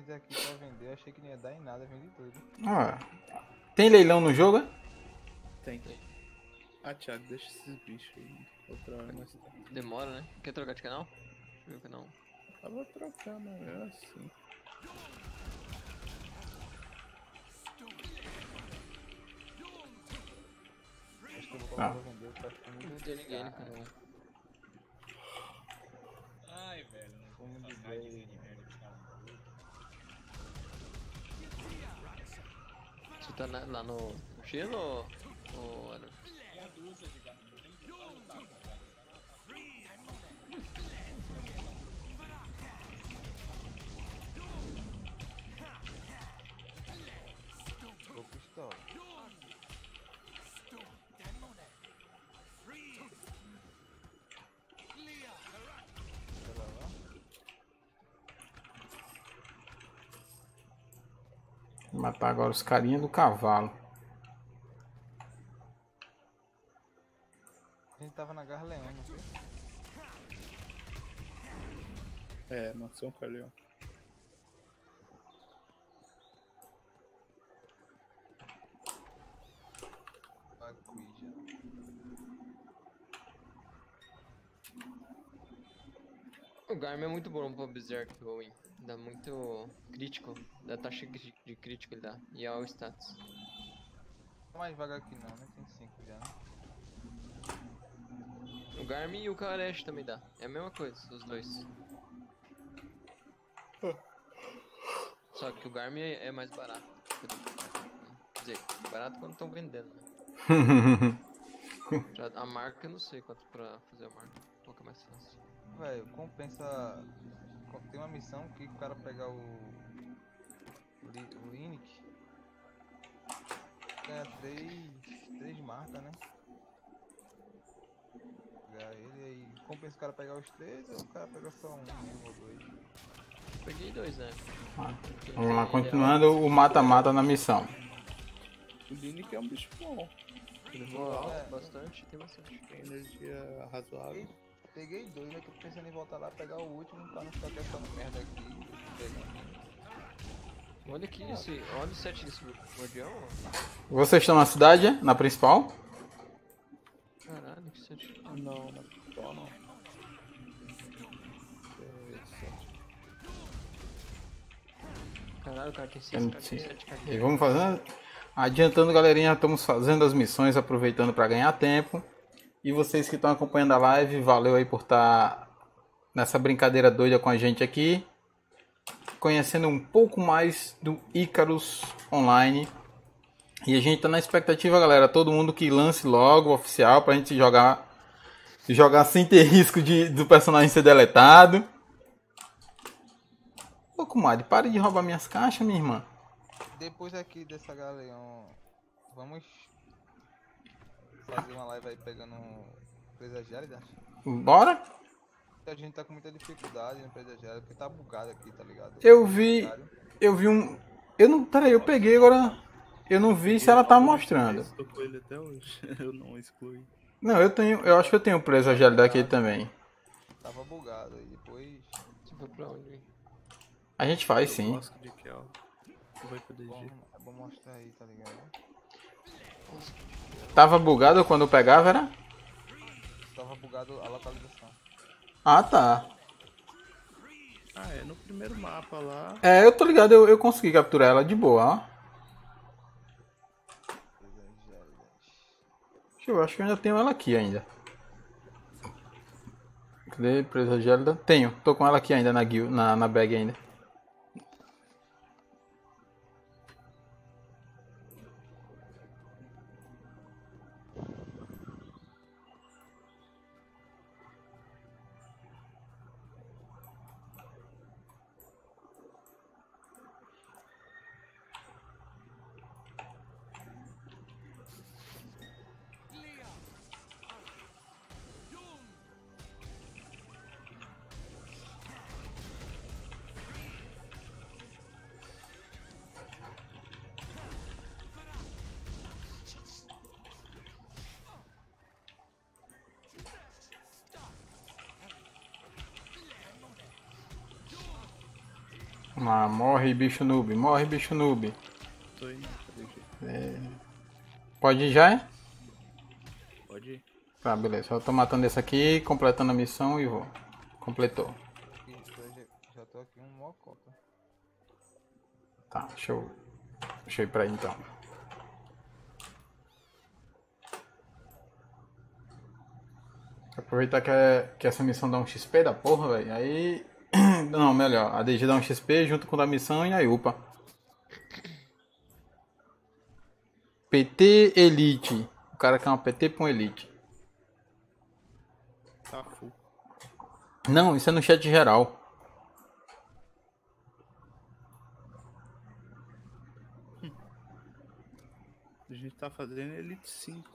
Itens aqui pra vender, achei que não ia dar em nada, vendi tudo. Ah, tem leilão no jogo? é? Tem. Ah, Thiago, deixa esses bichos aí. Outra hora nós temos. demora, né? Quer trocar de canal? Deixa eu ver o canal. Tava trocando, é assim. Acho que eu vou colocar Ah. pra vender, tá ficando Não muito tem ninguém no caro. canal. Ai, velho, não Fumo de sacanagem tá na- lá no gelo ou. ou matar agora os carinha do cavalo. A gente tava na Garleão, não foi? É, mansão Carleão. Bacuija. O Garmin é muito bom pro Berserk Going. Dá muito crítico. Da taxa de crítico ele dá. E all stats. Tá mais vaga aqui não, né? Tem 5 já, né? O Garmin e o Karesh também dá. É a mesma coisa, os dois. Só que o Garmin é é mais barato. Quer dizer, barato quando estão vendendo, né? Já a marca eu não sei quanto pra fazer a marca. Qual que é mais fácil? Velho, compensa. Tem uma missão que o cara pegar o. O, Li- o Linic. Ganha 3. 3 marcas, né? Pegar ele aí. Compensa o cara pegar os 3 ou o cara pega só um, um ou dois? Peguei dois, né? Vamos lá, continuando o mata-mata na missão. O Linic é um bicho bom. Ele voa alto É. bastante, tem bastante. Tem energia razoável. Peguei dois, né? Que eu tô pensando em voltar lá pegar o último pra não ficar essa merda aqui. Olha aqui esse. Olha o set desse guardião. Vocês estão na cidade, é? na principal? Caralho, que set. Não, não, só não. É, sete. Caralho, o cara tem seis, o cara tem Sim. sete E carinhas. vamos fazendo. Adiantando, galerinha, estamos fazendo as missões, aproveitando para ganhar tempo. E vocês que estão acompanhando a live, valeu aí por estar nessa brincadeira doida com a gente aqui. Conhecendo um pouco mais do Icarus Online. E a gente tá na expectativa, galera, todo mundo que lance logo o oficial pra gente jogar jogar sem ter risco de do personagem ser deletado. Ô, comadre, pare de roubar minhas caixas, minha irmã. Depois aqui dessa galeão, vamos fazer uma live aí pegando presas gélidas? Bora? A gente tá com muita dificuldade no presas gélidas, porque tá bugado aqui, tá ligado? Eu vi. Eu vi um. Eu não. Peraí, eu peguei agora. Eu não vi se ela tá mostrando. Estou com ele até hoje. Eu não excluí. Não, eu tenho. Eu acho que eu tenho presa gel daqui também. Tava bugado aí, depois... Tipo, pra onde? A gente faz sim. Ir. é mostrar aí, tá ligado? Tava bugado quando eu pegava, era? Tava bugado a localização. Ah, tá. Ah, é no primeiro mapa lá. É, eu tô ligado, eu, eu consegui capturar ela de boa, ó. Eu acho que eu ainda tenho ela aqui ainda. Cadê presa gélida? Tenho, tô com ela aqui ainda na, guil- na, na bag ainda. Morre bicho noob, morre bicho noob. Tô indo. Que- Pode ir já, é? Pode ir. Tá, beleza. Eu tô matando esse aqui, completando a missão e vou. Completou. Já, tô aqui um mococa. Tá, deixa eu. Deixa eu ir pra aí então. Aproveitar que, é- que essa missão dá um XP da porra, velho. Aí. Não, melhor. A DG dá um XP junto com a da missão e aí upa. PT Elite. O cara quer uma PT pra um Elite. Tá full. Não, isso é no chat geral. A gente tá fazendo Elite 5.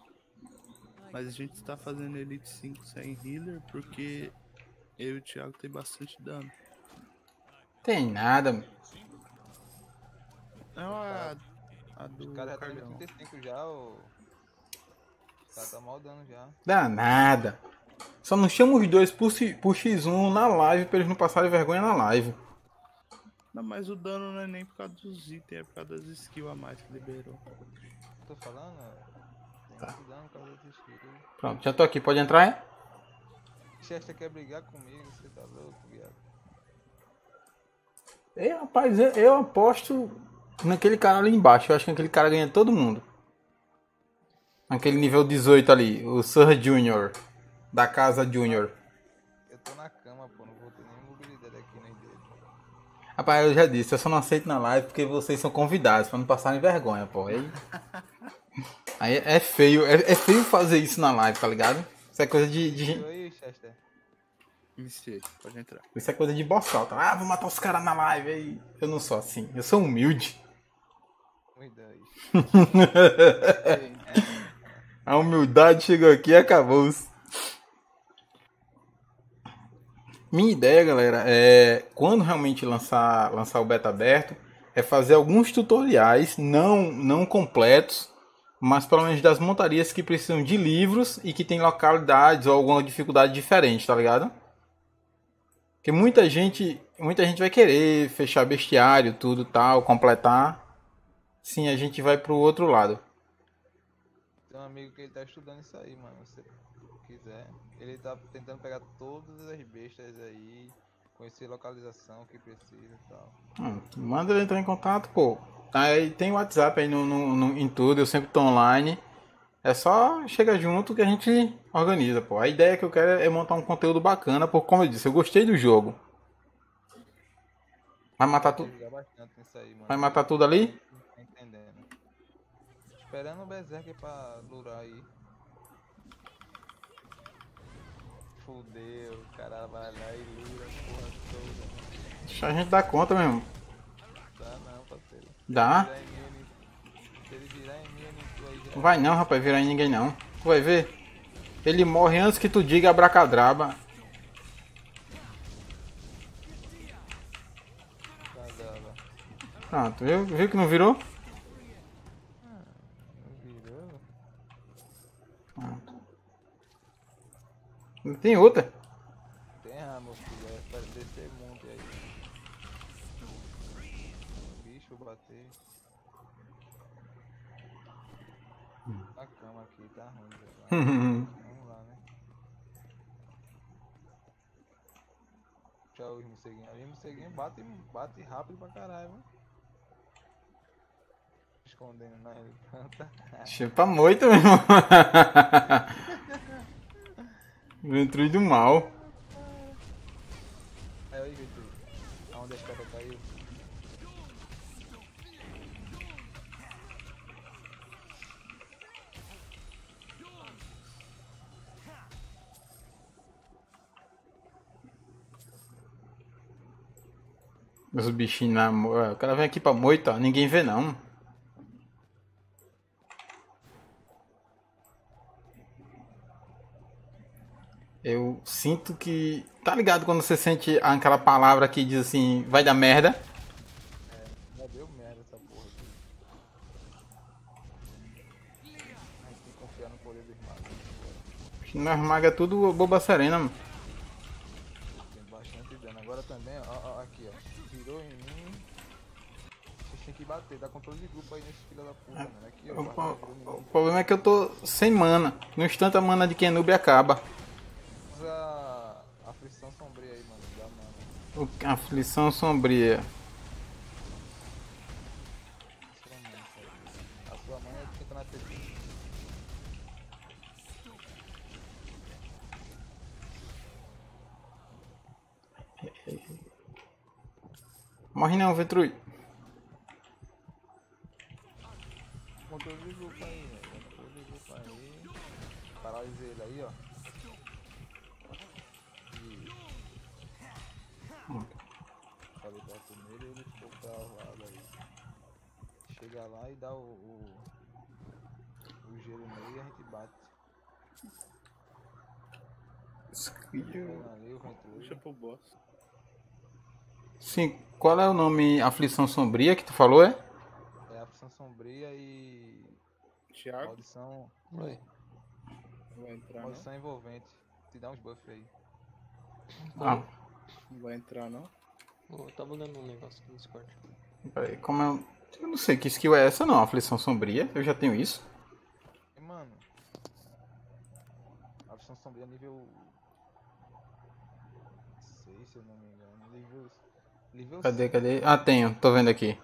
Mas a gente tá fazendo Elite 5 sem healer porque eu e o Thiago tem bastante dano. Tem nada. Não, a, a do O cara já tá no 35 já, ô. O cara tá mal dando já. Dá nada. Só não chama os dois por, por X1 na live pra eles não passarem vergonha na live. Não, mas o dano não é nem por causa dos itens, é por causa das skills a mais que liberou. Tô falando, muito dano. Pronto, já tô aqui. Pode entrar, é? Chester quer brigar comigo, você tá louco, viado. Ei, rapaz, eu, eu aposto naquele cara ali embaixo. Eu acho que aquele cara ganha todo mundo. Naquele nível 18 ali, o Sir Junior. Da casa Junior. Eu tô na cama, pô, não vou ter nem mobilidade aqui nem dele. Rapaz, eu já disse, eu só não aceito na live porque vocês são convidados, pra não passarem vergonha, pô. Aí, aí é feio, é, é feio fazer isso na live, tá ligado? Isso é coisa de, de aí, Chester? Iniciei, pode entrar. Isso é coisa de boçal, tá? Ah, vou matar os caras na live aí. Eu não sou assim, eu sou humilde. A humildade chegou aqui e acabou. Minha ideia, galera, é quando realmente lançar, lançar o beta aberto, é fazer alguns tutoriais, não, não completos, mas pelo menos das montarias que precisam de livros e que tem localidades ou alguma dificuldade diferente, tá ligado? Porque muita gente, muita gente vai querer fechar bestiário, tudo tal, completar. Sim, a gente vai pro outro lado. Tem um amigo que ele tá estudando isso aí, mano. Se quiser. Ele tá tentando pegar todas as bestas aí, conhecer localização que precisa e tal. Hum, manda ele entrar em contato, pô. Aí tem o WhatsApp aí no, no- no- em tudo, eu sempre tô online. É só chegar junto que a gente organiza, pô. A ideia que eu quero é montar um conteúdo bacana, porque como eu disse, eu gostei do jogo. Vai matar tudo. Vai matar tudo ali? Entendendo. Esperando o Berserker pra lurar aí. Fudeu, o cara vai lá e lura a porra toda. Deixa a gente dar conta mesmo. Dá não, parceiro. Dá? Vai não, rapaz, virar em ninguém não. Tu vai ver. Ele morre antes que tu diga abracadraba. Pronto, viu? Viu que não virou? Não virou? Pronto. Não tem outra. Tem ah, meu filho, é pra descer monte aí. Bicho bater. A cama aqui tá ruim, velho. Vamos lá, né? Tchau, os morceguinhos. Os morceguinhos bate, bate rápido pra caralho, mano. Escondendo na planta. Chupa muito mesmo. Ventrui do mal. Aí, aí, Vitor. Aonde a escada Os bichinhos na. mo- O cara vem aqui pra moita, ó, ninguém vê não. Eu sinto que. Tá ligado quando você sente aquela palavra que diz assim, vai dar merda? Já deu merda essa porra aqui. Gente tem que confiar no poder dos magos. Nós maga é tudo boba serena, mano. Tem bastante dano. Agora também, ó, ó, aqui, em mim. Vocês têm que bater, dá controle de grupo aí nesse filho da puta, mano. Aqui, ó. O, o problema é que eu tô sem mana. No instante a mana de Kenub acaba. Usa a aflição sombria aí, mano. Dá mana. O- Aflição sombria. Morre não, Ventrui. Controle de grupo aí, velho. Controle de grupo aí. Paralisei ele aí, ó. E... Falei pra comer ele ficou travado aí. Chega lá e dá o, o, o gelo nele e a gente bate. O ventrilo. Puxa pro boss. Sim, qual é o nome Aflição Sombria que tu falou, é? É aflição sombria e Thiago, maldição, Oi. não vai entrar não? maldição envolvente. Te dá uns buffs aí. Ah, Não vai entrar não? Oh, tá bugando um negócio aqui no Discord. peraí, como é. o- Eu não sei que skill é essa não, Aflição Sombria. Eu já tenho isso. E, mano, aflição sombria nível 6, se eu não me engano. Nível, nível Cadê, 5. cadê? Ah, tenho, tô vendo aqui.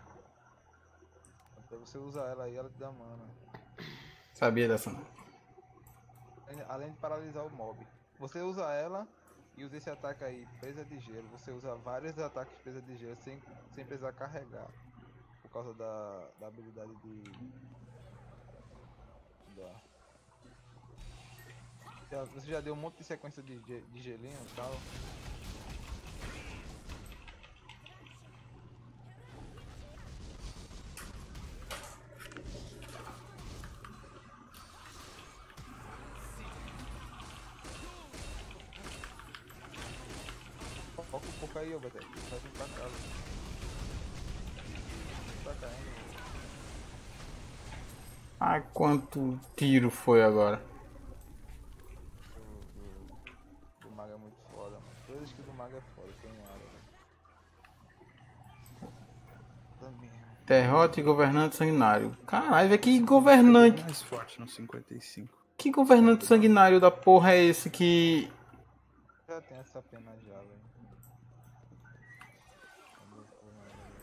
Pra você usar ela aí, ela te dá mana. Sabia dessa não. Além- de paralisar o mob. Você usa ela e usa esse ataque aí, presa de gelo. Você usa vários ataques presa de gelo sem, sem precisar carregar. Por causa da, da habilidade de. Da... Já- Você já deu um monte de sequência de, de gelinho e tal. Ah, quanto tiro foi agora. O, o, o mago é muito foda, mano. Toda skill do mago é foda, tem área, velho. Também. Derrota e governante sanguinário. Caralho, velho, que governante. Mais forte no 55. Que governante sanguinário da porra é esse que. Já tem essa pena já, velho. Cadê o porra, velho?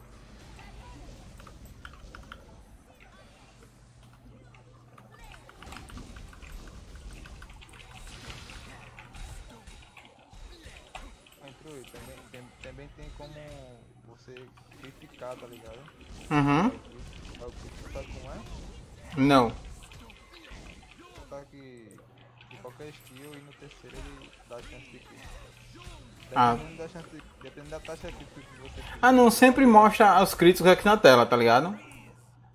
E também, tem, também tem como você criticar, tá ligado? Uhum. Que- sabe como é? Não. Ataque de qualquer skill e no terceiro ele dá chance de crítico. Ah. Da, chance de, dependendo da taxa crítica que você tiver. Ah, não, sempre mostra os críticos aqui na tela, tá ligado?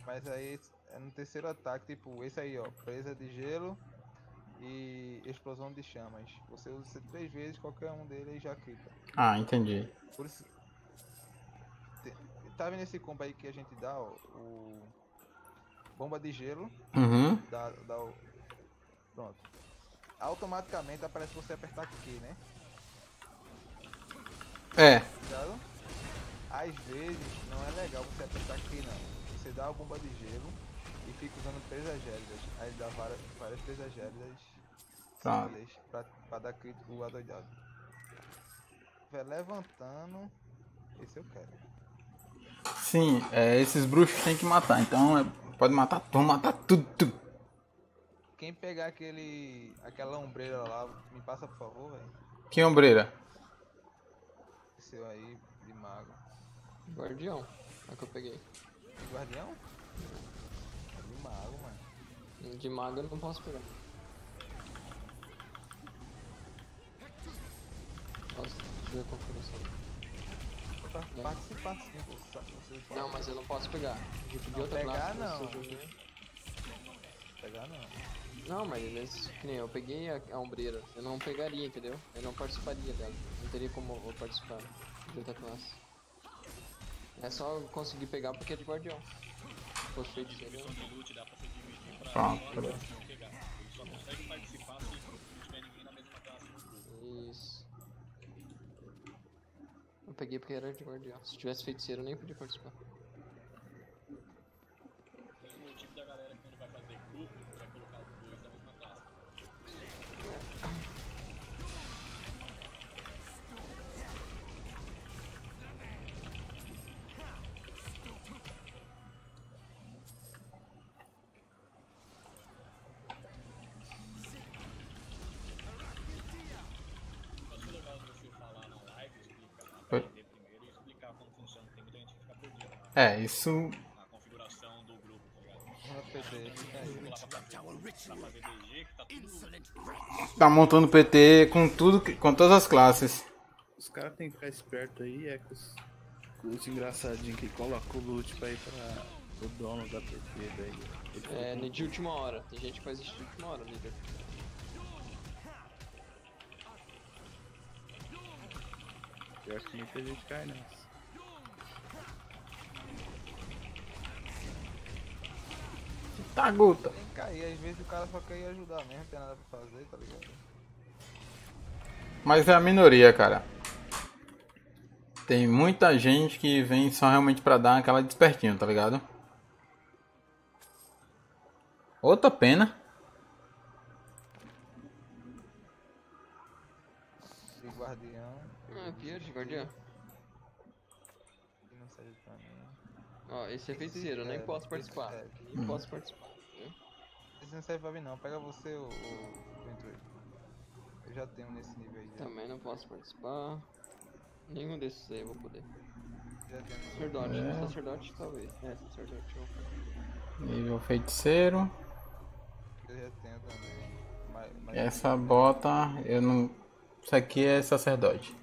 Mas aí é no terceiro ataque, tipo esse aí, ó, presa de gelo e explosão de chamas. Você usa isso três vezes, qualquer um deles já clica. Ah, entendi. Por isso. Tá vendo esse combo aí que a gente dá, ó? O. Bomba de gelo, Uhum. dá, dá o. Pronto. Automaticamente aparece você apertar Q, né? É. Ligado? Às vezes não é legal você apertar Q não. Você dá a bomba de gelo e fica usando presas gélidas. Aí dá várias, várias presas gélidas Tá. pra, pra dar crítico adoidado. Vai levantando. Esse eu quero. Sim, é, esses bruxos tem que matar. Então é, pode matar tudo, matar tudo, tudo. Quem pegar aquele. aquela ombreira lá, me passa por favor, velho. Que ombreira. Esse seu aí de mago. Guardião. É o que eu peguei. Guardião? De mago, mano. De mago eu não posso pegar. Nossa, deixa eu ver a configuração. Participando sim, Você pode Não, mas eu não posso pegar. Pedi Não, outra pegar classe. não. pegar não. Não, mas que nem eu peguei a, a ombreira. Eu não pegaria, entendeu? Eu não participaria dela. Não teria como eu participar de outra classe. É só conseguir pegar porque é de guardião. Se fosse feito de Questão de loot dá pra se dividir pra Pronto, só beleza. não pegar. Ele só consegue participar se não tiver ninguém na mesma classe do grupo. Isso. Eu peguei porque era de guardião. Se tivesse feiticeiro eu nem podia participar. É, isso. na configuração do grupo, tá montando PT com tudo, que- com todas as classes. Os caras tem que ficar esperto aí, é com os, com os engraçadinhos que colocam o loot pra ir pra o dono da PT daí. É, de última hora. Tem gente que faz isso de última hora, líder. Pior que muita gente cai nessa. Tá, Guta. Tem que cair, às vezes o cara só quer ir ajudar mesmo, não tem nada pra fazer, tá ligado? Mas é a minoria, cara. Tem muita gente que vem só realmente pra dar aquela despertinho, tá ligado? Outra pena. Guardião, Ah, pior de guardião. que não serve pra mim. Ó, esse é feiticeiro, eu nem É, posso esse participar. é. Nem posso participar. Esse não serve pra mim não, pega você, o, o Venture. Eu já tenho nesse nível aí. Já, Também não posso participar. Nenhum desses aí eu vou poder. já tenho nesse Sacerdote, É. sacerdote talvez. É, sacerdote eu vou. Nível feiticeiro. Eu já tenho também. Mas, mas Essa bota, eu não. Isso aqui é sacerdote.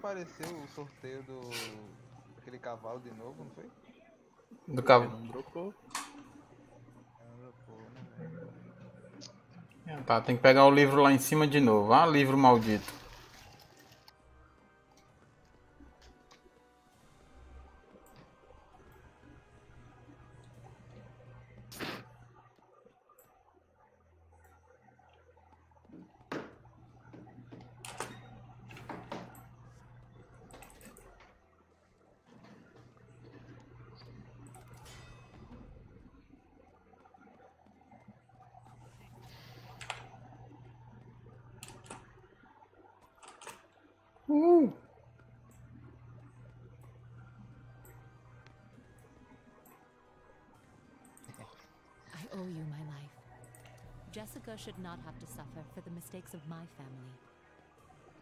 Apareceu o sorteio do. aquele cavalo de novo, não foi? Do cavalo. Não dropou. Né? Tá, tem que pegar o livro lá em cima de novo. Ah, livro maldito.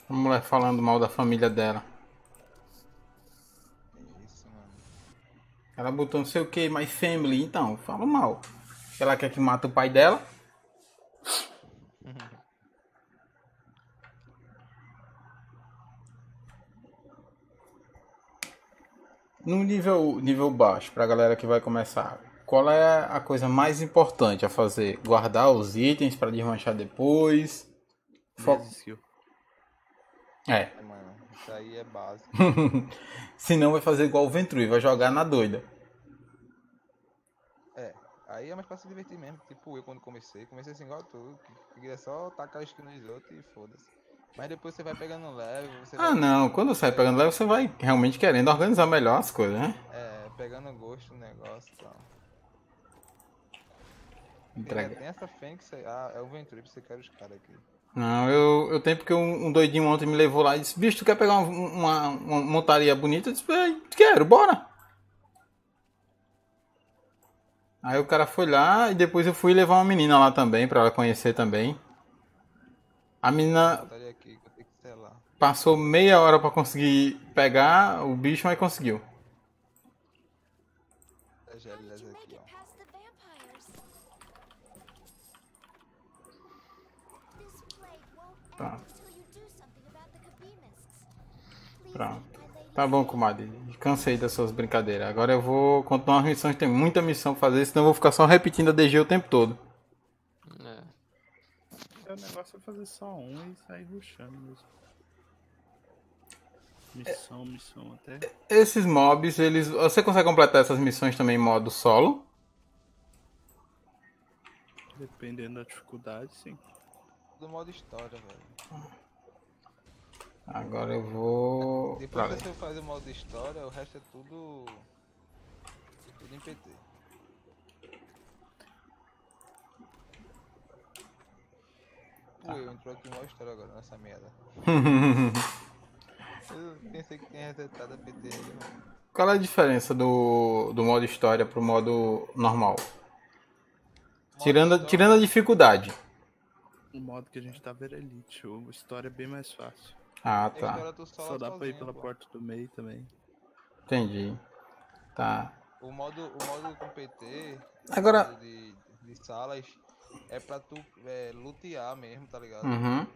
A mulher falando mal da família dela. Isso, mano. Ela botou não sei o que, my family. Então, fala mal. Ela quer que mata o pai dela. No nível, nível baixo, pra galera que vai começar, qual é a coisa mais importante a fazer? Guardar os itens pra desmanchar depois? Fo-. É, É, mano. Isso aí é básico. senão vai fazer igual o Ventrui, vai jogar na doida. É. Aí é mais pra se divertir mesmo. Tipo eu quando comecei. Comecei assim igual tu. que Queria só tacar skill nos outros e foda-se. Mas depois você vai pegando leve. Você Ah, vai, não, quando você vai pegando leve, você vai realmente querendo organizar melhor as coisas, né? É, pegando gosto no negócio e tal. Entrega. tem essa Fênix. Ah, é o você quer os caras aqui. Não, eu, eu tenho porque um, um doidinho ontem me levou lá e disse, bicho, tu quer pegar uma, uma, uma montaria bonita? Eu disse, "É, quero, bora. Aí o cara foi lá e depois eu fui levar uma menina lá também, pra ela conhecer também. A menina passou meia hora pra conseguir pegar o bicho, mas conseguiu. Please Pronto. Tá bom, comadre. Cansei das suas brincadeiras. Agora eu vou continuar as missões. Tem muita missão pra fazer, senão eu vou ficar só repetindo a DG o tempo todo. É. É, O negócio é fazer só um e sair rushando mesmo. É. Missão, missão até. Esses mobs, eles. Você consegue completar essas missões também em modo solo? Dependendo da dificuldade, sim. Do modo história, velho. Agora eu vou. Depois que você fazer o modo história, o resto é tudo. Tudo em PT. Pô, eu entrou aqui modo história agora nessa merda. eu pensei que tinha resetado a PT ali, mano. Qual é a diferença do, do modo história pro modo normal? Tirando, a- história- tirando a dificuldade. O modo que a gente tava era Elite, a história é bem mais fácil. Ah, tá. Só dá pra ir pela pô. porta do meio também. Entendi. Tá. O modo, o modo com PT, Agora- modo de, de salas, é pra tu é, lutear mesmo, tá ligado? Uhum. Modo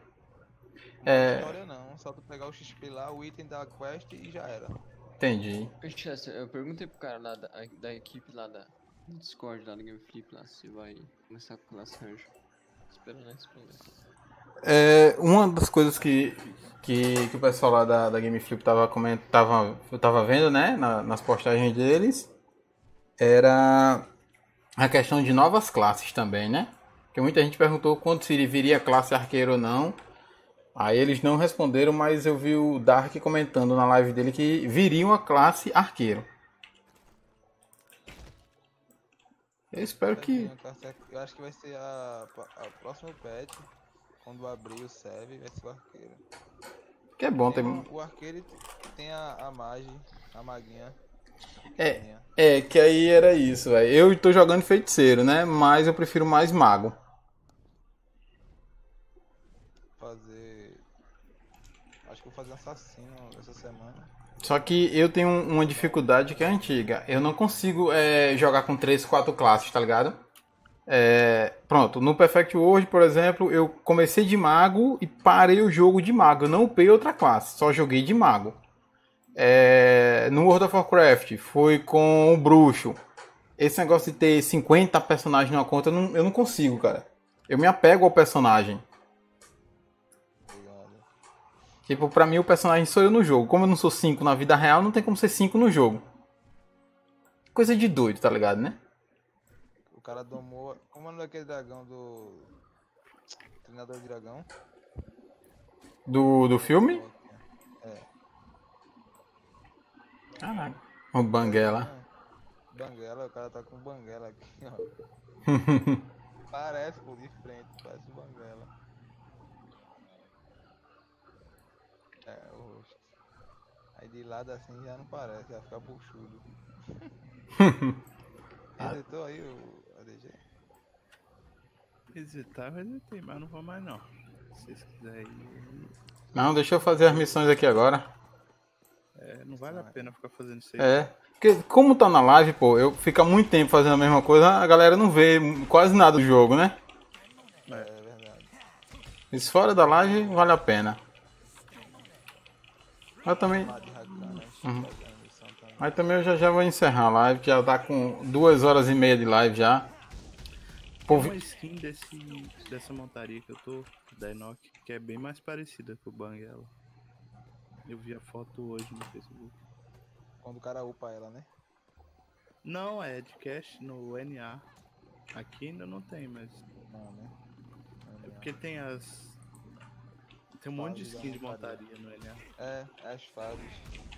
É. história não, só tu pegar o XP lá, o item da quest e já era. Entendi. Chester, eu perguntei pro cara lá da, da equipe lá da do Discord, lá do Game Flip, lá, se vai começar com o Class Range. Esperando responder. É, uma das coisas que, que, que o pessoal lá da, da Game Flip tava, tava, eu tava vendo, né, na- nas postagens deles, era a questão de novas classes também, né? Porque muita gente perguntou quando se viria classe arqueiro ou não. Aí eles não responderam, mas eu vi o Dark comentando na live dele que viria uma classe arqueiro. Eu espero que. Eu acho que vai ser a, a próximo patch, quando abrir o serve, vai ser o arqueiro. Que é bom. Tem o, arqueiro tem a, a mage, a maguinha. É, É, que aí era isso, velho. Eu tô jogando feiticeiro, né? Mas eu prefiro mais mago. fazer. Acho que vou fazer um assassino essa semana. Só que eu tenho um- uma dificuldade que é antiga. Eu não consigo é, jogar com 3, 4 classes, tá ligado? É, pronto, no Perfect World, por exemplo, eu comecei de mago e parei o jogo de mago. Eu não upei outra classe, só joguei de mago. É, no World of Warcraft, foi com o bruxo. Esse negócio de ter 50 personagens numa conta, eu não, eu não consigo, cara. Eu me apego ao personagem. Tipo, pra mim o personagem sou eu no jogo. Como eu não sou 5 na vida real, não tem como ser 5 no jogo. Coisa de doido, tá ligado, né? O cara domou. Como é daquele dragão do. Treinador de dragão? Do, do filme? É. Caraca. O Banguela. Banguela, o cara tá com banguela aqui, ó. Parece, pô, de frente, parece banguela. É, o rosto. Aí de lado assim já não parece, já fica buchudo. Resetou aí o ADG? Visitar, eu visitei, mas não vou mais não. Se vocês quiserem. Não, deixa eu fazer as missões aqui agora. É, não vale a pena ficar fazendo isso aí. É. Porque como tá na live, pô, eu ficar muito tempo fazendo a mesma coisa, a galera não vê quase nada do jogo, né? É verdade. Isso fora da live vale a pena. Mas também, Uhum. fazer a missão também. mas também eu já, já vou encerrar a live, que já tá com duas horas e meia de live já. Pô, Tem uma skin desse, dessa montaria que eu tô, da Enoch, que é bem mais parecida com o Banguela. Eu vi a foto hoje no Facebook. Quando o cara upa ela, né? Não, é de cash no NA. Aqui ainda não tem, mas. Não, né? É porque tem as. Tem um monte de skin de montaria. no NA. É, é as fases.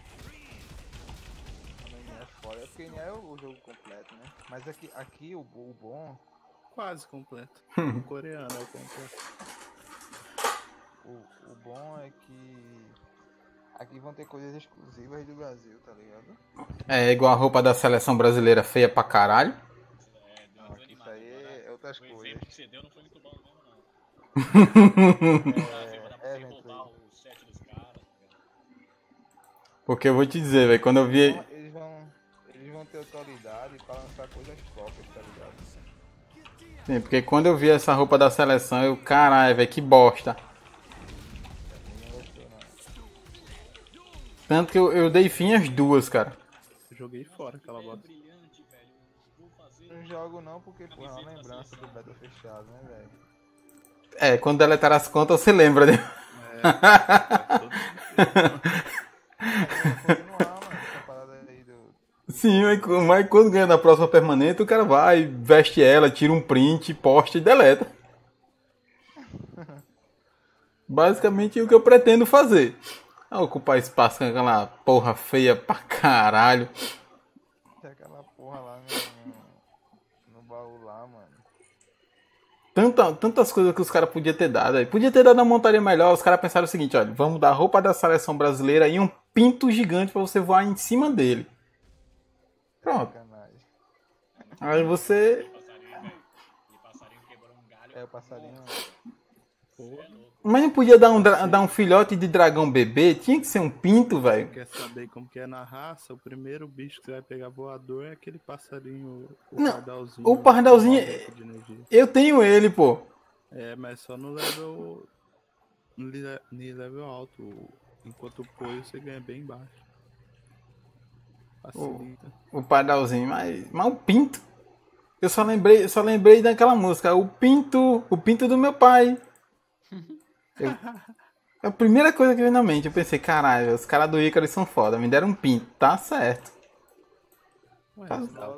É fora. É porque nem é o jogo completo, né? Mas aqui, aqui o, o bom, Quase completo. o coreano é o completo. o, o bom é que aqui vão ter coisas exclusivas do Brasil, tá ligado? é igual a roupa da seleção brasileira feia pra caralho. É, deu uma aqui isso aí é outras o coisas. exemplo que você deu não foi muito bom mesmo, não. É, pra é, tá ligado? Porque eu vou te dizer, velho, quando eu vi. Ter autoridade pra lançar coisas próprias, tá ligado? Sim, porque quando eu vi essa roupa da seleção, eu, caralho, velho, que bosta. Tanto que eu, eu dei fim às duas, cara. Eu joguei fora aquela É fazer. Não jogo não porque, pô, é uma lembrança do Battle fechado, né, velho? É, quando deletar as contas, você lembra, né? É, todo mundo Vou continuar, mano, essa parada aí do. Sim, mas qu- mas quando ganha na próxima permanente, o cara vai, veste ela, tira um print, posta e deleta. Basicamente é o que eu pretendo fazer. Ah, ocupar espaço com aquela porra feia pra caralho. Tem aquela porra lá no, no, baú lá, mano. Tanta, tantas coisas que os caras podiam ter dado. aí. Podia ter dado uma montaria melhor. Os caras pensaram o seguinte: olha, vamos dar roupa da seleção brasileira e um pinto gigante pra você voar em cima dele. Pronto. Sacanagem. Aí você. Passarinho, velho. Passarinho quebrou galho. É o passarinho. Mas não podia dar um, dar um filhote de dragão bebê? Tinha que ser um pinto, velho. Quer saber como que é na raça? O primeiro bicho que você vai pegar voador é aquele passarinho, o Não, pardalzinho. o pardalzinho- energia. Eu tenho ele, pô. É, mas só no level. No le- no level alto. Enquanto o poio você ganha bem baixo. Facilita. O pardalzinho, mas, mas o pinto. Eu só lembrei, eu só lembrei daquela música, o pinto, o pinto do meu pai. Eu- a primeira coisa que veio na mente, eu pensei, caralho, os caras do Ícaro são foda, me deram um pinto, tá certo. Ué, lá.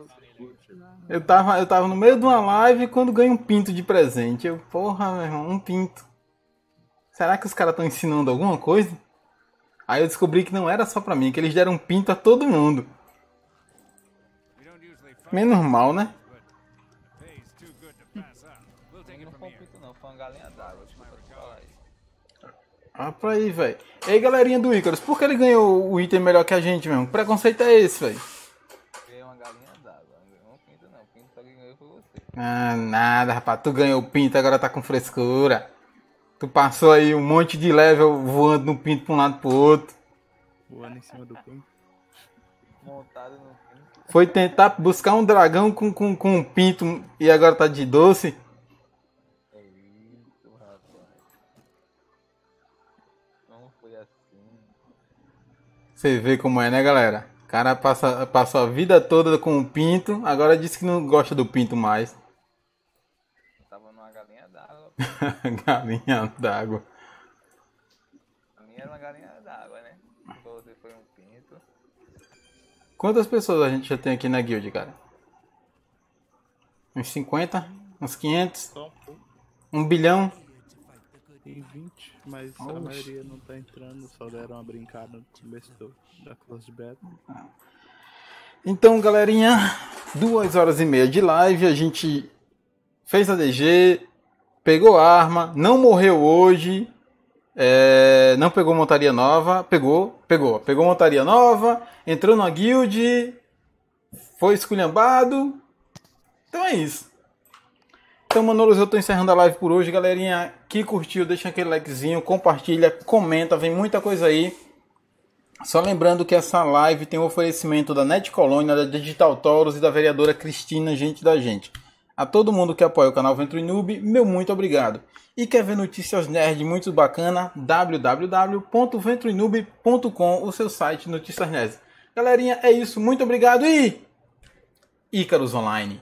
Eu tava, eu tava no meio de uma live quando ganhei um pinto de presente. Eu, porra, meu irmão, um pinto. Será que os caras estão ensinando alguma coisa? Aí eu descobri que não era só pra mim, que eles deram um pinto a todo mundo. Menos mal, né? Não foi um pinto não, foi uma galinha d'água, desculpa te falar isso. Ah, pra aí, velho. Ei, galerinha do Icarus, por que ele ganhou o item melhor que a gente mesmo? Que preconceito é esse, velho? Ganhei uma galinha d'água, não ganhou um pinto não, o pinto só quem ganhou foi você. Ah, nada, rapaz. Tu ganhou o pinto, agora tá com frescura. Tu passou aí um monte de level voando no pinto pra um lado pro outro. Voando em cima do pinto. Montado no pinto. Foi tentar buscar um dragão com, com, com um pinto e agora tá de doce. É isso, rapaz. Não foi assim. Você vê como é, né, galera? O cara passa, passou a vida toda com o pinto, agora disse que não gosta do pinto mais. Tava numa galinha d'água. Galinha d'água. A minha era uma galinha d'água, né? Pra você foi um pinto. Quantas pessoas a gente já tem aqui na guild, cara? Uns 50? Uns 500? Só um bilhão? Tem 20, mas a maioria não tá entrando, só deram uma brincada no começo da Close Beta. Então, galerinha, duas horas e meia de live, a gente fez a DG, pegou arma, não morreu hoje, é, não pegou montaria nova, pegou, pegou, pegou montaria nova, entrou na guild, foi esculhambado, então é isso. Então, Manolos, eu tô encerrando a live por hoje. Galerinha que curtiu, deixa aquele likezinho, compartilha, comenta, vem muita coisa aí. Só lembrando que essa live tem um oferecimento da Net Colônia, da Digital Toros e da vereadora Cristina, gente da gente. A todo mundo que apoia o canal Venture Noob, meu muito obrigado. E quer ver notícias nerd muito bacana? www.venturenoob.com, o seu site Notícias Nerd. Galerinha, é isso. Muito obrigado e... Ícaros Online.